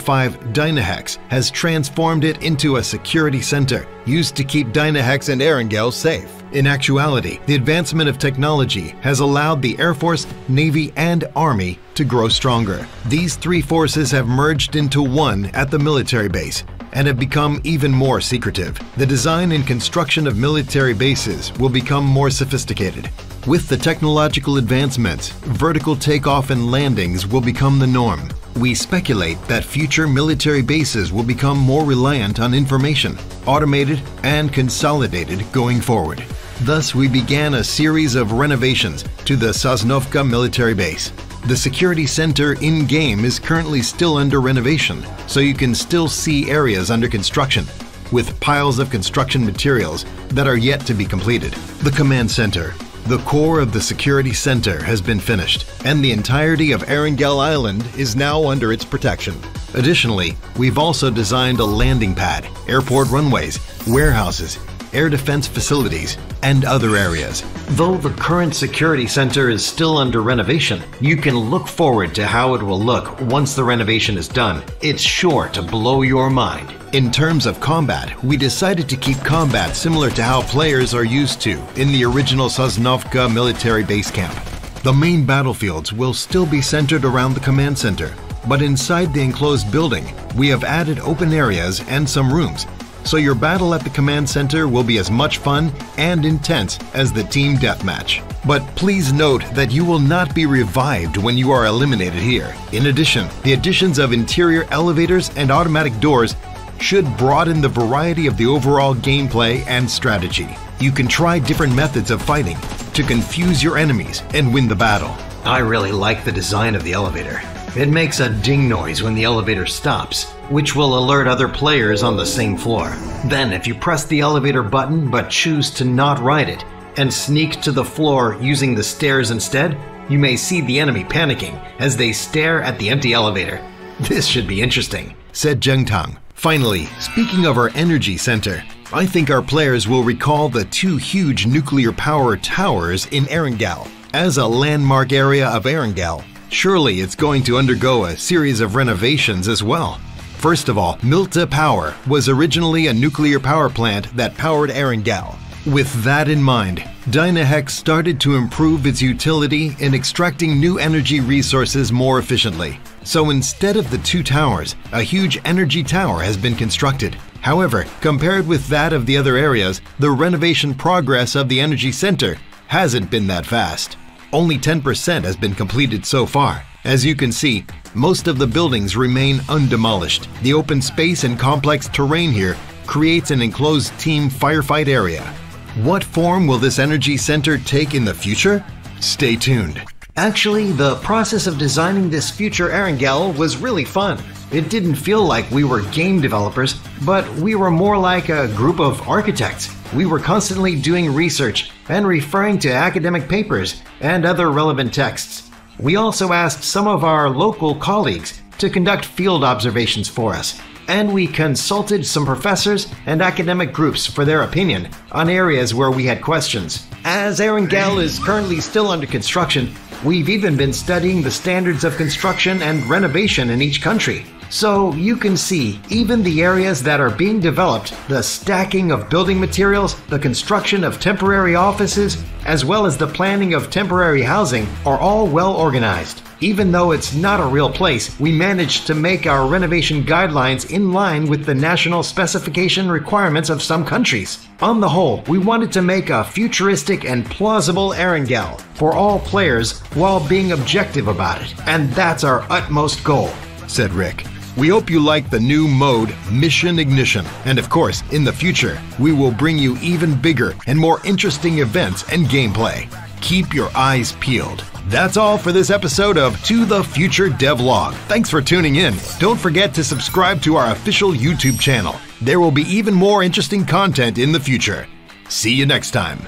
[SPEAKER 1] Dynahex has transformed it into a security center used to keep Dynahex and Erangel safe. In actuality, the advancement of technology has allowed the Air Force, Navy, and Army to grow stronger. These three forces have merged into one at the military base and have become even more secretive. The design and construction of military bases will become more sophisticated. With the technological advancements, vertical takeoff and landings will become the norm. We speculate that future military bases will become more reliant on information, automated and consolidated going forward. Thus, we began a series of renovations to the Sosnovka military base. The security center in game is currently still under renovation, so you can still see areas under construction, with piles of construction materials that are yet to be completed. The command center, the core of the security center, has been finished, and the entirety of Erangel Island is now under its protection. Additionally, we've also designed a landing pad, airport runways, warehouses, air defense facilities, and other areas. Though the current security center is still under renovation, you can look forward to how it will look once the renovation is done. It's sure to blow your mind. In terms of combat, we decided to keep combat similar to how players are used to in the original Sosnovka military base camp. The main battlefields will still be centered around the command center, but inside the enclosed building, we have added open areas and some rooms so your battle at the command center will be as much fun and intense as the team deathmatch. But please note that you will not be revived when you are eliminated here. In addition, the additions of interior elevators and automatic doors should broaden the variety of the overall gameplay and strategy. You can try different methods of fighting to confuse your enemies and win the battle. I really like the design of the elevator. It makes a ding noise when the elevator stops, which will alert other players on the same floor. Then, if you press the elevator button but choose to not ride it and sneak to the floor using the stairs instead, you may see the enemy panicking as they stare at the empty elevator. This should be interesting, said Zheng Tang. Finally, speaking of our energy center, I think our players will recall the two huge nuclear power towers in Erangel. As a landmark area of Erangel, surely it's going to undergo a series of renovations as well. First of all, Milta Power was originally a nuclear power plant that powered Erangel. With that in mind, Dynahex started to improve its utility in extracting new energy resources more efficiently. So instead of the two towers, a huge energy tower has been constructed. However, compared with that of the other areas, the renovation progress of the energy center hasn't been that fast. Only 10% has been completed so far. As you can see, most of the buildings remain undemolished. The open space and complex terrain here creates an enclosed team firefight area. What form will this energy center take in the future? Stay tuned. Actually, the process of designing this future Erangel was really fun. It didn't feel like we were game developers, but we were more like a group of architects. We were constantly doing research and referring to academic papers and other relevant texts. We also asked some of our local colleagues to conduct field observations for us, and we consulted some professors and academic groups for their opinion on areas where we had questions. As Erangel is currently still under construction, we've even been studying the standards of construction and renovation in each country. So you can see, even the areas that are being developed, the stacking of building materials, the construction of temporary offices, as well as the planning of temporary housing, are all well organized. Even though it's not a real place, we managed to make our renovation guidelines in line with the national specification requirements of some countries. On the whole, we wanted to make a futuristic and plausible Erangel for all players while being objective about it, and that's our utmost goal, said Rick. We hope you like the new mode, Mission Ignition. And of course, in the future, we will bring you even bigger and more interesting events and gameplay. Keep your eyes peeled. That's all for this episode of To the Future Devlog. Thanks for tuning in. Don't forget to subscribe to our official YouTube channel. There will be even more interesting content in the future. See you next time.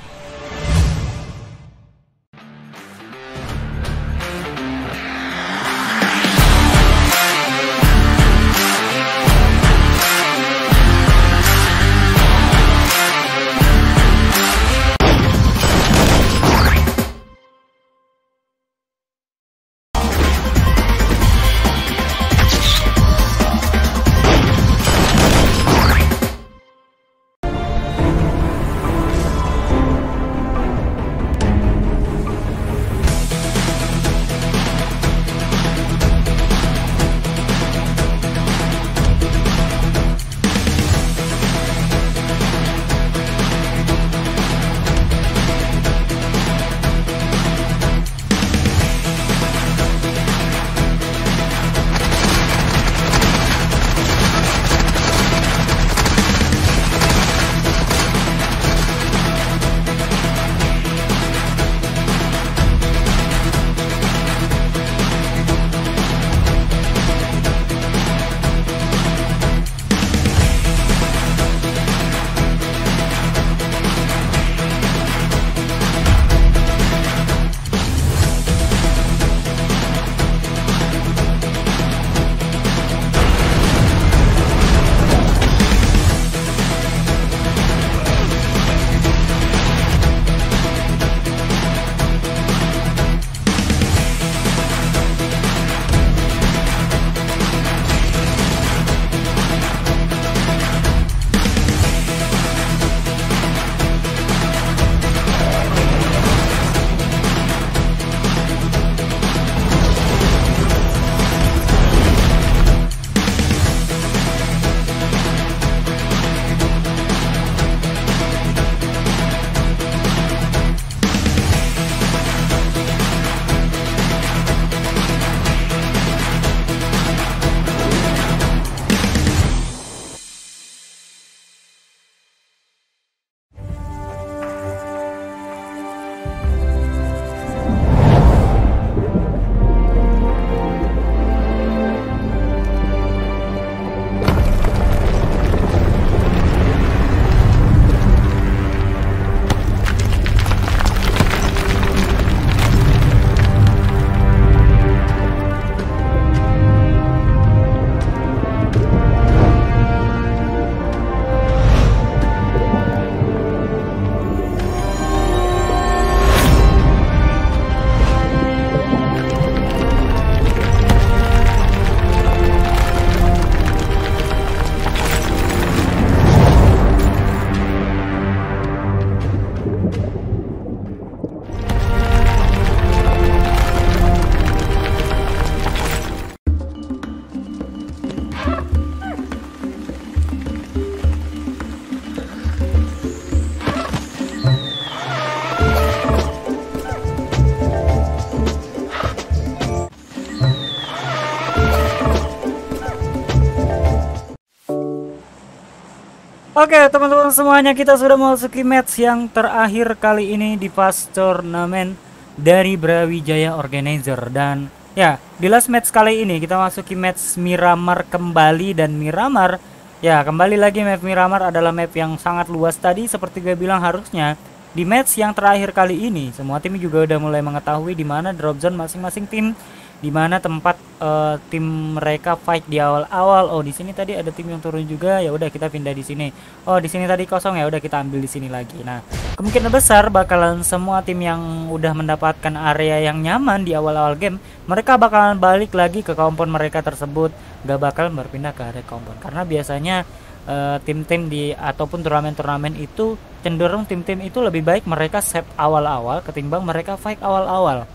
[SPEAKER 2] Oke teman-teman semuanya kita sudah memasuki match yang terakhir kali ini di pas turnamen dari Brawijaya Organizer. Dan ya di last match kali ini kita masuki match Miramar kembali. Dan Miramar ya kembali lagi map Miramar adalah map yang sangat luas tadi. Seperti gue bilang harusnya di match yang terakhir kali ini semua tim juga udah mulai mengetahui di mana drop zone masing-masing tim di mana tempat uh, tim mereka fight di awal-awal. Oh, di sini tadi ada tim yang turun juga. Ya udah kita pindah di sini. Oh, di sini tadi kosong ya udah kita ambil di sini lagi. Nah, kemungkinan besar bakalan semua tim yang udah mendapatkan area yang nyaman di awal-awal game, mereka bakalan balik lagi ke kompon mereka tersebut. Gak bakal berpindah ke area kompon karena biasanya eh, tim-tim uh, di ataupun turnamen-turnamen itu cenderung tim-tim itu lebih baik mereka save awal-awal ketimbang mereka fight awal-awal.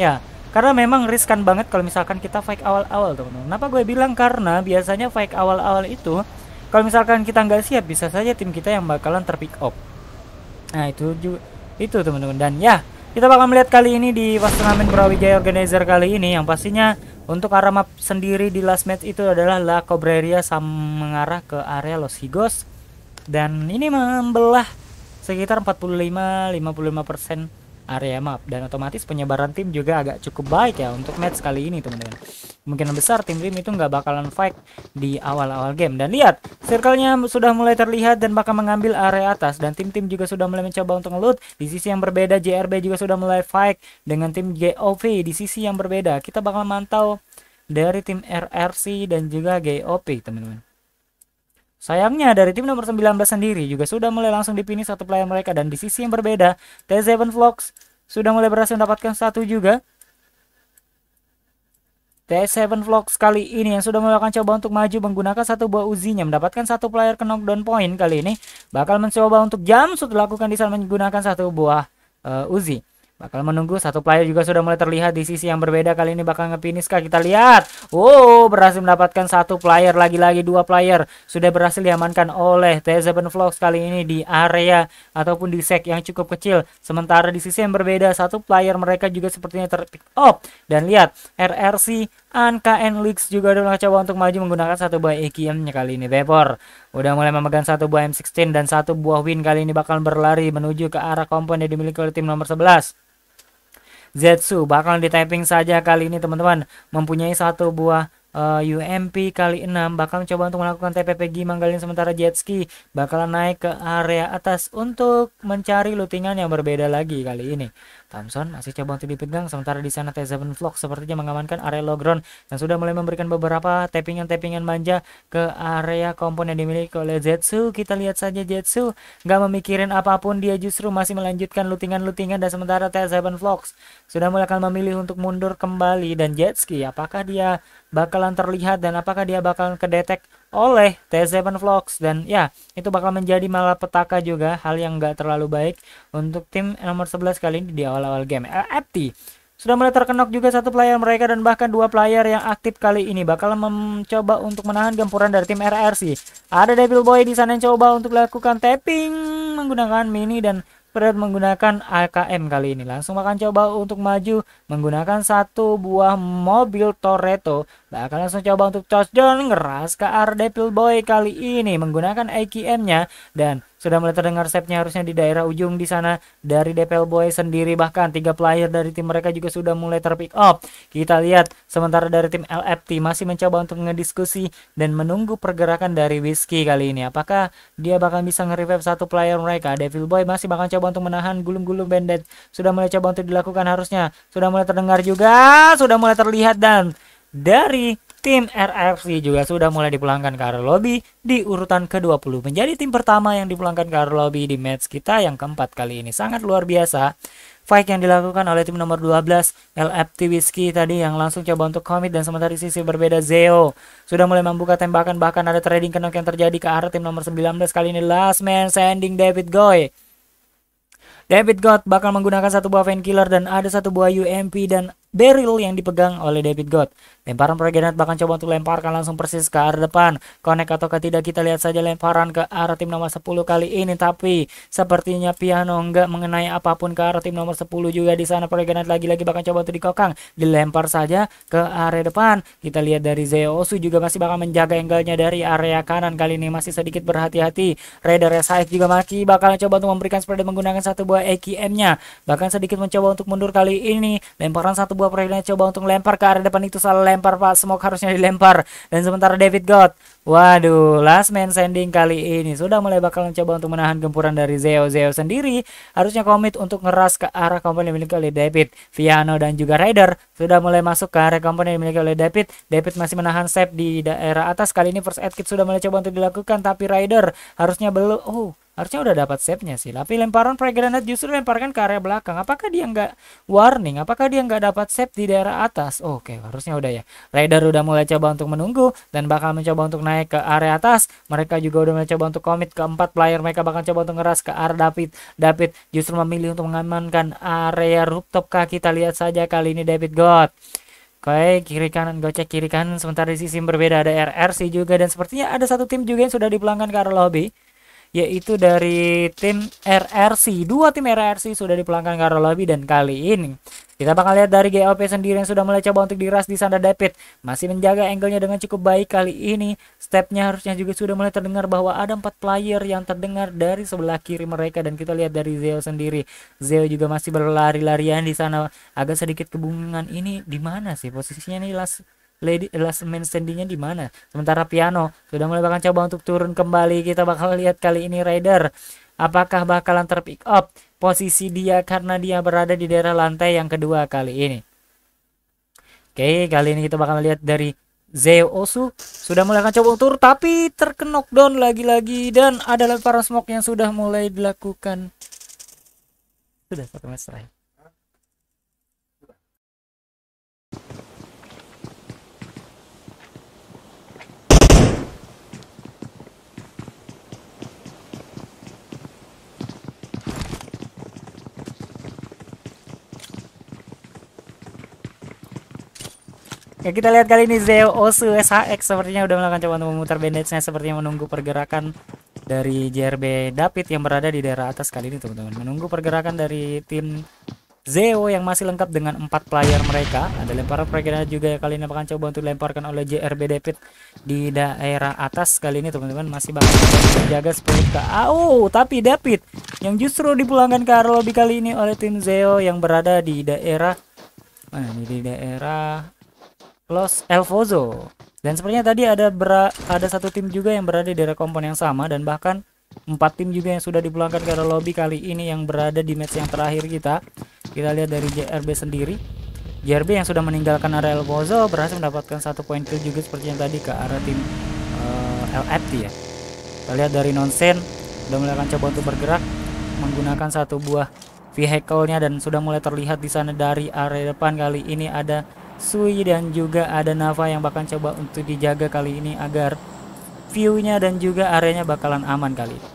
[SPEAKER 2] Ya, karena memang riskan banget kalau misalkan kita fake awal-awal teman-teman. Kenapa gue bilang karena biasanya fake awal-awal itu kalau misalkan kita nggak siap bisa saja tim kita yang bakalan terpick up. Nah itu juga itu teman-teman dan ya kita bakal melihat kali ini di pas turnamen Brawijaya Organizer kali ini yang pastinya untuk arah map sendiri di last match itu adalah La Cobreria mengarah ke area Los Higos dan ini membelah sekitar 45 55 persen area map. Dan otomatis penyebaran tim juga agak cukup baik ya untuk match kali ini teman-teman. Kemungkinan besar tim-tim itu nggak bakalan fight di awal-awal game. Dan lihat circle-nya sudah mulai terlihat dan bakal mengambil area atas. Dan tim-tim juga sudah mulai mencoba untuk ngeloot. Di sisi yang berbeda JRB juga sudah mulai fight dengan tim GOV di sisi yang berbeda kita bakal mantau dari tim RRC dan juga GOP teman-teman Sayangnya dari tim nomor 19 sendiri juga sudah mulai langsung dipilih satu player mereka dan di sisi yang berbeda T7 Vlogs sudah mulai berhasil mendapatkan satu juga. T7 Vlogs kali ini yang sudah melakukan coba untuk maju menggunakan satu buah uzinya mendapatkan satu player ke knockdown point kali ini. Bakal mencoba untuk jam sudah dilakukan di sana menggunakan satu buah uh, uzi Bakal menunggu satu player juga sudah mulai terlihat di sisi yang berbeda kali ini. Bakal ngepinis kah? Kita lihat. Wow berhasil mendapatkan satu player. Lagi-lagi dua player sudah berhasil diamankan oleh T7 Vlogs kali ini di area ataupun di sek yang cukup kecil. Sementara di sisi yang berbeda satu player mereka juga sepertinya terpick up dan lihat RRC Anka Leaks juga udah mencoba untuk maju menggunakan satu buah EKM-nya kali ini. Vapor udah mulai memegang satu buah M16 dan satu buah win kali ini bakal berlari menuju ke arah komponen yang dimiliki oleh tim nomor 11 Zetsu bakal di typing saja kali ini teman-teman. Mempunyai satu buah uh, eh, UMP kali 6 bakal mencoba untuk melakukan TPP manggalin sementara jetski bakal naik ke area atas untuk mencari lootingan yang berbeda lagi kali ini Thompson masih coba untuk dipegang sementara di sana T7 Vlog sepertinya mengamankan area low ground dan sudah mulai memberikan beberapa tappingan-tappingan manja ke area komponen yang dimiliki oleh Zetsu. Kita lihat saja Zetsu nggak memikirin apa pun dia justru masih melanjutkan lootingan-lootingan dan sementara T7 Vlogs sudah mulai akan memilih untuk mundur kembali dan Jetski apakah dia bakalan terlihat dan apakah dia bakalan kedetek oleh T7 Vlogs. Dan ya itu bakal menjadi malapetaka juga hal yang nggak terlalu baik untuk tim nomor 11 kali ini di awal-awal game. LFT sudah mulai terkenok juga satu player mereka dan bahkan dua player yang aktif kali ini bakal mencoba untuk menahan gempuran dari tim RRC ada Devil Boy di sana yang coba untuk lakukan tapping menggunakan mini dan Fred menggunakan AKM kali ini. Langsung akan coba untuk maju menggunakan satu buah mobil Toretto bakal langsung coba untuk touchdown ngeras ke arah Devil Boy kali ini menggunakan AKM-nya dan sudah mulai terdengar save-nya harusnya di daerah ujung di sana dari DPL Boy sendiri bahkan tiga player dari tim mereka juga sudah mulai terpick up. Kita lihat sementara dari tim LFT masih mencoba untuk ngediskusi dan menunggu pergerakan dari Whiskey kali ini. Apakah dia bakal bisa nge-revive satu player mereka? Devil Boy masih bakal coba untuk menahan gulung-gulung bandit. Sudah mulai coba untuk dilakukan harusnya. Sudah mulai terdengar juga, sudah mulai terlihat dan dari tim RFC juga sudah mulai dipulangkan ke area lobby di urutan ke-20 menjadi tim pertama yang dipulangkan ke area lobby di match kita yang keempat kali ini. Sangat luar biasa fight yang dilakukan oleh tim nomor 12 LFT Whiskey tadi yang langsung coba untuk commit dan sementara di sisi berbeda Zeo. Sudah mulai membuka tembakan bahkan ada trading kenok yang terjadi ke arah tim nomor 19 kali ini. Last man sending David Goy. David God bakal menggunakan satu buah fan killer dan ada satu buah UMP dan Beryl yang dipegang oleh David God. Lemparan Pregnant bahkan coba untuk lemparkan langsung persis ke arah depan. Connect atau tidak kita lihat saja lemparan ke arah tim nomor 10 kali ini. Tapi sepertinya Piano nggak mengenai apa pun ke arah tim nomor 10 juga di sana. Pregnant lagi-lagi bahkan coba untuk dikokang. Dilempar saja ke area depan. Kita lihat dari Zeosu juga masih bakal menjaga angle-nya dari area kanan. Kali ini masih sedikit berhati-hati. Raider Saif juga masih bakal coba untuk memberikan spread menggunakan satu buah AKM-nya. Bahkan sedikit mencoba untuk mundur kali ini. Lemparan satu Pregnant coba untuk lempar ke area depan itu salah dilempar Pak Smoke harusnya dilempar dan sementara David God Waduh, last man standing kali ini sudah mulai bakal mencoba untuk menahan gempuran dari Zeo. Zeo sendiri harusnya komit untuk ngeras ke arah company yang dimiliki oleh David. Viano dan juga Raider sudah mulai masuk ke area company yang dimiliki oleh David. David masih menahan save di daerah atas. Kali ini first aid kit sudah mulai coba untuk dilakukan, tapi Raider harusnya belum. Oh, harusnya udah dapat save-nya sih. Tapi lemparan frag granate justru lemparkan ke area belakang. Apakah dia nggak warning? Apakah dia nggak dapat save di daerah atas? Oke, okay, harusnya udah ya. Raider udah mulai coba untuk menunggu dan bakal mencoba untuk naik ke area atas. Mereka juga udah mencoba untuk komit ke empat player. Mereka bakal coba untuk ngeras ke arah David. David justru memilih untuk mengamankan area rooftop kaki. Kita lihat saja kali ini David God. Oke, kiri kanan gocek kiri kanan sementara di sisi berbeda ada RRC juga dan sepertinya ada satu tim juga yang sudah dipulangkan ke arah lobby yaitu dari tim RRC. Dua tim RRC sudah dipulangkan ke lobby dan kali ini kita bakal lihat dari GOP sendiri yang sudah mulai coba untuk diras di sana David. Masih menjaga angle-nya dengan cukup baik kali ini. Stepnya harusnya juga sudah mulai terdengar bahwa ada empat player yang terdengar dari sebelah kiri mereka. Dan kita lihat dari Zeo sendiri. Zeo juga masih berlari-larian di sana. Agak sedikit kebungan ini di mana sih posisinya nih last lady last man standingnya di mana? Sementara piano sudah mulai bakal coba untuk turun kembali. Kita bakal lihat kali ini Raider apakah bakalan terpick up posisi dia karena dia berada di daerah lantai yang kedua kali ini. Oke kali ini kita bakal lihat dari Zeo Osu. Sudah mulai akan coba untuk tapi terkena knockdown lagi-lagi. Dan ada lemparan smoke yang sudah mulai dilakukan. Sudah satu terakhir Ya kita lihat kali ini Zeo Osu SHX sepertinya udah melakukan coba untuk memutar bandage-nya. Sepertinya menunggu pergerakan dari JRB David yang berada di daerah atas kali ini teman-teman. Menunggu pergerakan dari tim Zeo yang masih lengkap dengan empat player mereka. Ada lemparan pergerakan juga kali ini akan coba untuk lemparkan oleh JRB David di daerah atas kali ini teman-teman. Masih bakal menjaga seperti ke oh tapi David yang justru dipulangkan ke arah lobby kali ini oleh tim Zeo yang berada di daerah mana ini di daerah Los Elvozo. Dan sepertinya tadi ada ber ada satu tim juga yang berada di daerah kompon yang sama dan bahkan empat tim juga yang sudah dipulangkan ke lobby kali ini yang berada di match yang terakhir kita. Kita lihat dari JRB sendiri. JRB yang sudah meninggalkan area Elvozo berhasil mendapatkan satu poin kill juga seperti yang tadi ke arah tim uh, eh, LFT ya. Kita lihat dari Nonsen sudah mulai akan coba untuk bergerak menggunakan satu buah vehicle-nya dan sudah mulai terlihat di sana dari area depan kali ini ada Sui dan juga ada Nava yang bakal coba untuk dijaga kali ini agar view-nya dan juga areanya bakalan aman kali ini.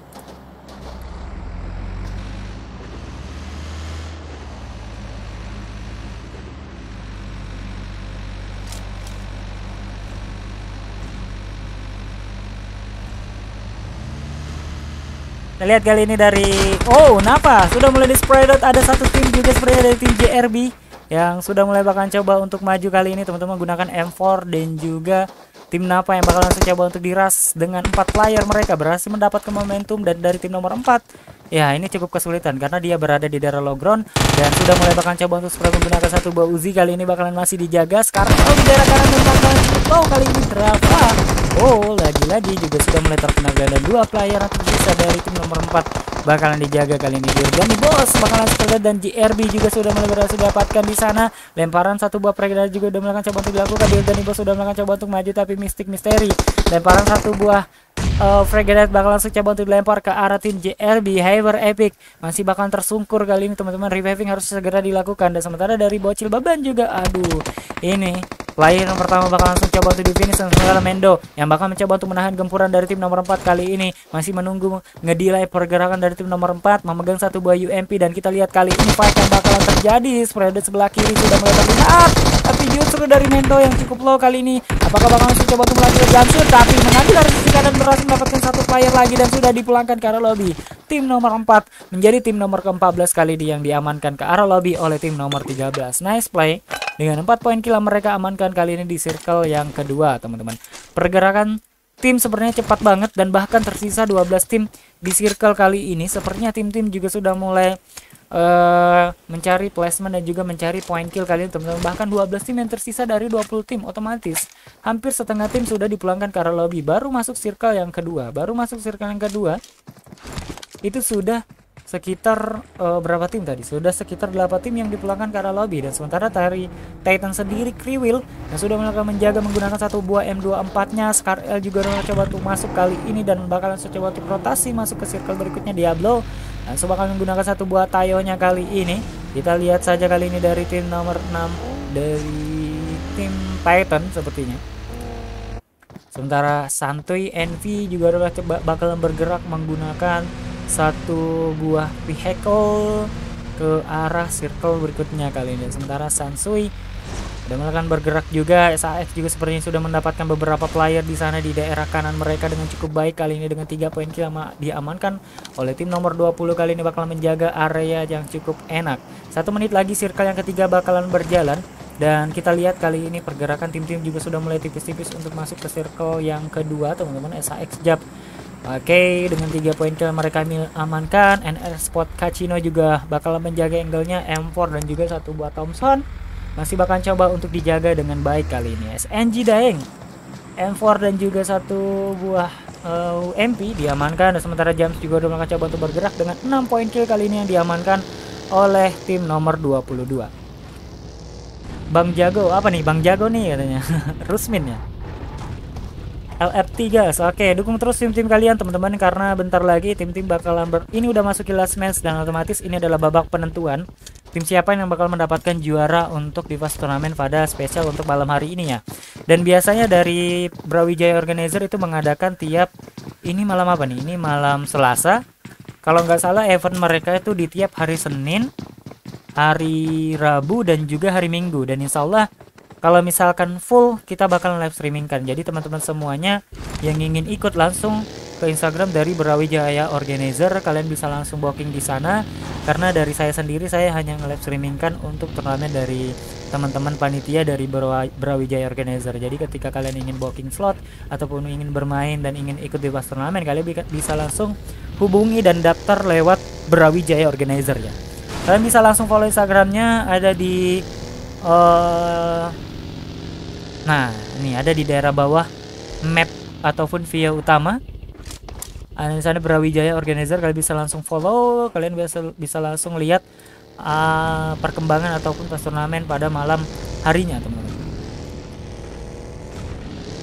[SPEAKER 2] Kita lihat kali ini dari Oh, Nava sudah mulai di spread out ada satu tim juga sepertinya dari tim JRB yang sudah mulai bakal coba untuk maju kali ini teman-teman gunakan M4 dan juga tim Napa yang bakal langsung coba untuk diras dengan empat player mereka. Berhasil mendapatkan momentum dan dari tim nomor 4 ya ini cukup kesulitan karena dia berada di daerah low ground dan sudah mulai bakal coba untuk supaya menggunakan satu buah Uzi. Kali ini bakalan masih dijaga sekarang. Oh di daerah kanan dan bakalan cukup low kali ini Drava oh lagi-lagi juga sudah mulai terkena dan dua player yang tersisa dari tim nomor 4 bakalan dijaga kali ini. Dirgani bos bakalan sekali dan GRB juga sudah mulai berhasil dapatkan di sana. Lemparan satu buah predator juga sudah melakukan coba untuk dilakukan. Dirgani bos sudah melakukan coba untuk maju tapi mistik misteri. Lemparan satu buah uh, Frigate bakal langsung coba untuk dilempar ke arah tim JRB Hyper Epic masih bakalan tersungkur kali ini teman-teman. Reviving harus segera dilakukan dan sementara dari bocil baban juga aduh. Ini Player yang pertama bakal langsung coba untuk di finish sementara Mendo yang bakal mencoba untuk menahan gempuran dari tim nomor 4 kali ini. Masih menunggu ngedelay pergerakan dari tim nomor 4 memegang satu buah UMP dan kita lihat kali ini fight yang bakalan terjadi. Spread sebelah kiri sudah mulai terlihat justru dari Mendo yang cukup low kali ini. Apakah bakal langsung coba untuk melanjutkan Jamsur tapi mengambil dari sisi kanan berhasil mendapatkan satu player lagi dan sudah dipulangkan ke arah lobby. Tim nomor 4 menjadi tim nomor ke-14 kali ini yang diamankan ke arah lobby oleh tim nomor 13 nice play. Dengan 4 poin kill mereka amankan kali ini di circle yang kedua, teman-teman. Pergerakan tim sebenarnya cepat banget dan bahkan tersisa 12 tim di circle kali ini. Sepertinya tim-tim juga sudah mulai uh, mencari placement dan juga mencari point kill kali ini teman-teman. Bahkan 12 tim yang tersisa dari 20 tim otomatis. Hampir setengah tim sudah dipulangkan ke arah lobby. Baru masuk circle yang kedua. Baru masuk circle yang kedua itu sudah sekitar uh, berapa tim tadi? Sudah sekitar 8 tim yang dipulangkan ke arah lobby. Dan sementara dari Titan sendiri Kriwil yang sudah melakukan menjaga menggunakan satu buah M24-nya, Scar L juga udah coba untuk masuk kali ini dan bakalan coba untuk rotasi masuk ke circle berikutnya. Diablo dan bakal menggunakan satu buah Tayonya kali ini. Kita lihat saja kali ini dari tim nomor 6 dari tim Titan sepertinya. Sementara Santuy Envy juga bakalan bergerak menggunakan satu buah vehicle ke arah circle berikutnya kali ini. Sementara Sansui sudah melakukan bergerak juga. SAF juga sepertinya sudah mendapatkan beberapa player di sana di daerah kanan mereka dengan cukup baik kali ini dengan tiga poin diamankan oleh tim nomor 20 kali ini bakal menjaga area yang cukup enak. Satu menit lagi circle yang ketiga bakalan berjalan. Dan kita lihat kali ini pergerakan tim-tim juga sudah mulai tipis-tipis untuk masuk ke circle yang kedua teman-teman SAX Jab Oke, dengan tiga poin kill mereka amankan. NR Spot Kacino juga bakal menjaga angle-nya M4 dan juga satu buat Thompson. Masih bakal coba untuk dijaga dengan baik kali ini. SNG Daeng. M4 dan juga satu buah uh, eh, MP diamankan sementara James juga udah melakukan coba untuk bergerak dengan 6 poin kill kali ini yang diamankan oleh tim nomor 22. Bang Jago, apa nih? Bang Jago nih katanya. Rusmin ya. LF3 guys. Oke, dukung terus tim-tim kalian teman-teman karena bentar lagi tim-tim bakalan ber ini udah masuk last match dan otomatis ini adalah babak penentuan. Tim siapa yang bakal mendapatkan juara untuk Divas Turnamen pada spesial untuk malam hari ini ya. Dan biasanya dari Brawijaya Organizer itu mengadakan tiap ini malam apa nih? Ini malam Selasa. Kalau nggak salah event mereka itu di tiap hari Senin, hari Rabu dan juga hari Minggu dan insya Allah kalau misalkan full kita bakal live streaming kan jadi teman-teman semuanya yang ingin ikut langsung ke Instagram dari Brawijaya Organizer. Kalian bisa langsung booking di sana. Karena dari saya sendiri saya hanya nge-live streamingkan untuk turnamen dari teman-teman panitia dari Brawijaya Organizer. Jadi ketika kalian ingin booking slot ataupun ingin bermain dan ingin ikut di pas turnamen kalian bisa langsung hubungi dan daftar lewat Brawijaya Organizer ya. Kalian bisa langsung follow Instagramnya ada di uh, Nah, ini ada di daerah bawah map ataupun via utama. Ada di sana Brawijaya Organizer kalian bisa langsung follow, kalian bisa bisa langsung lihat uh, perkembangan ataupun pas turnamen pada malam harinya, teman-teman.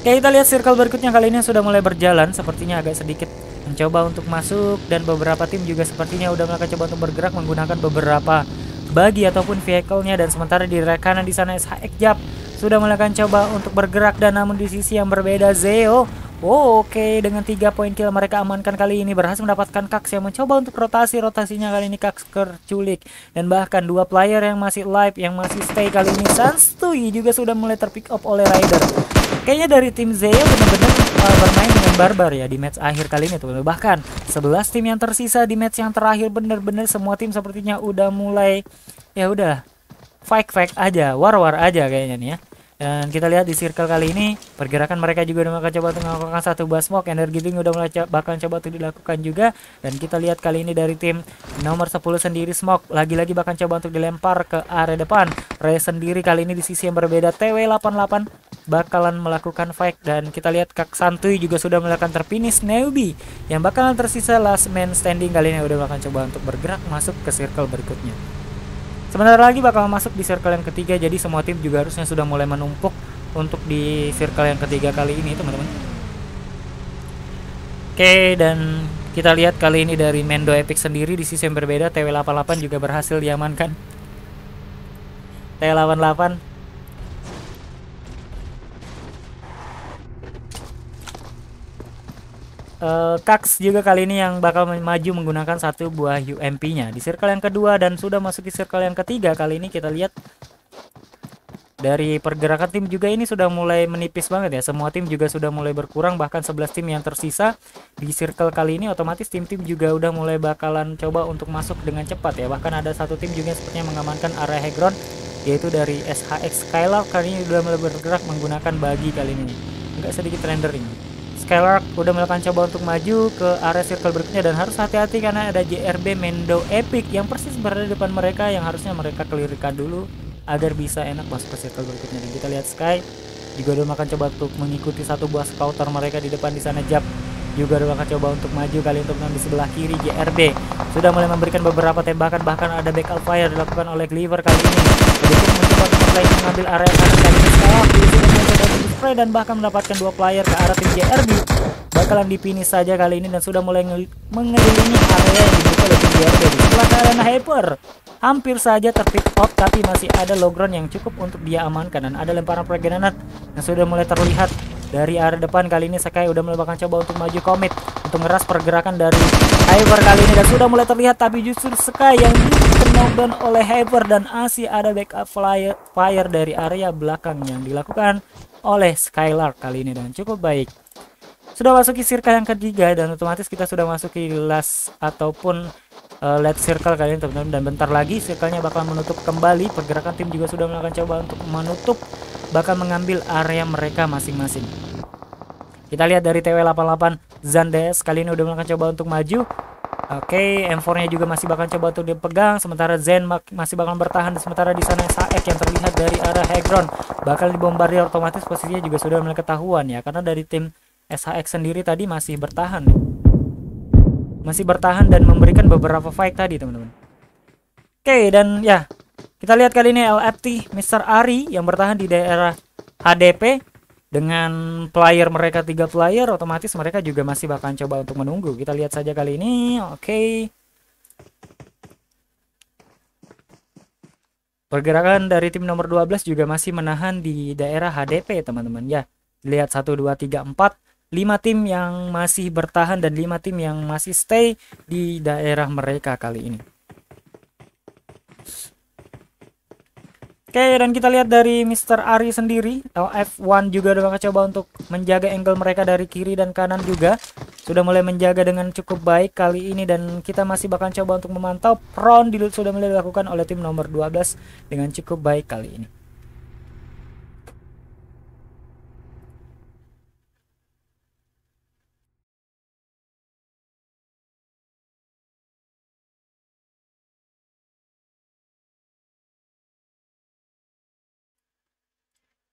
[SPEAKER 2] Oke, kita lihat circle berikutnya kali ini sudah mulai berjalan, sepertinya agak sedikit mencoba untuk masuk dan beberapa tim juga sepertinya udah melakukan coba untuk bergerak menggunakan beberapa bagi ataupun vehicle-nya dan sementara di rekanan di sana SHX Jap sudah melakukan coba untuk bergerak dan namun di sisi yang berbeda Zeo Oh, Oke, okay. dengan tiga poin kill mereka amankan kali ini berhasil mendapatkan Kaks yang mencoba untuk rotasi rotasinya kali ini Kaks kerculik dan bahkan dua player yang masih live yang masih stay kali ini Sanstui juga sudah mulai terpick up oleh Rider. Kayaknya dari tim Zeo benar-benar uh, bermain dengan barbar ya di match akhir kali ini tuh. Bahkan 11 tim yang tersisa di match yang terakhir benar-benar semua tim sepertinya udah mulai ya udah fake-fake aja, war-war aja kayaknya nih ya. Dan kita lihat di circle kali ini pergerakan mereka juga udah coba untuk melakukan satu bus smoke energi ring udah mulai bakal coba untuk dilakukan juga. Dan kita lihat kali ini dari tim nomor 10 sendiri smoke lagi-lagi bakal coba untuk dilempar ke area depan. Ray sendiri kali ini di sisi yang berbeda TW88 bakalan melakukan fight. Dan kita lihat Kak Santuy juga sudah melakukan terfinish Neubi yang bakalan tersisa last man standing kali ini. Udah bakal coba untuk bergerak masuk ke circle berikutnya Sebentar lagi bakal masuk di circle yang ketiga jadi semua tim juga harusnya sudah mulai menumpuk untuk di circle yang ketiga kali ini teman-teman. Oke dan kita lihat kali ini dari Mendo Epic sendiri di sisi yang berbeda TW88 juga berhasil diamankan. TW88 uh, Kax juga kali ini yang bakal maju menggunakan satu buah UMP-nya di circle yang kedua dan sudah masuk di circle yang ketiga kali ini kita lihat dari pergerakan tim juga ini sudah mulai menipis banget ya. Semua tim juga sudah mulai berkurang bahkan 11 tim yang tersisa di circle kali ini otomatis tim-tim juga udah mulai bakalan coba untuk masuk dengan cepat ya. Bahkan ada satu tim juga sepertinya mengamankan area high ground yaitu dari SHX Skylark. Kali ini sudah mulai bergerak menggunakan bagi kali ini. Enggak sedikit rendering Skylark udah melakukan coba untuk maju ke area circle berikutnya dan harus hati-hati karena ada JRB Mendo Epic yang persis berada di depan mereka yang harusnya mereka kelirikan dulu agar bisa enak masuk ke circle berikutnya. Dan kita lihat Sky juga udah makan coba untuk mengikuti satu buah scouter mereka di depan di sana. Jap juga udah makan coba untuk maju kali untuk di sebelah kiri JRB sudah mulai memberikan beberapa tembakan bahkan ada backup fire dilakukan oleh Cleaver kali ini. Untuk mencoba untuk mengambil area kanan kali ini spray dan bahkan mendapatkan dua player ke arah tim JRB bakalan dipini saja kali ini dan sudah mulai mengelilingi area yang dimiliki oleh tim JRB di sebelah Hyper hampir saja terpick off tapi masih ada low ground yang cukup untuk dia amankan dan ada lemparan granat yang sudah mulai terlihat dari arah depan. Kali ini Sakai udah mulai bahkan coba untuk maju komit untuk ngeras pergerakan dari Hyper kali ini dan sudah mulai terlihat tapi justru Sakai yang knockdown oleh Hyper dan masih ada backup flyer, fire dari area belakang yang dilakukan oleh Skylark kali ini dan cukup baik. Sudah masuki circle yang ketiga dan otomatis kita sudah masuki last ataupun uh, left circle kalian teman-teman. Dan bentar lagi circle-nya bakal menutup kembali. Pergerakan tim juga sudah melakukan coba untuk menutup bakal mengambil area mereka masing-masing. Kita lihat dari TW88 Zandes kali ini udah melakukan coba untuk maju Oke, okay, M4 nya juga masih bakal coba untuk dipegang sementara Zen masih bakal bertahan sementara di sana SAX yang terlihat dari arah high ground bakal dibombardir otomatis posisinya juga sudah mulai ketahuan ya karena dari tim SHX sendiri tadi masih bertahan masih bertahan dan memberikan beberapa fight tadi teman-teman. Oke okay, dan ya kita lihat kali ini LFT Mr. Ari yang bertahan di daerah HDP dengan player mereka tiga player otomatis mereka juga masih bakal coba untuk menunggu kita lihat saja kali ini oke okay. pergerakan dari tim nomor 12 juga masih menahan di daerah HDP teman-teman ya lihat 1 2 3 4 lima tim yang masih bertahan dan lima tim yang masih stay di daerah mereka kali ini. Oke, dan kita lihat dari Mr. Ari sendiri, F1 juga udah coba untuk menjaga angle mereka dari kiri dan kanan juga. Sudah mulai menjaga dengan cukup baik kali ini dan kita masih bakal coba untuk memantau. Prone sudah mulai dilakukan oleh tim nomor 12 dengan cukup baik kali ini.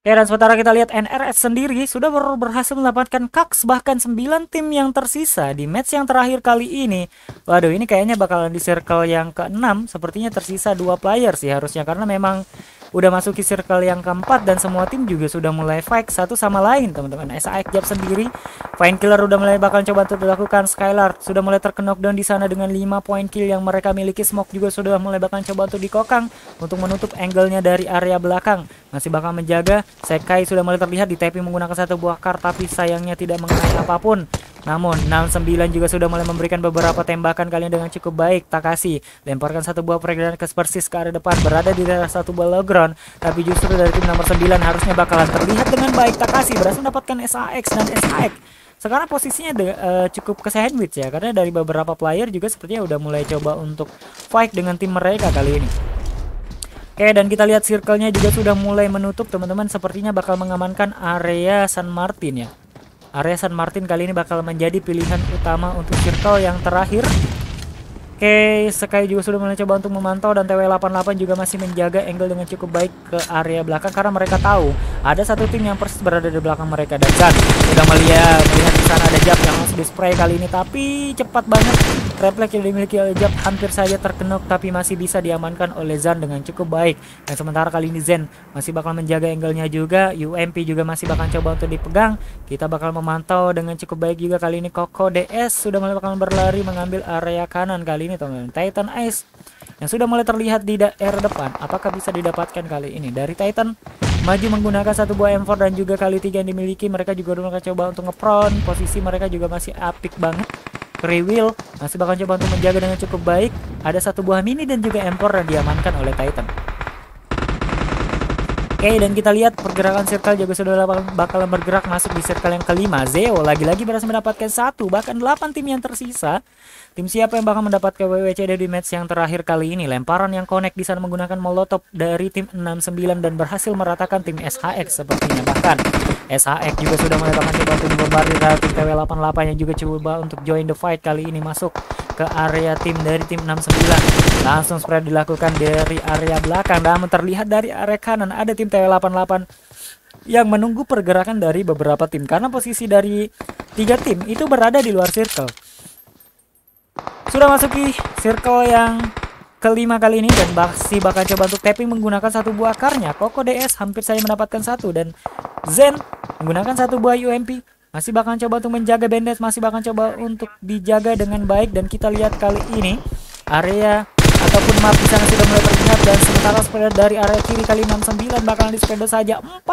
[SPEAKER 2] Ya dan sementara kita lihat NRS sendiri sudah ber berhasil mendapatkan kaks bahkan 9 tim yang tersisa di match yang terakhir kali ini. Waduh ini kayaknya bakalan di circle yang ke-6 sepertinya tersisa dua player sih harusnya karena memang udah masuk ke circle yang keempat dan semua tim juga sudah mulai fight satu sama lain teman-teman. SAX Jab sendiri Fine Killer udah mulai bakal coba untuk dilakukan. Skylar sudah mulai terkenok down di sana dengan 5 poin kill yang mereka miliki. Smoke juga sudah mulai bakal coba untuk dikokang untuk menutup angle-nya dari area belakang. Masih bakal menjaga. Sekai sudah mulai terlihat di tapping menggunakan satu buah kar tapi sayangnya tidak mengenai apa pun. Namun 69 juga sudah mulai memberikan beberapa tembakan kalian dengan cukup baik. Takasi lemparkan satu buah pergerakan ke Persis ke arah depan. Berada di daerah satu buah Tapi justru dari tim nomor 9 harusnya bakalan terlihat dengan baik. Takasi berhasil mendapatkan SAX dan SAX. Sekarang posisinya de, uh, cukup ke sandwich ya karena dari beberapa player juga sepertinya udah mulai coba untuk fight dengan tim mereka kali ini. Oke dan kita lihat circle-nya juga sudah mulai menutup teman-teman sepertinya bakal mengamankan area San Martin ya. Area San Martin kali ini bakal menjadi pilihan utama untuk circle yang terakhir. Oke, Sky juga sudah mulai coba untuk memantau dan TW88 juga masih menjaga angle dengan cukup baik ke area belakang karena mereka tahu ada satu tim yang persis berada di belakang mereka dan Zan sudah melihat melihat di sana ada Jab yang langsung di spray kali ini tapi cepat banget. Refleks yang dimiliki oleh Jab hampir saja terkenok tapi masih bisa diamankan oleh Zan dengan cukup baik. Dan sementara kali ini Zen masih bakal menjaga angle-nya juga UMP juga masih bakal coba untuk dipegang. Kita bakal memantau dengan cukup baik juga kali ini. Koko DS sudah mulai bakal berlari mengambil area kanan kali ini teman-teman Titan Ice yang sudah mulai terlihat di daerah depan apakah bisa didapatkan kali ini? Dari Titan maju menggunakan satu buah M4 dan juga kali tiga yang dimiliki mereka juga mereka coba untuk ngepron posisi mereka juga masih apik banget. Free will masih bakal coba untuk menjaga dengan cukup baik. Ada satu buah mini dan juga M4 yang diamankan oleh Titan Oke dan kita lihat pergerakan circle juga sudah bakalan bergerak masuk di circle yang kelima Zeo lagi-lagi berhasil mendapatkan satu bahkan 8 tim yang tersisa Tim siapa yang bakal mendapatkan WWCD di match yang terakhir kali ini? Lemparan yang connect di sana menggunakan molotov dari tim 69 dan berhasil meratakan tim SHX sepertinya. Bahkan SHX juga sudah bahkan coba untuk membombardir tim TW88 yang juga coba untuk join the fight kali ini masuk ke area tim dari tim 69. Langsung spread dilakukan dari area belakang. Namun terlihat dari area kanan ada tim TW88 yang menunggu pergerakan dari beberapa tim karena posisi dari tiga tim itu berada di luar circle sudah masuki circle yang kelima kali ini dan Baxi bakal coba untuk tapping menggunakan satu buah karnya. Koko DS hampir saya mendapatkan satu dan Zen menggunakan satu buah UMP masih bakal coba untuk menjaga bandage masih bakal coba untuk dijaga dengan baik. Dan kita lihat kali ini area ataupun map di sana sudah mulai terlihat dan sementara sepeda dari area kiri kali 69 bakalan sepeda saja. 4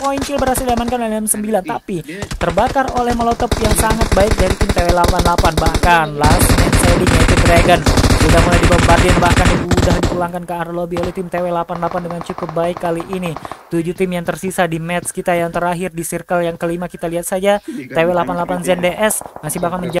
[SPEAKER 2] poin kill berhasil diamankan oleh 69 tapi terbakar oleh molotov yang sangat baik dari tim TW88 bahkan last man standing yaitu Dragon. Sudah mulai dibombardir bahkan sudah dipulangkan ke area lobby oleh tim TW88 dengan cukup baik kali ini. 7 tim yang tersisa di match kita yang terakhir di circle yang kelima kita lihat saja. TW88 ZDS masih bakal menjadi